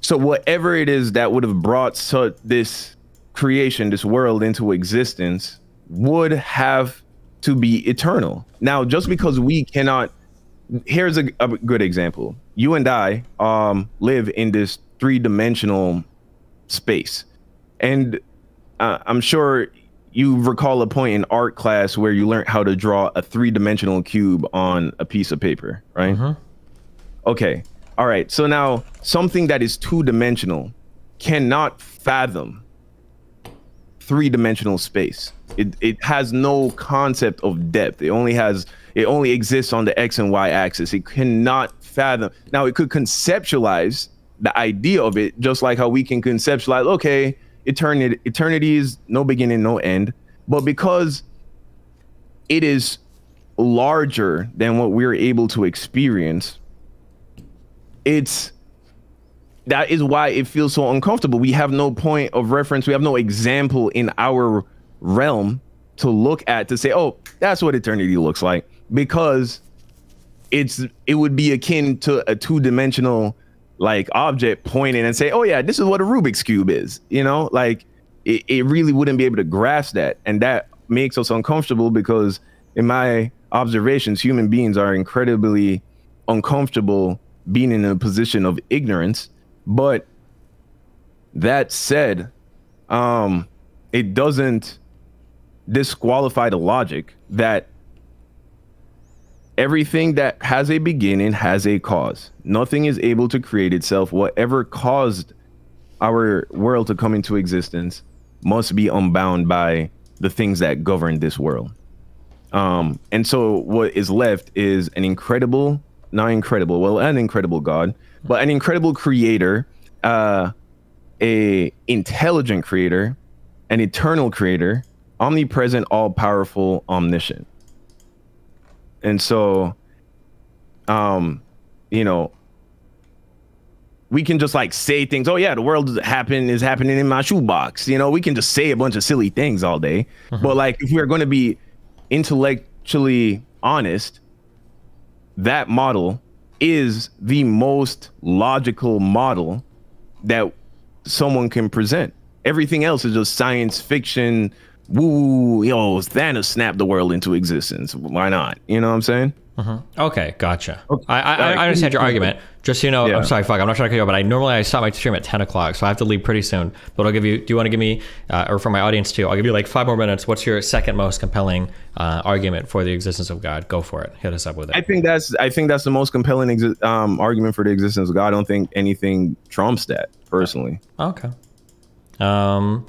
so whatever it is that would have brought so this creation, this world into existence, would have to be eternal. Now, just because we cannot, here's a, a good example. You and I um, live in this three-dimensional space, and uh, I'm sure you recall a point in art class where you learned how to draw a three-dimensional cube on a piece of paper, right? Okay. All right. So now something that is two dimensional cannot fathom three dimensional space. It, it has no concept of depth. It only has it only exists on the x and y axis. It cannot fathom. Now it could conceptualize the idea of it just like how we can conceptualize okay, eternity eternity is no beginning, no end. But because it is larger than what we're able to experience, it's that is why it feels so uncomfortable. We have no point of reference. We have no example in our realm to look at to say, "Oh, that's what eternity looks like," because it's it would be akin to a two-dimensional like object pointing and say, "Oh yeah, this is what a Rubik's cube is." You know, like it, it really wouldn't be able to grasp that, and that makes us uncomfortable because, in my observations, human beings are incredibly uncomfortable being in a position of ignorance. But that said, um, it doesn't disqualify the logic that everything that has a beginning has a cause. Nothing is able to create itself. Whatever caused our world to come into existence must be unbound by the things that govern this world. Um, and so what is left is an incredible, not incredible, well, an incredible God, but an incredible creator, uh, a intelligent creator, an eternal creator, omnipresent, all powerful, omniscient. And so, um, you know, we can just like say things. Oh yeah, the world is happen is happening in my shoebox. You know, we can just say a bunch of silly things all day. But like, if we're going to be intellectually honest, that model is the most logical model that someone can present. Everything else is just science fiction. Woo, yo, Thanos snapped the world into existence. Why not? You know what I'm saying? Mhm. Okay, gotcha. I, I, I understand your argument. Just so you know, Yeah. I'm sorry, fuck. I'm not trying to cut you off, but I normally I stop my stream at 10 o'clock, so I have to leave pretty soon. But I'll give you. Do you want to give me, uh, or for my audience too? I'll give you like five more minutes. What's your second most compelling uh, argument for the existence of God? Go for it. Hit us up with it. I think that's I think that's the most compelling exi- um, argument for the existence of God. I don't think anything trumps that personally. Okay. Um.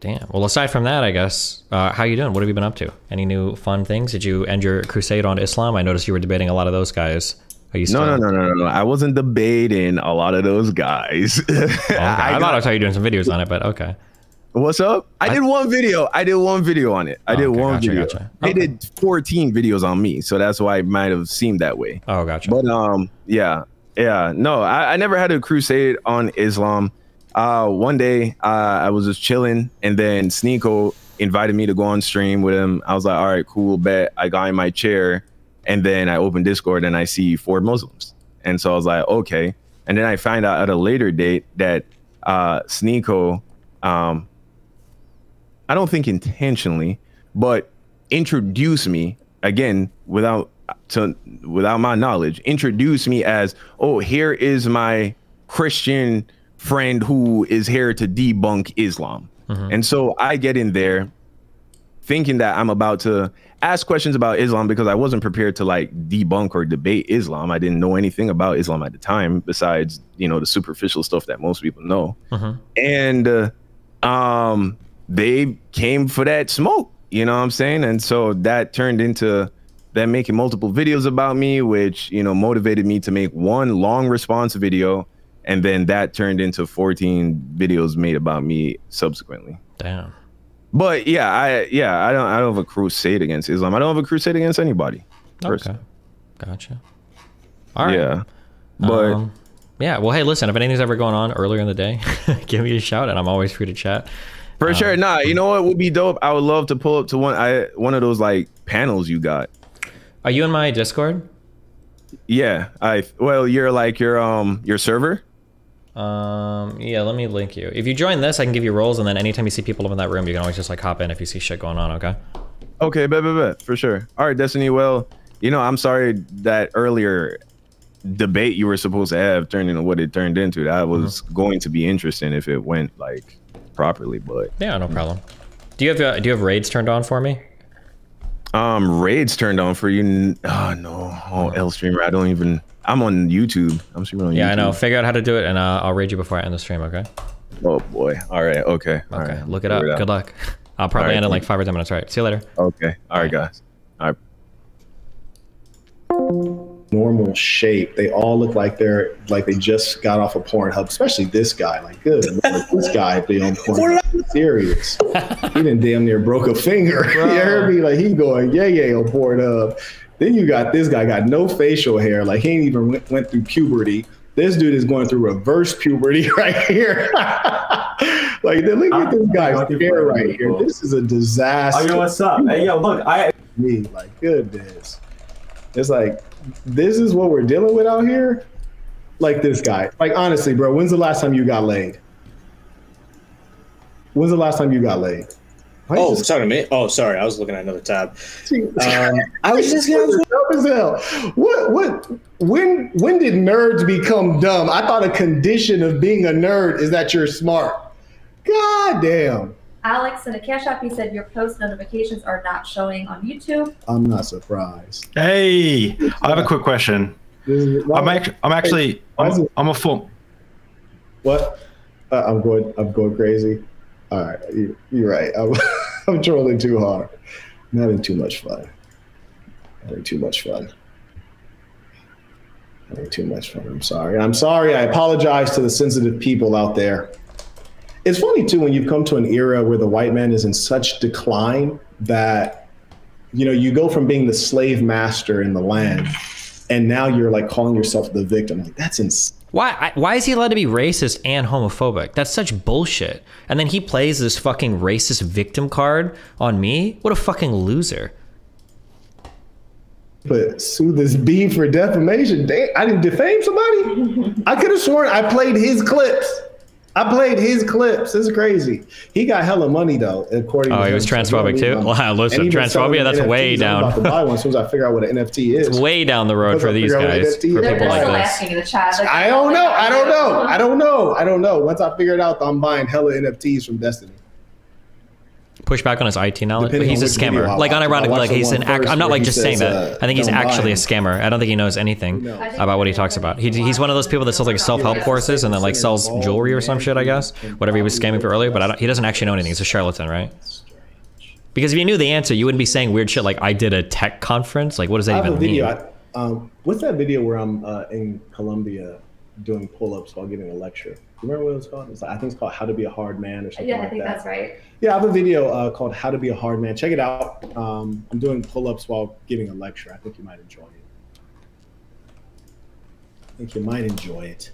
Damn. Well, aside from that, I guess, uh, how you doing? What have you been up to? Any new fun things? Did you end your crusade on Islam? I noticed you were debating a lot of those guys. Are you still? No, no, no, no, no, no. I wasn't debating a lot of those guys. Okay. I, thought I saw you doing some videos on it, but okay. What's up? I, did one video. I did one video on it. I did okay, one gotcha, video. gotcha. They did 14 videos on me, so that's why it might have seemed that way. Oh, gotcha. But um, yeah, yeah. No, I, I never had a crusade on Islam. Uh, one day uh, I was just chilling, and then Sneako invited me to go on stream with him. I was like, all right, cool, bet. I got in my chair, and then I opened Discord and I see four Muslims, and so I was like, okay. And then I find out at a later date that uh, Sneako, um, I don't think intentionally, but introduced me again without to without my knowledge, introduced me as, oh, here is my Christian friend who is here to debunk Islam. And so I get in there thinking that I'm about to ask questions about Islam because I wasn't prepared to like debunk or debate Islam. I didn't know anything about Islam at the time besides, you know, the superficial stuff that most people know and uh, um they came for that smoke you know what i'm saying and so that turned into them making multiple videos about me which you know motivated me to make one long response video and then that turned into 14 videos made about me subsequently Damn. but yeah i yeah i don't i don't have a crusade against islam i don't have a crusade against anybody Okay. Gotcha. All right. yeah but Um, yeah. Well, hey, listen. If anything's ever going on earlier in the day, give me a shout, and I'm always free to chat. For Um, sure. Nah, you know what would be dope? I would love to pull up to one I one of those like panels you got. Are you in my Discord? Yeah. I well, you're like your um your server? Um, yeah, let me link you. If you join this, I can give you roles, and then anytime you see people up in that room, you can always just like hop in if you see shit going on. Okay. Okay, bet, bet, bet, for sure. All right, Destiny. Well, you know, I'm sorry that earlier debate you were supposed to have turned into what it turned into. That was going to be interesting if it went like properly, but Yeah, no problem. Do you have uh, do you have raids turned on for me? Um raids turned on for you. Oh no, oh L streamer. I don't even. I'm on YouTube. I'm streaming on YouTube. Yeah, I know. Figure out how to do it, and uh, I'll raid you before I end the stream. Okay. Oh boy. All right. Okay. All Okay. right. Look it up. Figure Good luck. I'll probably All right, end in like five or ten minutes. All right. See you later. Okay. All right, guys. All right. Normal shape. They all look like they're like they just got off a Pornhub, especially this guy. Like, good, lord, this guy be on Pornhub. Serious. He didn't damn near broke a finger. you heard me? Like he going yeah yeah on Pornhub. Then you got this guy got no facial hair. Like he ain't even went, went through puberty. This dude is going through reverse puberty right here. like then look at this guy's hair right here. This is a disaster. Oh, yo, what's up? Hey, yo, look, I me like goodness. It's like this is what we're dealing with out here. Like this guy. Like honestly, bro, when's the last time you got laid? When's the last time you got laid? Oh, sorry, me. Oh, sorry. I was looking at another tab. Um, I was just dumb as hell. What what when when did nerds become dumb? I thought a condition of being a nerd is that you're smart. God damn. Alex in a Cash App, he said your post notifications are not showing on YouTube. I'm not surprised. Hey, I have a quick question. I'm, act- I'm actually I'm, I'm a full. What? Uh, I'm going. I'm going crazy. All right, you, you're right. I'm, I'm trolling too hard. I'm having too much fun. Having too much fun. Having too much fun. I'm sorry. I'm sorry. I apologize to the sensitive people out there. It's funny too when you've come to an era where the white man is in such decline that you know you go from being the slave master in the land, and now you're like calling yourself the victim. Like that's insane. Why? Why is he allowed to be racist and homophobic? That's such bullshit. And then he plays this fucking racist victim card on me. What a fucking loser. But sue this B for defamation. Damn, I didn't defame somebody. I could have sworn I played his clips. I played his clips. It's crazy. He got hella money though, according. Oh, to he him. was So transphobic too. don't Wow, need listen, money. And he been selling transphobia, that's NFTs. way I'm down. about to buy one as soon as I figure out what an NFT is. It's way down the road for these figure out what guys. For is, people They're I'm like this. asking in the chat. like, I don't know. I don't know. I don't know. I don't know. Once I figure it out, I'm buying hella NFTs from Destiny. Push back on his IT knowledge, but he's a on video scammer. Like watch. If unironically, like he's an. Act- I'm not like just saying says, that. uh, I think he's don't buy actually a scammer. I don't think he knows anything about what he talks about. He, he's one of those people that sells like self help courses and then like sells jewelry or some shit. I guess whatever he was scamming for earlier, but I don't, he doesn't actually know anything. He's a charlatan, right? Because if you knew the answer, you wouldn't be saying weird shit like I did a tech conference. Like, what does I that have a even mean? I, um, what's that video where I'm uh, in Colombia doing pull-ups while giving a lecture? You remember what it was called? It's like, I think it's called "How to Be a Hard Man" or something like that. Yeah, I think that. that's right. Yeah, I have a video uh, called "How to Be a Hard Man." Check it out. Um, I'm doing pull-ups while giving a lecture. I think you might enjoy it. I think you might enjoy it.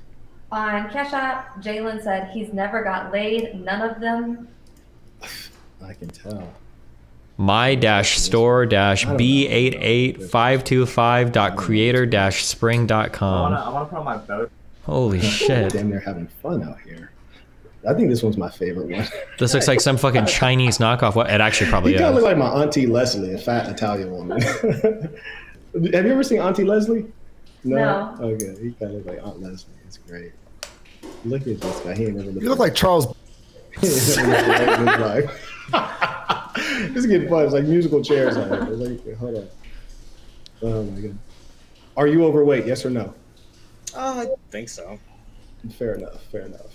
On Cash App, Jalen said he's never got laid. None of them. I can tell. my dash store dash b eight eight five two five dot creator dash spring dot I wanna, com. I wanna put on my boat. Holy shit! Damn, they're having fun out here. I think this one's my favorite one. This looks like some fucking Chinese knockoff. What? It actually probably You kind of look like my auntie Leslie, a fat Italian woman. Have you ever seen Auntie Leslie? No. Okay, he kind of look like Aunt Leslie. It's great. Look at this guy. He ain't never looked You look like Charles. He ain't like his life. this is getting fun. It's like musical chairs on it. Like, hold on. Oh my god. Are you overweight? Yes or no? Uh, I think so. Fair enough. Fair enough.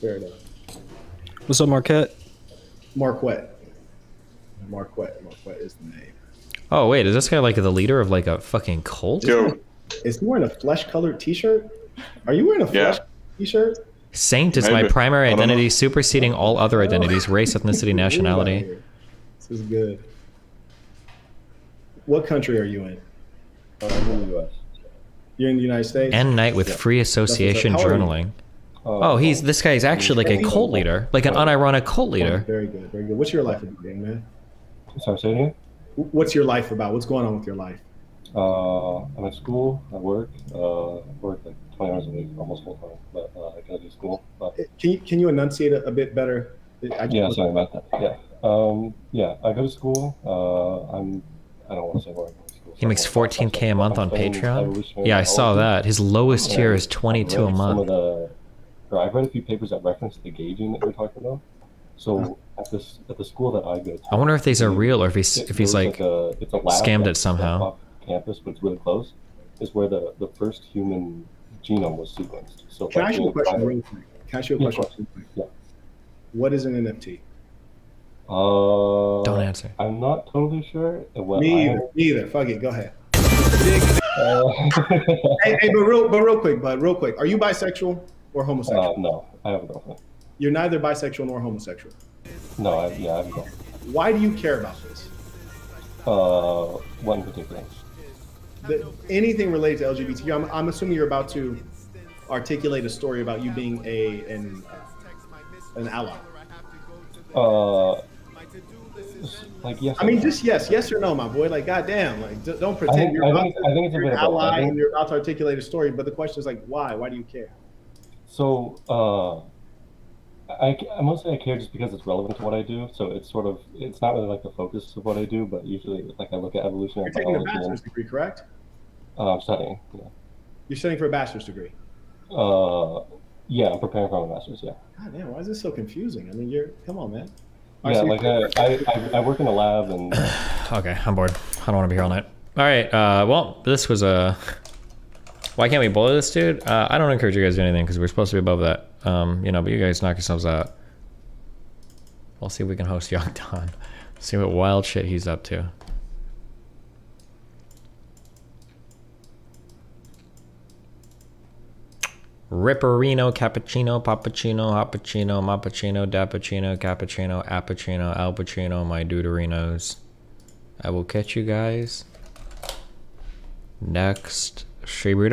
Fair enough. What's up, Marquette? Marquette. Marquette. Marquette is the name. Oh wait, is this guy like the leader of like a fucking cult? Dude Is he wearing a flesh-colored T-shirt? Are you wearing a flesh T-shirt? Saint is my primary I don't know. identity, superseding all other identities: race, ethnicity, nationality. This is good. What country are you in? Uh, I'm in the U.S. You're in the United States. End night with free association How old are you? journaling. Oh, he's this guy is actually like a cult leader, like an unironic cult leader. Very good, very good. What's your life about, young man? Sorry, say it again? What's your life about? What's going on with your life? Uh, I'm at school, I work, uh, I work like 20 hours a week, almost full time, but uh, I gotta do school. But Can you can you enunciate a, a bit better? I yeah, sorry about that. Yeah, um, yeah, I go to school. Uh, I'm, I don't want to say where I go to school. He makes 14k a month on Patreon. Yeah, I saw that. His lowest tier is 22 a read Some of month. the, or I've read a few papers that reference the gay gene that you're talking about. So at this at the school that I go to, I wonder if these are real or if he's if he's there like a, it's a lab scammed it somehow. campus, but it's really close. Is where the, the first human genome was sequenced. So Can I ask you a question real quick? Can I ask you a question? of course. real quick? Yeah. What is an NFT? Uh, Don't answer. I'm not totally sure. What Me I- either. Me either. Fuck it. Go ahead. dick. hey, hey, but real, but real quick, but real quick, are you bisexual or homosexual? Uh, no, I have a girlfriend. You're neither bisexual nor homosexual. No, I, yeah, I have a girlfriend. Why do you care about this? Uh, what in particular? The, anything related to LGBTQ? I'm, I'm assuming you're about to articulate a story about you being a an uh, an ally. Uh, like yes. I mean, just yes, yes or no, my boy. Like, goddamn, like don't pretend think- you're, I about think- to, I think it's you're bit an of both. I ally and you're about to articulate a story. But the question is like, why? Why do you care? So, uh, I, I mostly I care just because it's relevant to what I do. So it's sort of it's not really like the focus of what I do, but usually like I look at evolutionary You're taking a biology. bachelor's And, degree, correct? uh, I'm studying. Yeah. You're studying for a bachelor's degree. Uh, yeah, I'm preparing for my master's. Yeah. God damn, why is this so confusing? I mean, you're come on, man. Yeah, like I, I, I, I work in a lab and Okay, I'm bored. I don't want to be here all night. All right. Uh, well, this was a. Why can't we bully this dude? Uh, I don't encourage you guys to do anything because we're supposed to be above that. Um, you know, but you guys knock yourselves out. We'll see if we can host Young Don. See what wild shit he's up to. Ripperino, cappuccino, pappuccino, hoppuccino, mappuccino, dappuccino, cappuccino, appuccino, al pacino, my deuterinos. I will catch you guys next Burrito.